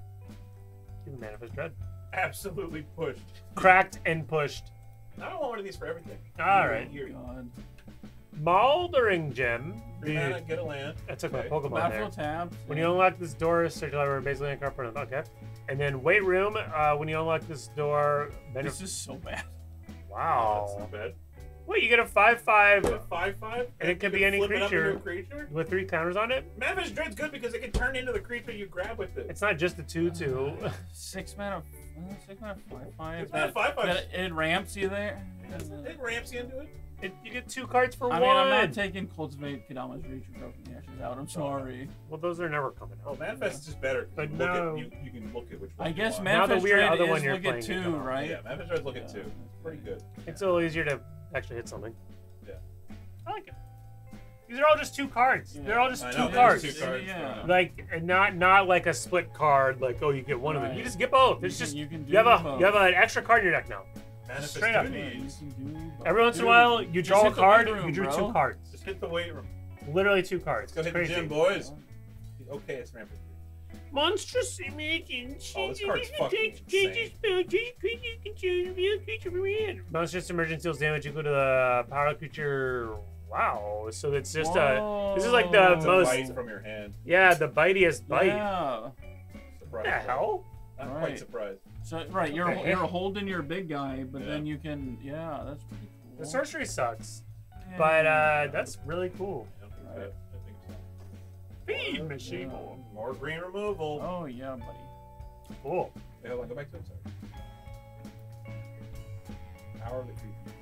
Give Manifest Dread. Absolutely pushed. Cracked and pushed. I don't want one of these for everything. All right. Here. God. Moldering Gym. Three Dude, mana, get a land. I took my Okay. Pokemon there. Battlefield tab. When you unlock this door, search library basically incorporate Okay. And then Weight Room, uh, when you unlock this door, benef- This is so bad. Oh, that's wow. not bad. Wait, you get a 5 5 Put a five five, And it could be any flip it up creature. into a creature. with three counters on it? Manifest Dread's good because it can turn into the creature you grab with it. It's not just a 2 2. Six mana. uh, Six mana. Five five. Six mana, That, five, five. that it ramps you there. It ramps you into it. It, you get two cards for I one. mean, I'm not taking Cultivate Kodama's Reach or Broken the Ashes out. I'm sorry. well, those are never coming Oh, out. Manifest is just better. 'cause But you look at- no. you, you can look at which one. I you guess want. Now the Manifest weird Dread other is one you're look at playing two, can come out. right? Yeah, Manifest Dread's look at Yeah, two. that's Pretty good. It's a little easier to actually hit something. Yeah. I like it. These are all just two cards. Yeah. They're all just I two know, they're cards. just two cards. Yeah. Like and not not like a split card. Like oh, you get one of them. You Right. just get both. You It's can- just you can do you have a both. you have an extra card in your deck now. Manifest Straight up. Yeah, you goodies. can do both. Every once in a while, you draw a hit the card. weight room, you drew bro. two cards. Just hit the weight room. Literally two cards. Let's go It's hit crazy. the gym, boys. Okay, it's rampant. Monstrous emerging Oh, this card's fucking insane. Monstrous emergence deals damage equal to the power creature Wow. So it's just a. This is like the It's a most- bite from your hand. Yeah, the bitiest bite. Yeah. What Surprise. the hell? I'm Right. quite surprised. So right, you're Okay. you're holding your big guy, but Yeah. then you can yeah, that's pretty cool. The sorcery sucks, Yeah. but uh, that's really cool. I Right. that. I think so. Feed machine. Yeah. More green removal. Oh yeah, buddy. Cool. Yeah, hold on, go back to it. Sorry. Power of the creature.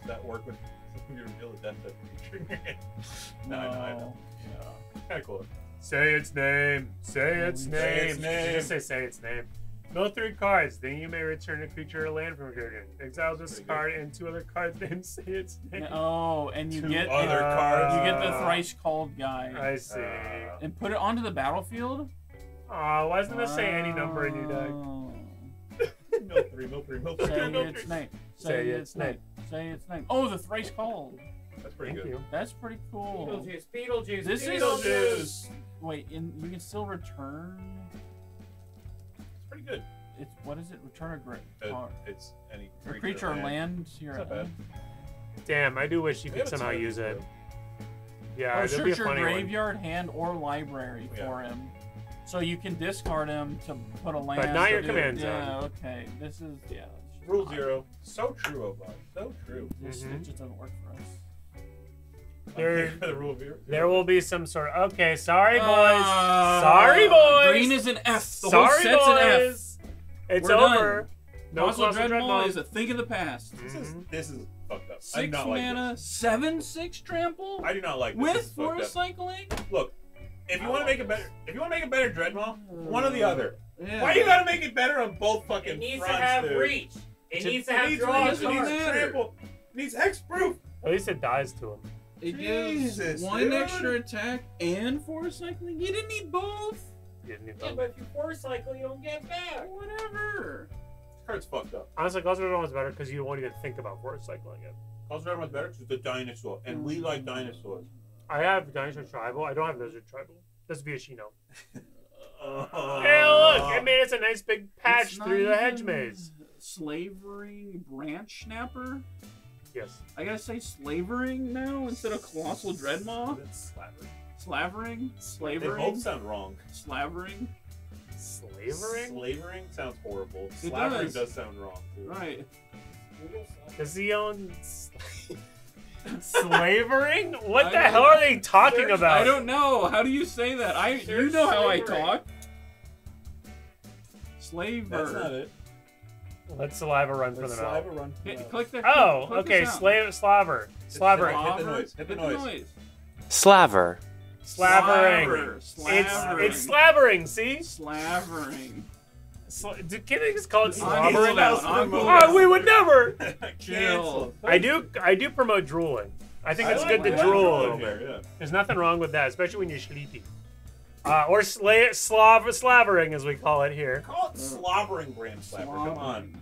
Does that work with your reveal a death type creature? no, I know, I know. Yeah. Kind of cool. Say its name. Say its Say name. its name. Just say say its name. Mill three cards. Then you may return a creature or land from a graveyard. Exile this Pretty good. card and two other cards. Then say its name. Oh, and you Two get other Uh, cards. you get the thrice called guy I see. Uh, and put it onto the battlefield. Aw, why doesn't this say any number in your deck? Oh. mill three, mill three, mill three, Say mill its name. Say Say its its name. Say its name. Oh, the thrice called. That's pretty Thank good. you. That's pretty cool. Beetlejuice, Beetlejuice, This Beetlejuice. is wait, in, you can still return. It's pretty good. It's what is it? Return a great Uh, it's any creature, creature or land to your It's not bad. Damn, I do wish you We could somehow use it. though. Yeah, or that'd be a search your funny one. graveyard, hand, or library Yeah. for him. So you can discard him to put a land. now to your do- command Yeah, okay. This is yeah. this Rule fine. zero. So true, Obot. So true. This Mhm. it just doesn't work for us. There- the. There will be some sort of. Okay, sorry, boys. Uh, sorry, boys. Green is an F. The sorry, whole set's an F. boys. It's We're done. over. No Colossal Colossal Dreadmaw Dreadmaw. is a thing of the past. This is Mhm. this is fucked up. I do Six not like mana, this. seven six trample I do not like this. This with is fucked cycling. Look, if you want to make it better, if you want to make it better, Dreadmaw, one or the other. Yeah. Why you gotta make it better on both fucking fronts? It needs fronts, to have dude? reach. It To- needs to It have needs draw reach, it needs cards. trample, it needs hexproof. At least it dies to him. It gives one dude. extra attack and force cycling. You didn't need both. You didn't need Yeah, but if you force cycle, you don't get back. Whatever. This card's fucked up. Honestly, Colossal Dreadmaw is better because you won't even think about force cycling it. Cosmo Dreadmaw's better because it's a dinosaur, and we like dinosaurs. I have Dinosaur Tribal. I don't have Lizard Tribal. That's Viashino. Uh, Hey, look! It made us a nice big patch through the hedge even maze. Slavering Branchsnapper. Yes. I gotta say slavering now instead of colossal dreadmaw. It's slavering. Slavering, They both slavering, sound wrong. slavering. Slavering? Slavering sounds horrible. It Slavering does. does. sound wrong. Too. Right. Does he own slavering? What I the hell are they talking about? I don't know. How do you say that? I you Search know how I talk. Slaver. That's not it. Let saliva run Let further saliva now. run. Hit, from click the. Oh, click okay. the sound. Slaver, slaver, Hit the noise, hit the noise. Slaver. slavering. Slaver. It's it's slavering. See, Slavering. Sla- do kids call it I'm slobbering? cool down, I'm cool Oh, we would never. Cancel. I do. I do promote drooling. I think it's I good like to drool a little bit. There's nothing wrong with that, especially when you're sleepy. Uh, or sla- slav- slavering, as we call it here. Call it slobbering brand slapper. Come on.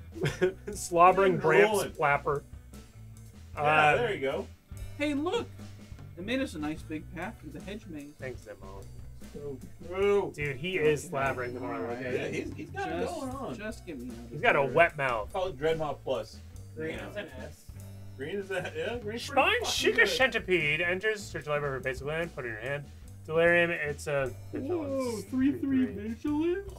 Slobbering bramps Drooling. flapper. Yeah, Uh, there you go. Hey, look! It made us a nice big path through the hedge maze. thanks, Zemo. So true. Dude, he is slavering the more I look at Yeah, it. he's, he's got it going on. just give me another. He's got a wet mouth. Call it Dreadmouth Plus. Green Yeah. is an S. Green is that? Yeah, green's pretty Spine fucking Shika good. Centipede enters search library for basic land, put it in your hand. Delirium, it's a. Whoa, three three vigilance.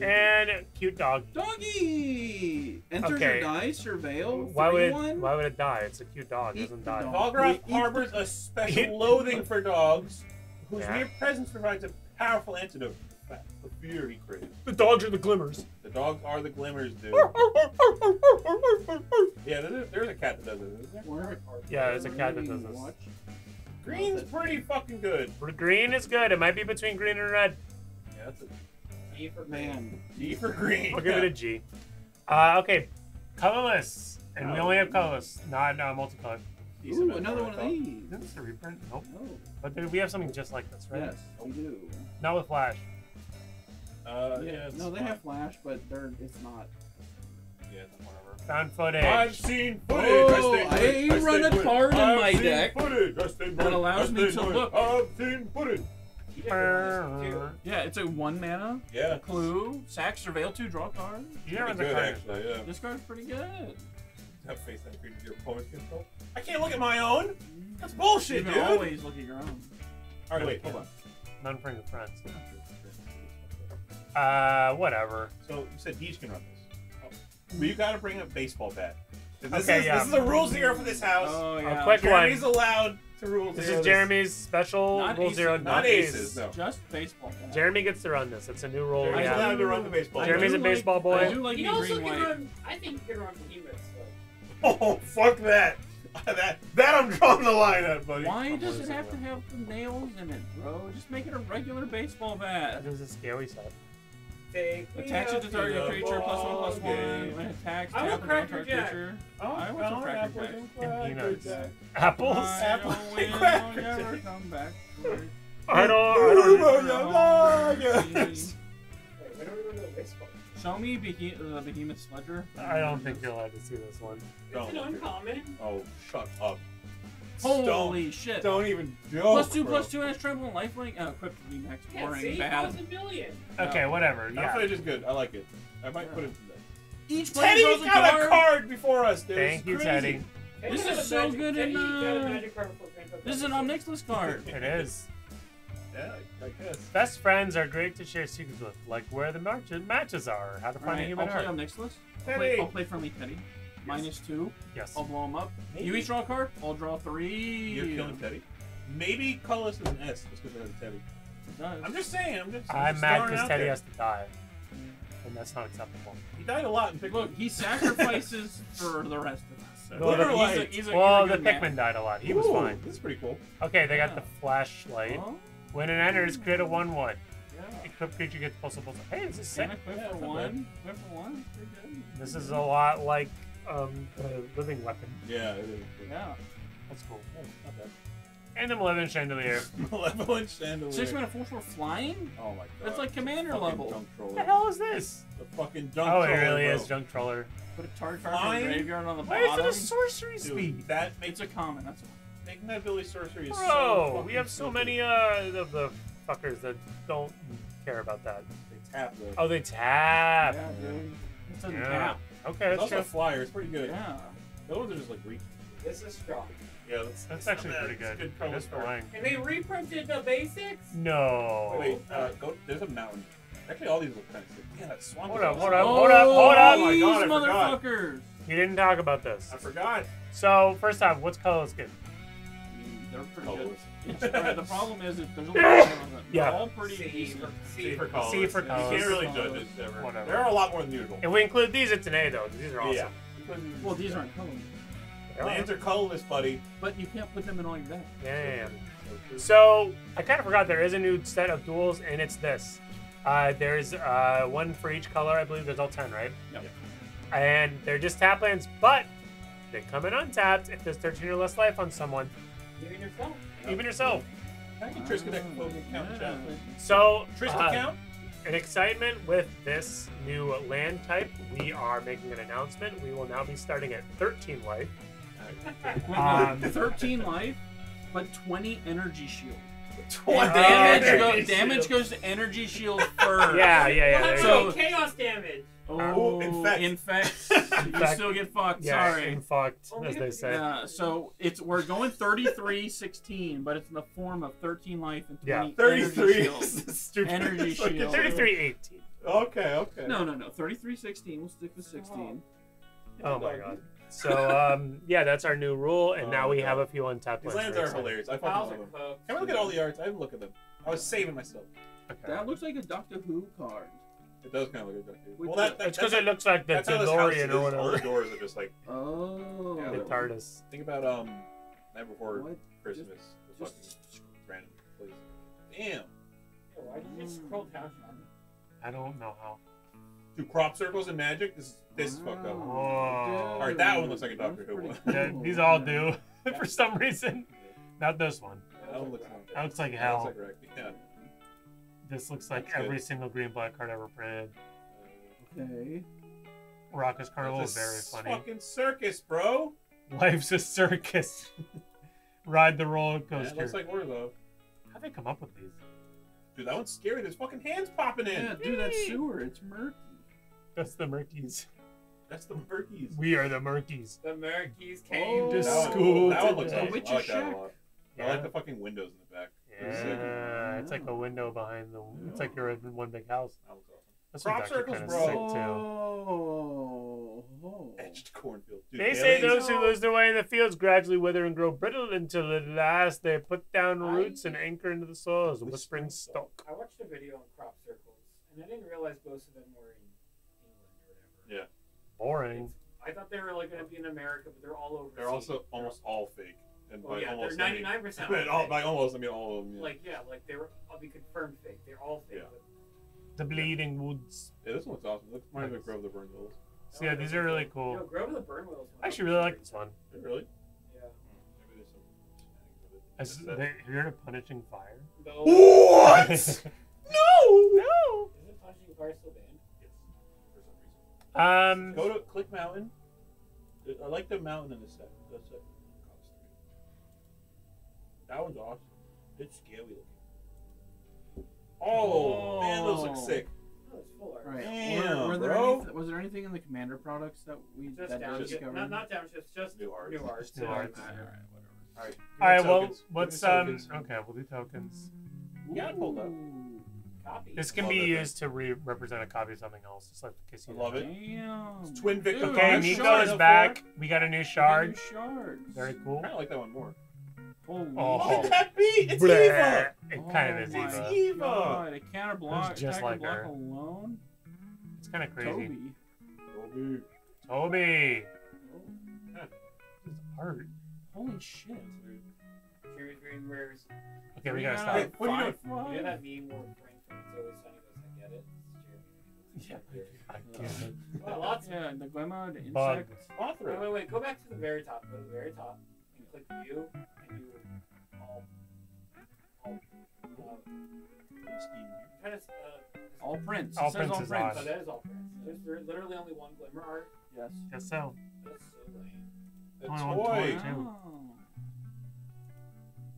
And cute dog. Doggy! Enters Okay. your dice, surveil. Why would one. Why would it die? It's a cute dog. It doesn't die. dog. Hograf Eat the- harbors a special loathing for dogs, whose Yeah. mere presence provides a powerful antidote to the fear he craves. The dogs are the glimmers. The dogs are the glimmers, dude. Yeah, there's a, there's a cat that does it, isn't there? Where- Yeah, there's a cat that does this. Watch. Green's pretty fucking good. Green is good. It might be between green and red. Yeah, that's a G for Man. G for green. I'll give it a G. Uh, okay, colorless, and we only have colorless, not uh, multicolored. Decent Ooh, amount another one of these. Is this a reprint? Nope. Oh, But there, we have something just like this, right? yes, we do. Not with flash. Uh, yeah, yeah, no, they fine. have flash, but they're it's not. Yeah, whatever. Found footage. I've seen footage. Oh, I, stay I put. run a card in I've my seen deck Footage. Footage. that allows me to look. I've seen footage. You did one of those, too. Yeah, it's a one mana Yeah. clue. Sack, surveil two, draw card. You never Pretty good, card. actually. Yeah. This card's pretty good. That face that created your opponent's control. I can't look at my own. That's bullshit, You dude. can always look at your own. All right, wait, hold on. None for your friends. Uh, whatever. So you said Deej can run this, but you gotta bring a baseball bat. This Okay, is, yeah. This is the rule zero for this house. Oh yeah. A quick Jeremy's one. allowed to rule This zero is Jeremy's special Not rule aces. zero, Not not aces, aces. no. Just baseball. bat. Jeremy gets to run this. It's a new rule. we Jeremy's I have. allowed to run the baseball. I Jeremy's do a baseball boy. I do like You the also green can white. run. I think you can run behemoths. Oh fuck that! that that I'm drawing the line at, buddy. Why I'm does it losing have to have the nails in it, bro? Just make it a regular baseball bat. That is a scary set. Take me Attach it to target the creature, plus one, plus ball one. game. When it attacks, I tap want Cracker non-target Jack. creature. Oh, I want some Cracker Jack. and And Cracker peanuts. Jack. Apples. I Apple don't and will Cracker never Jack. come back. I don't. I don't. Yes. When are we going to? Show me behe- the behemoth sledger. I don't think you're allowed to see this one. Don't It's an uncommon. Oh, shut up. Holy shit! Don't, don't even joke. Plus two, bro. plus two, and it's tribal and lifelink. Oh, quick VMAX, Yeah, boring, Yeah, see, bad. that was a million. Okay, whatever. That Yeah. footage is good. I like it. I might put it. In there. Each player Teddy draws a got card. a card before us, dude. Thank It's you, crazy. Teddy. This is so magic- good Teddy in, got a uh, magic card before This is an Auto. Omnixless card. It is. Yeah, I guess. Best friends are great to share secrets with, like where the match- matches are, how to find a Alright, human I'll play heart. Omnixless. I'll play, Teddy. I'll play friendly Teddy. Minus two. Yes. I'll blow him up. Maybe- You each draw a card. I'll draw three. You're killing Teddy. Maybe colorless is an S just because it has Teddy. It does. I'm just saying. I'm just. I'm just mad because Teddy there. has to die, and that's not acceptable. He died a lot in Pikmin. Look, he sacrifices for the rest of us. So Well, the- he's a, he's he's a, he's well, a the good man. Pikmin died a lot. He was fine. This is pretty cool. Okay, they got Yeah. the flashlight. Oh, When it enters, create a one-one. yeah. Equipped creature gets plus a plus. Hey, this is sick. Can Yeah, for one? Quit for one? Pretty good. This is a lot like um, the living weapon. Yeah, it is. Yeah. That's cool. Oh, not bad. And the living chandelier. Malevolent chandelier. Six mana four for flying? Oh my god. That's like commander Fucking level. Junk What the hell is this? The fucking junk Oh, it troller. really bro. is junk troller. Put a target card from the graveyard on the Why is bottom. it a sorcery Dude, speed? that makes It's a common, that's all. making that ability sorcery is so Bro, fucking we have so many uh of the fuckers that don't care about that. They tap though. Oh, they tap. Yeah, dude. It's a Yeah. tap. Okay, There's that's also true. flyer. It's pretty good. Yeah. Those are just like reach. This is strong. Yeah, that's, That's actually pretty good. Good It is color flying. And they reprinted the basics? No. Wait, uh, go. There's a mountain. Actually, all these look kind of sick. Yeah, that swamp. Hold up, hold up, hold up, hold up. Oh my These God, I forgot. motherfuckers! You didn't talk about this. I forgot. So, first off, what's colorless skin? Mm, They're pretty Colorless. good. It's, right, the problem is that there's a lot of them. Yeah. They're all pretty C decent. for, C C for for colors. C for You colors. can't really judge it ever. Whatever. There are a lot more than usual. If we include these, it's an A though. These are awesome. Yeah. Well, these aren't colors. They. Lands are colorless, buddy. But you can't put them in all your decks. Yeah, yeah, yeah. So I kind of forgot there is a new set of duels, and it's this. Uh, there's uh, one for each color. I believe there's all ten, right? Yep. And they're just tap lands, but they come in untapped if there's 13 or less life on someone, Even yourself. Even yourself. Can I Triska deck Pokemon count in? So Triska uh, count? In excitement with this new land type, we are making an announcement. We will now be starting at 13 life. Um, 13 life, but 20 energy shield. What And Uh, damage, okay. go, damage goes to energy shield first. Yeah, yeah, yeah. What there you happened go. So- chaos damage? Oh, infect. infects. you Infect. still get fucked. Yeah, Sorry. and fucked, Only as they say. Yeah, so it's we're going 33 16, but it's in the form of 13 life and 20 Yeah. energy 33 shield. stupid. Energy fucking- shield. 33 18. Okay, okay. No, no, no. 33 16. We'll stick with 16. Oh my god. So um, yeah, that's our new rule, and Oh now we God. have a few untapped These lands. lands We're hilarious. I fucking Files love them. Can we look at all the arts? I didn't look at them. I was saving myself. Okay. That looks like a Doctor Who card. It does kind of look like that. With Well, that, that, It's because it looks like the that's how this house is. DeLorean or whatever. All the doors are just like. Oh. Yeah, The TARDIS. Think about um, night before What? Christmas. the just- fucking random place. Damn. Why did you scroll down on me? I don't know how. Do crop circles and Magic? This is this is fucked up. Whoa. All right, that one looks like a That's Doctor Who pretty one. Yeah, cool. these all do for some reason. Not this one. That one looks like That looks like that hell. looks like Yeah. This looks like That's good. every single green black card ever printed. Okay. Raucous Carnival is It's a very s- funny. Fucking circus, bro. Life's a circus. Ride the roller Yeah, coaster. it looks like Orlo. How'd they come up with these? Dude, that one's scary. There's fucking hands popping in. Yeah, dude, that's sewer. It's murky. That's the Murkies. That's the Murkies. We are the Murkies. The Murkies came Oh. to to That one- school That one looks today. awesome. Witch I like that Shack. a lot. I like the fucking windows in the back. Pretty. Yeah, mm. it's like a window behind the. It's like you're in one big house. That looks awesome. This Crop circles, bro. sick, too. Etched Cornfield. Dude, They say aliens- those who lose their way in the fields gradually wither and grow brittle until at last they put down roots and anchor into the soil as a whispering Whispering stalk. I watched a video on crop circles, and I didn't realize most of them were in England or whatever. Yeah. Boring. It's- I thought they were like going to be in America, but they're all over. They're also almost all fake. And Well, by yeah, almost, they're 99% But all, fake. by almost, I mean all of them. Yeah. like yeah, like they were. I'll be confirmed fake. They're all fake. Yeah. The bleeding woods. yeah, this one's awesome. It looks reminds me of Grove of the Burnwillows. So yeah, these are really Yo, cool. Grove of the Burnwillows. I actually really like this one. Is really? Yeah. Maybe there's some shenanigans with it. As That's they, you're punishing fire. No. What? no, no. Isn't punishing Fire still banned? Yes, for some reason. Um, Go to Click Mountain. I like the mountain in the set. That's it. That one's awesome. It's scary looking. Oh, man, those look Oh. sick. No, it's full art. Right. Damn, were, were there bro. any, was there anything in the commander products that we Just that we townships, discovered? not, not townships, just New arts. New arts. Just new yeah. arts. Alright, alright, whatever. All right. all right. Well, tokens. Give what's um? tokens. Okay, we'll do tokens. Yeah, hold up. Copy. This can be it. used to re- represent a copy of something else, just like the I love it. Damn. It's Twin Victor Okay, Nico is up back. We got a new there. shard. New shards. Very cool. I like that one more. Holy Oh. Look at that beat! It's Bleh. Eva! It kind of Oh is my Eva. Eva. God, a counter block, Looks just like block her. alone. It's kind of crazy. Toby. Toby. Toby. Oh, His art. holy shit. Curious Green wears. Okay, we We gotta stop. a Hey, what are you five You know that meme where Frank from It's Always Sunny goes, I get it? It's Yeah. I get it. Well, lots of. Yeah, the Glimmer, the Bug. insect. Wait, wait, wait. Go back to the very top. Go to the very top and click view and do all. all uh, try to, uh, All prints. All it says prints all is prints. oh, that is all prints. There's there- literally only one glimmer art. Yes. Yes, so. That's so lame. The Only one toy. toy. too. Wow.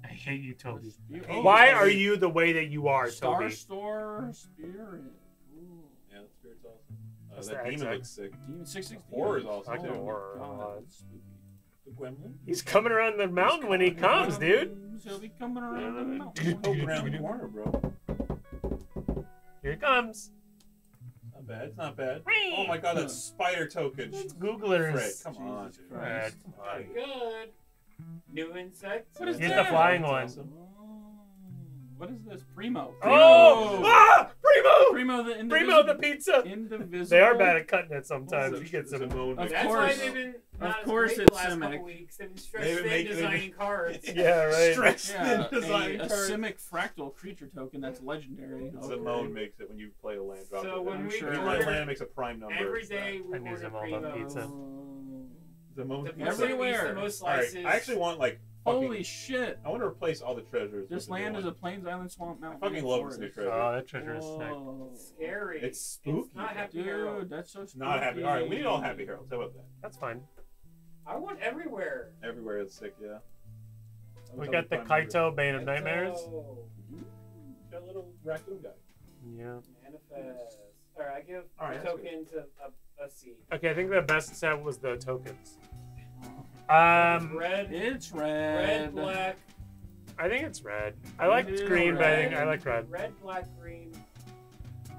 I hate you, Toby. You- Oh, Why Toby. are you the way that you are, Star Toby? Store Spirit. Cool. Yeah, the spirit's awesome. Uh, that the demon looks sick. Demon 660. Horror is awesome, I too. horror a God, that's spooky. The gremlin. He's coming around the mountain when he comes, dude. He'll be coming around the mountain. Poke around the corner, bro. Here he comes. Not bad. It's not bad. Oh my god, that spider token. It's Googlers. Fred, come Jesus on, dude. Fred, come on. Good. New insects. What is He's the flying That's one. awesome. Oh, What is this? Primo. Oh! Ah! Primo! Primo the Primo the pizza! Indivisible. They are bad at cutting it sometimes. It's You get some. Zimone Of That's course. why they've been not Of course as it's the last Simic. couple weeks. They've been stressed They've thin been making- designing cards. Yeah, right. Stressed Yeah, in design a, a cards. Simic fractal creature token that's legendary. Okay. Zimone makes it when you play a land drop. So when I'm we sure. When you play a order land, it makes a prime number. every day we I need order some Primo. pizza. Zimone The pizza. pizza that eats Everywhere. the most All right, slices. I actually want like fucking. Holy shit! I want to replace all the treasures. This with land is a plains island swamp mountain. fucking love this new forest. treasure. Oh, that treasure is sick. Whoa. scary. It's spooky. It's not happy Dude, hero. that's so It's spooky. not happy. All right, we need all happy heralds. How about that? That's fine. I want everywhere. Everywhere it's sick, yeah. We got the prime number. Kaito Bane of Kaito. Nightmares. That little raccoon guy. Yeah. Manifest. All right, I give All right, a that's token to a, a C. Okay, I think the best set was the tokens. Um, red, It's red, red. black, I think it's red. I liked It is green, but I think. I like red. red, black, green,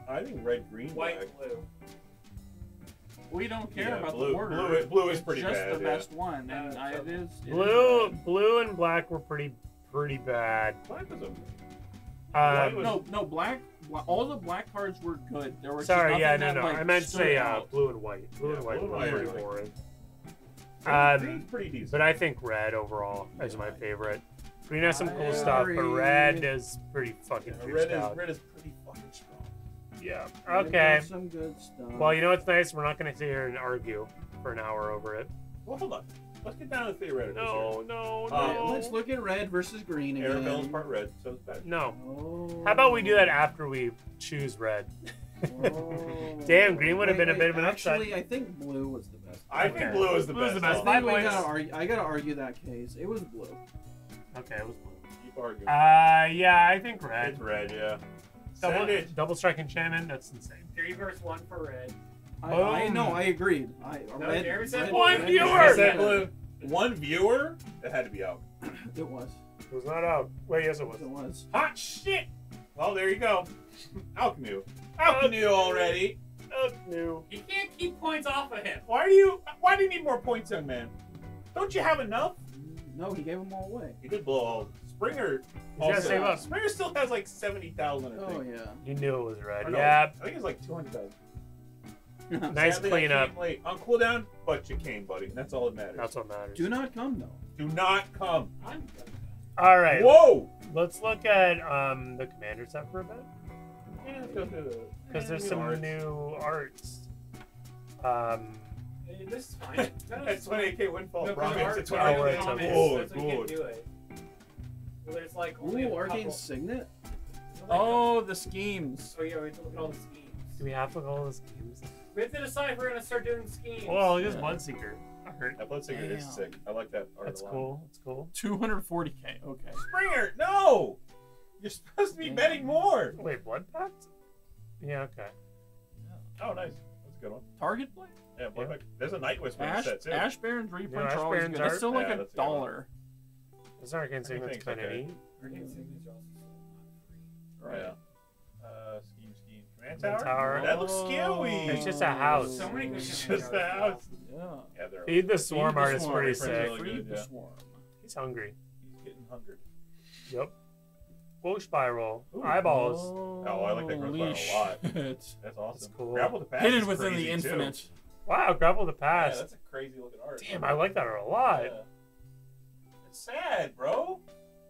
I think red, green, white, black. blue. We don't care Yeah, about blue- the order. blue is- blue is pretty just bad, the yeah. best one, and Uh, I, it is. it is Blue, red. blue, and black were pretty, pretty bad. Black was a. Um, was- No, no, black. All the black cards were good. There was sorry, just yeah, nothing no, that, no. like, I meant to say uh, blue and white. Blue Yeah, and white blue were and white pretty boring. Um, pretty decent. but I think red overall is my favorite. Green has some I cool stuff, but red is pretty fucking Yeah, red is out. red is pretty fucking strong. Yeah. Okay. Some good stuff. Well, you know what's nice? We're not going to sit here and argue for an hour over it. Well, hold on. Let's get down to the theoreticals No, no, no. Uh, Let's look at red versus green here. again. Arabella's part red, so it's bad. No. Oh. How about we do that after we choose red? Oh. Damn, green would have been a bit of an upside. Actually, I think blue was the best. I Okay. think blue is the Blue is best. the best. I think we gotta argue. I gotta argue that case. It was blue. Okay, it was blue. Keep arguing. Uh, yeah, I think red. it's red, yeah. Double, Send it. double strike enchantment. That's insane. Three versus one for red. I, I Boom. know. I agreed. I No, read, Jeremy said read- one read- viewer! I said blue. One viewer? It had to be out. It was. It was not out. Wait, yes, it was. It was. Hot shit! Well, there you go. Alcanu. Alcanu already. Oh, new. You can't keep points off of him. Why do you why do you need more points, young man? Don't you have enough? No, he gave them all away. He did blow all Springer He's gotta save up. Springer still has like seventy thousand, Oh yeah. You knew it was red. Or no, Yeah. I think it's like two hundred thousand. Nice Sadly, I cleanup. came late. On cooldown, but you came, buddy. and That's all that matters. That's what matters. Do not come though. Do not come. I'm. All right. Whoa! Let's look at um the commander set for a bit Yeah, let's go through the- because there's Yeah, some arts. new arts. Um, Hey, This is fine. None That's this 28k windfall. No, Brom because it's our- a Oh, 28K. it's comments, okay. Oh, that's why you can't good. Do it. Well, there's like only Ooh, a Arcane couple. Signet. Oh, the schemes. So yeah, we have to look at all the schemes. do we have to look at all the schemes? We have to decide if we're gonna start doing schemes. Well, look at this Yeah. Bloodseeker. art. That Bloodseeker is sick. I like that art That's a lot. cool. That's cool. 240k. Okay. Springer, no! You're supposed to be Yeah. betting more. Wait, Blood Pact? Yeah. Okay. Oh, nice. That's a good one. Target play? Yeah, Blood Pact. There's a Night Whisperer Ash, set too. Ash Barrens reprint Yeah, Ash are always Barons good. That's are- still like yeah, a a good one. dollar. This Arcane Signet's Everything's kind of neat. Arcane signatures also not free. Right. Uh, scheme, scheme. Command Command tower? tower. That looks scary. It's just a house. So many It's just a house. Yeah. Yeah, they're Feed the Swarm Feed the art is pretty sick. really Feed good, the yeah. swarm. He's hungry. He's getting hungry. Yep. Bow spiral. Ooh. Eyeballs. Oh, I like that growth bar a lot. It's That's awesome. cool. Grapple the past hidden within the crazy, too. infinite. Wow, grapple the Yeah, past. that's a crazy looking art. Damn, I like that art a lot. Yeah. It's sad, bro.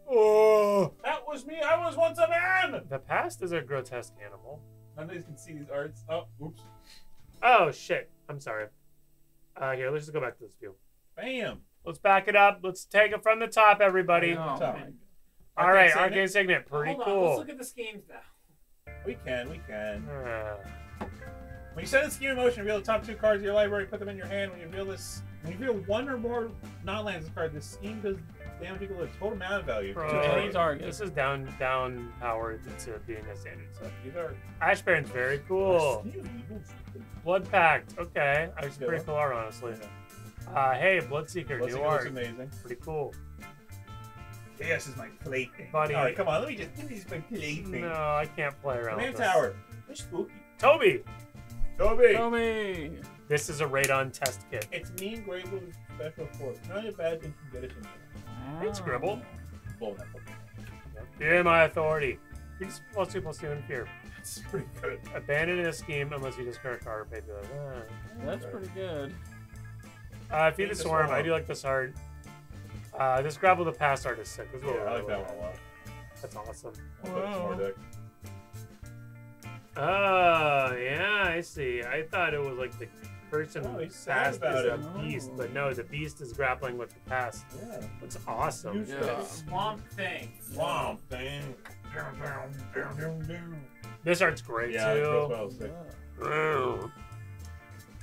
Oh. That was me. I was once a man. The past is a grotesque animal. None of these can see these arts. Oh, oops. Oh shit. I'm sorry. Uh, here, let's just go back to this view. Bam. Let's back it up. Let's take it from the top, everybody. Oh, Top. my All right, Signet? Arcane Signet, pretty Hold on, cool. let's look at the schemes now. We can, we can. Uh, When you set a scheme in motion, reveal the top two cards of your library, put them in your hand. When you reveal this, when you reveal one or more non-lands card, this scheme does damage equal to the total mana value. bro, To any target. This is down down powered to being a standard set. These are Ash Barrens very cool. Blood Pact, okay. That's Yeah. pretty cool art, honestly. Yeah. Uh, hey, Bloodseeker, Bloodseeker new looks art. amazing. Pretty cool. Chaos is my plaything. Buddy. All right, come on, let me just. This is my plaything. No, I can't play around Command with this. tower. They're spooky. Toby, Toby. Toby. this is a radon test kit. It's me and Gravel's special force. Not a bad thing to get it in. Thanks, Gribble. Blow that fucking. Fear my authority. Increase plus two plus two in fear. That's pretty good. Abandon a scheme unless you discard a card or pay to uh. That's pretty good. uh, Feed Feed the the Swarm, Swarm. I do like this art. Uh, this Grapple the Past art is sick. This is Yeah, what I like that one a lot. That's awesome. I'll put it in some more Wow. Oh, yeah, I see. I thought it was like the person Oh, who he's sad past about is a beast, but no, the beast is grappling with the past. Yeah. That's awesome. Use Yeah. Swamp thing. Swamp thing. This art's great Yeah, it goes too. well. Sick. Mm.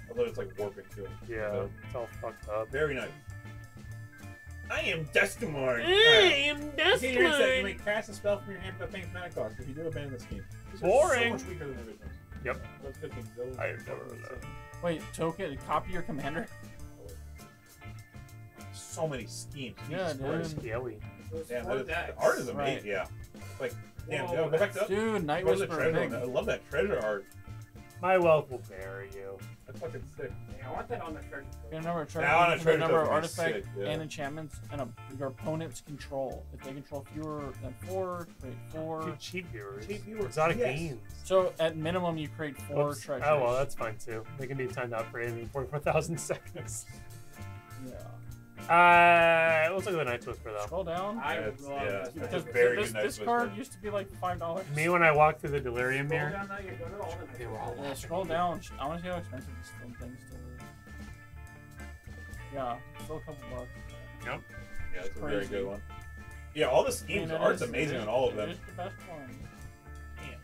Although it's like warping too. Yeah, So, it's all fucked up. very nice. I am Duskmourn. Hey, I'm If you hear that, you may Dustman. cast a spell from your hand without paying mana cost. If you do, abandon the scheme. These are Boring. So much weaker than the originals. Yep. That's 15. Those- I've never those heard are Wait, token, copy your commander. So many schemes. Yeah, Jesus dude. Christ. Scary. Those Damn, four that is, the art is Right. amazing. Yeah. Like, damn, Whoa, yo, go back to Dude, Night go Whisperer I love that treasure art. My wealth will bury you. That's fucking sick. Yeah, I want that on the treasure. Get a number of Now on a treasures, treasure number of token would artifacts yeah. and enchantments, and a, your opponent's control. If they control fewer than four, create four. Dude, cheap viewers. Cheap viewers, Exotic yes. beans. So at minimum, you create four Oops. treasures. Oh well, that's fine too. They can be timed out for anything 44,000 seconds. yeah. Uh, let's look at the Night Whisper though. Scroll down. I That's- love yeah, this. that's Because a very this, good Night this card Whisper. used to be like five dollars. Me when I walked through the Delirium Scroll mirror. down now, you go to all the They were all Yeah, scroll down. I want to see how expensive this film thing still is. Yeah, still a couple bucks. Yeah, it's a very Crazy. good one. Yeah, all the schemes, mean, the art's is- amazing on all of it them. is the best one. Damn.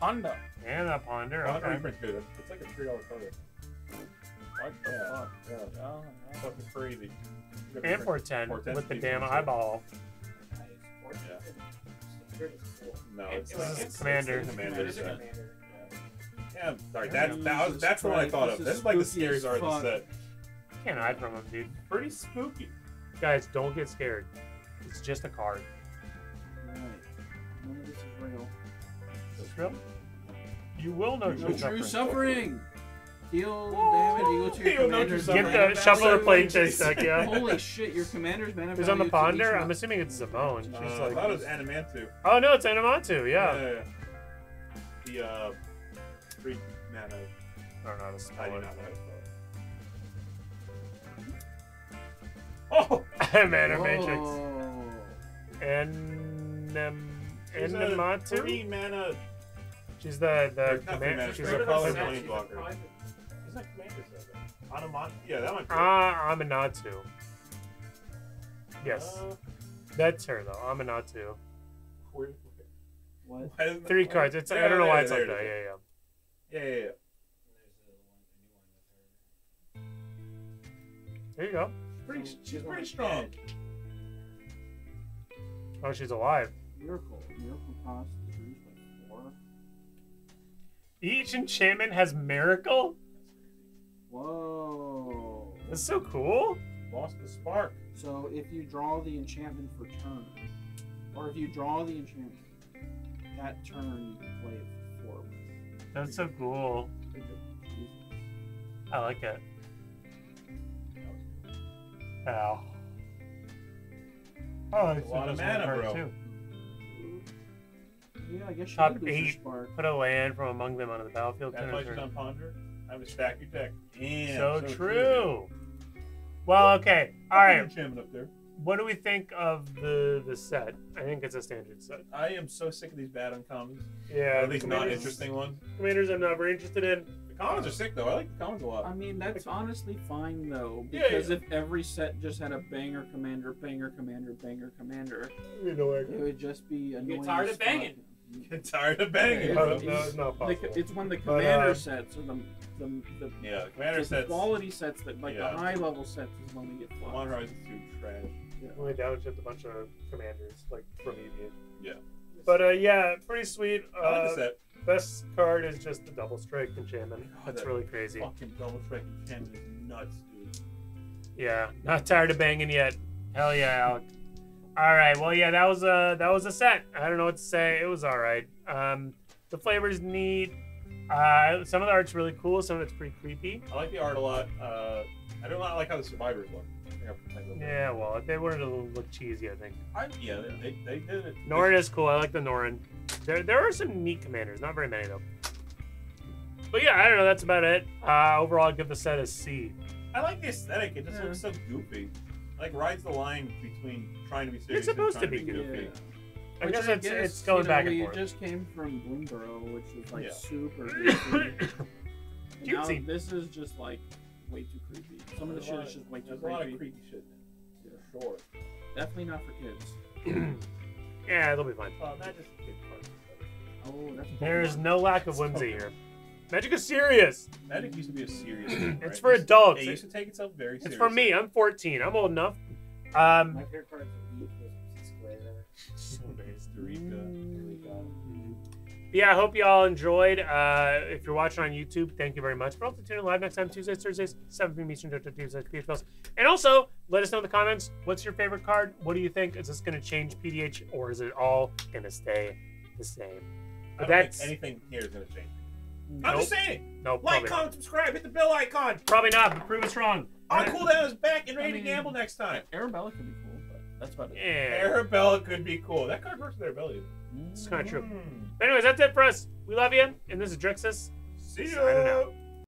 Honda. And that ponder. Well, Okay. reprint's good. It's like a three dollar card. What the Yeah. fuck? Yeah, Yeah, yeah. fucking crazy. Good And reprint. 410 410 with the damn too. eyeball. Yeah. Standard is cool. No, And it's, it's- it's, it's- it's Commander. the Commander Commander is a set. Yeah, sorry. That's that was, that's what I thought of. This This is is like the spooky as scariest part of the set. Can't hide from him, dude. Pretty spooky. Guys, don't get scared. It's just a card. Right. None of this is real. It's real. You will know No true true suffering. suffering. Deal damage equal to your commander's Get the mana shuffle or value. play chase deck, yeah. Holy shit, your commander's mana Who's on the ponder? I'm assuming it's Zimone. She's Uh, I like, thought it was Aminatou. oh no, it's Aminatou. Yeah. yeah. The uh, three mana. I don't know how to spell I do not know. how to spell it. Oh, Mana Matrix. Whoa. And um, she's three mana. She's the the Or not three command. She's she's a a Rid of color the set, plane she's a blocker. Private. Is that commander set? Anamant. Yeah, that might be. Ah, Aminatou. Yes, Uh, that's her though. Aminatou. where- What? why Three that- cards. It's I don't know why there- it's there like it that. is. Yeah, yeah. Yeah, yeah, yeah. And there's a one, a new one with her. There you go. Pretty, So she's pretty strong. dead. Oh, she's alive. Miracle. Miracle cost is reduced by four. Each enchantment has miracle. Whoa. That's so cool. Lost the spark. So if you draw the enchantment for turn, or if you draw the enchantment, that turn you can play it for four. That's so cool. I like it. Ow. Oh, it's A lot of mana, bro. Too. Yeah, I guess you Top did lose your eight. spark. Put a land from among them onto the battlefield. That's turn why and she's turn. on Ponder. Time to stack your deck. Damn. so, true. Well, okay. All right. Enchantment up there. What do we think of the the set? I think it's a standard set. I am so sick of these bad uncommons. Yeah. Or at least not interesting ones. Commanders, I'm not very interested in. The commons are sick though. I like the commons a lot. I mean, that's honestly fine though, because yeah. if every set just had a banger commander, banger commander, banger commander, You know it would just be annoying. You're tired as of banging. Fuck. Get tired of banging, Yeah, No, bro. it's- no, it's not The- possible. it's when the But, commander uh, sets or the the, the, Yeah, the commander the sets. quality sets that like Yeah. the high level sets is when we get fucked. One Horizon 2 trash. Yeah. Only downshift a bunch of commanders, like from EV. Yeah. But uh, yeah, pretty sweet. I like the Uh, set. best card is just the double strike enchantment. God, That's that really crazy. Fucking double strike enchantment is nuts, dude. Yeah, not tired of banging yet. Hell yeah, Alec. All right, well yeah, that was a that was a set. I don't know what to say. It was all right. Um, the flavor's neat. Uh, some of the art's really cool. Some of it's pretty creepy. I like the art a lot. Uh, I do not like how the survivors look. I think I've complained about that. Yeah, well, they wanted to look cheesy, I think. I, yeah, they, they, they did it. Norin is cool. I like the Norin. There, there are some neat commanders. Not very many though. But yeah, I don't know. That's about it. Uh, overall, I'd give the set a C. I like the aesthetic. It just Yeah. looks so goofy. Like rides the line between trying to be serious supposed and to trying be to be goofy. goofy. I Which guess it's it's you going know, back and we forth. just came from Bloomburrow, which was like Yeah. super goofy. And now Cutesy. this is just like way too creepy. Some of the There's a shit lot is just way too There's a lot of creepy. creepy shit in it. For sure. Definitely not for kids. yeah, they'll be fine. Uh, not just kid cards. Oh, that's There's no lack of whimsy here. Magic is serious. Magic used to be a serious thing. It's for adults. It used to take itself very It's for me. I'm 14. I'm old enough. Um, My favorite card is the Leaf with Square there. Eureka. Mm. yeah, I hope you all enjoyed. Uh, if you're watching on YouTube, thank you very much. But also tune in live next time, Tuesdays, Thursdays, 7 p.m. Eastern, Tuesdays, PDH Pals. And also, let us know in the comments, what's your favorite card? What do you think? Is this going to change PDH or is it all going to stay the same? I But don't that's think anything here is going to change. I'm Nope. just saying. no, Like, probably not. comment, subscribe, hit the bell icon. Probably not, but prove us wrong. Our cooldown is back and ready I mean- to gamble next time. Arabella could be cool, but that's about it. Yeah, Arabella could be cool. That card works with Arabella. it's kind of true. Hmm. Anyways, that's it for us. We love you, and this is Drixus. See Signing ya. out.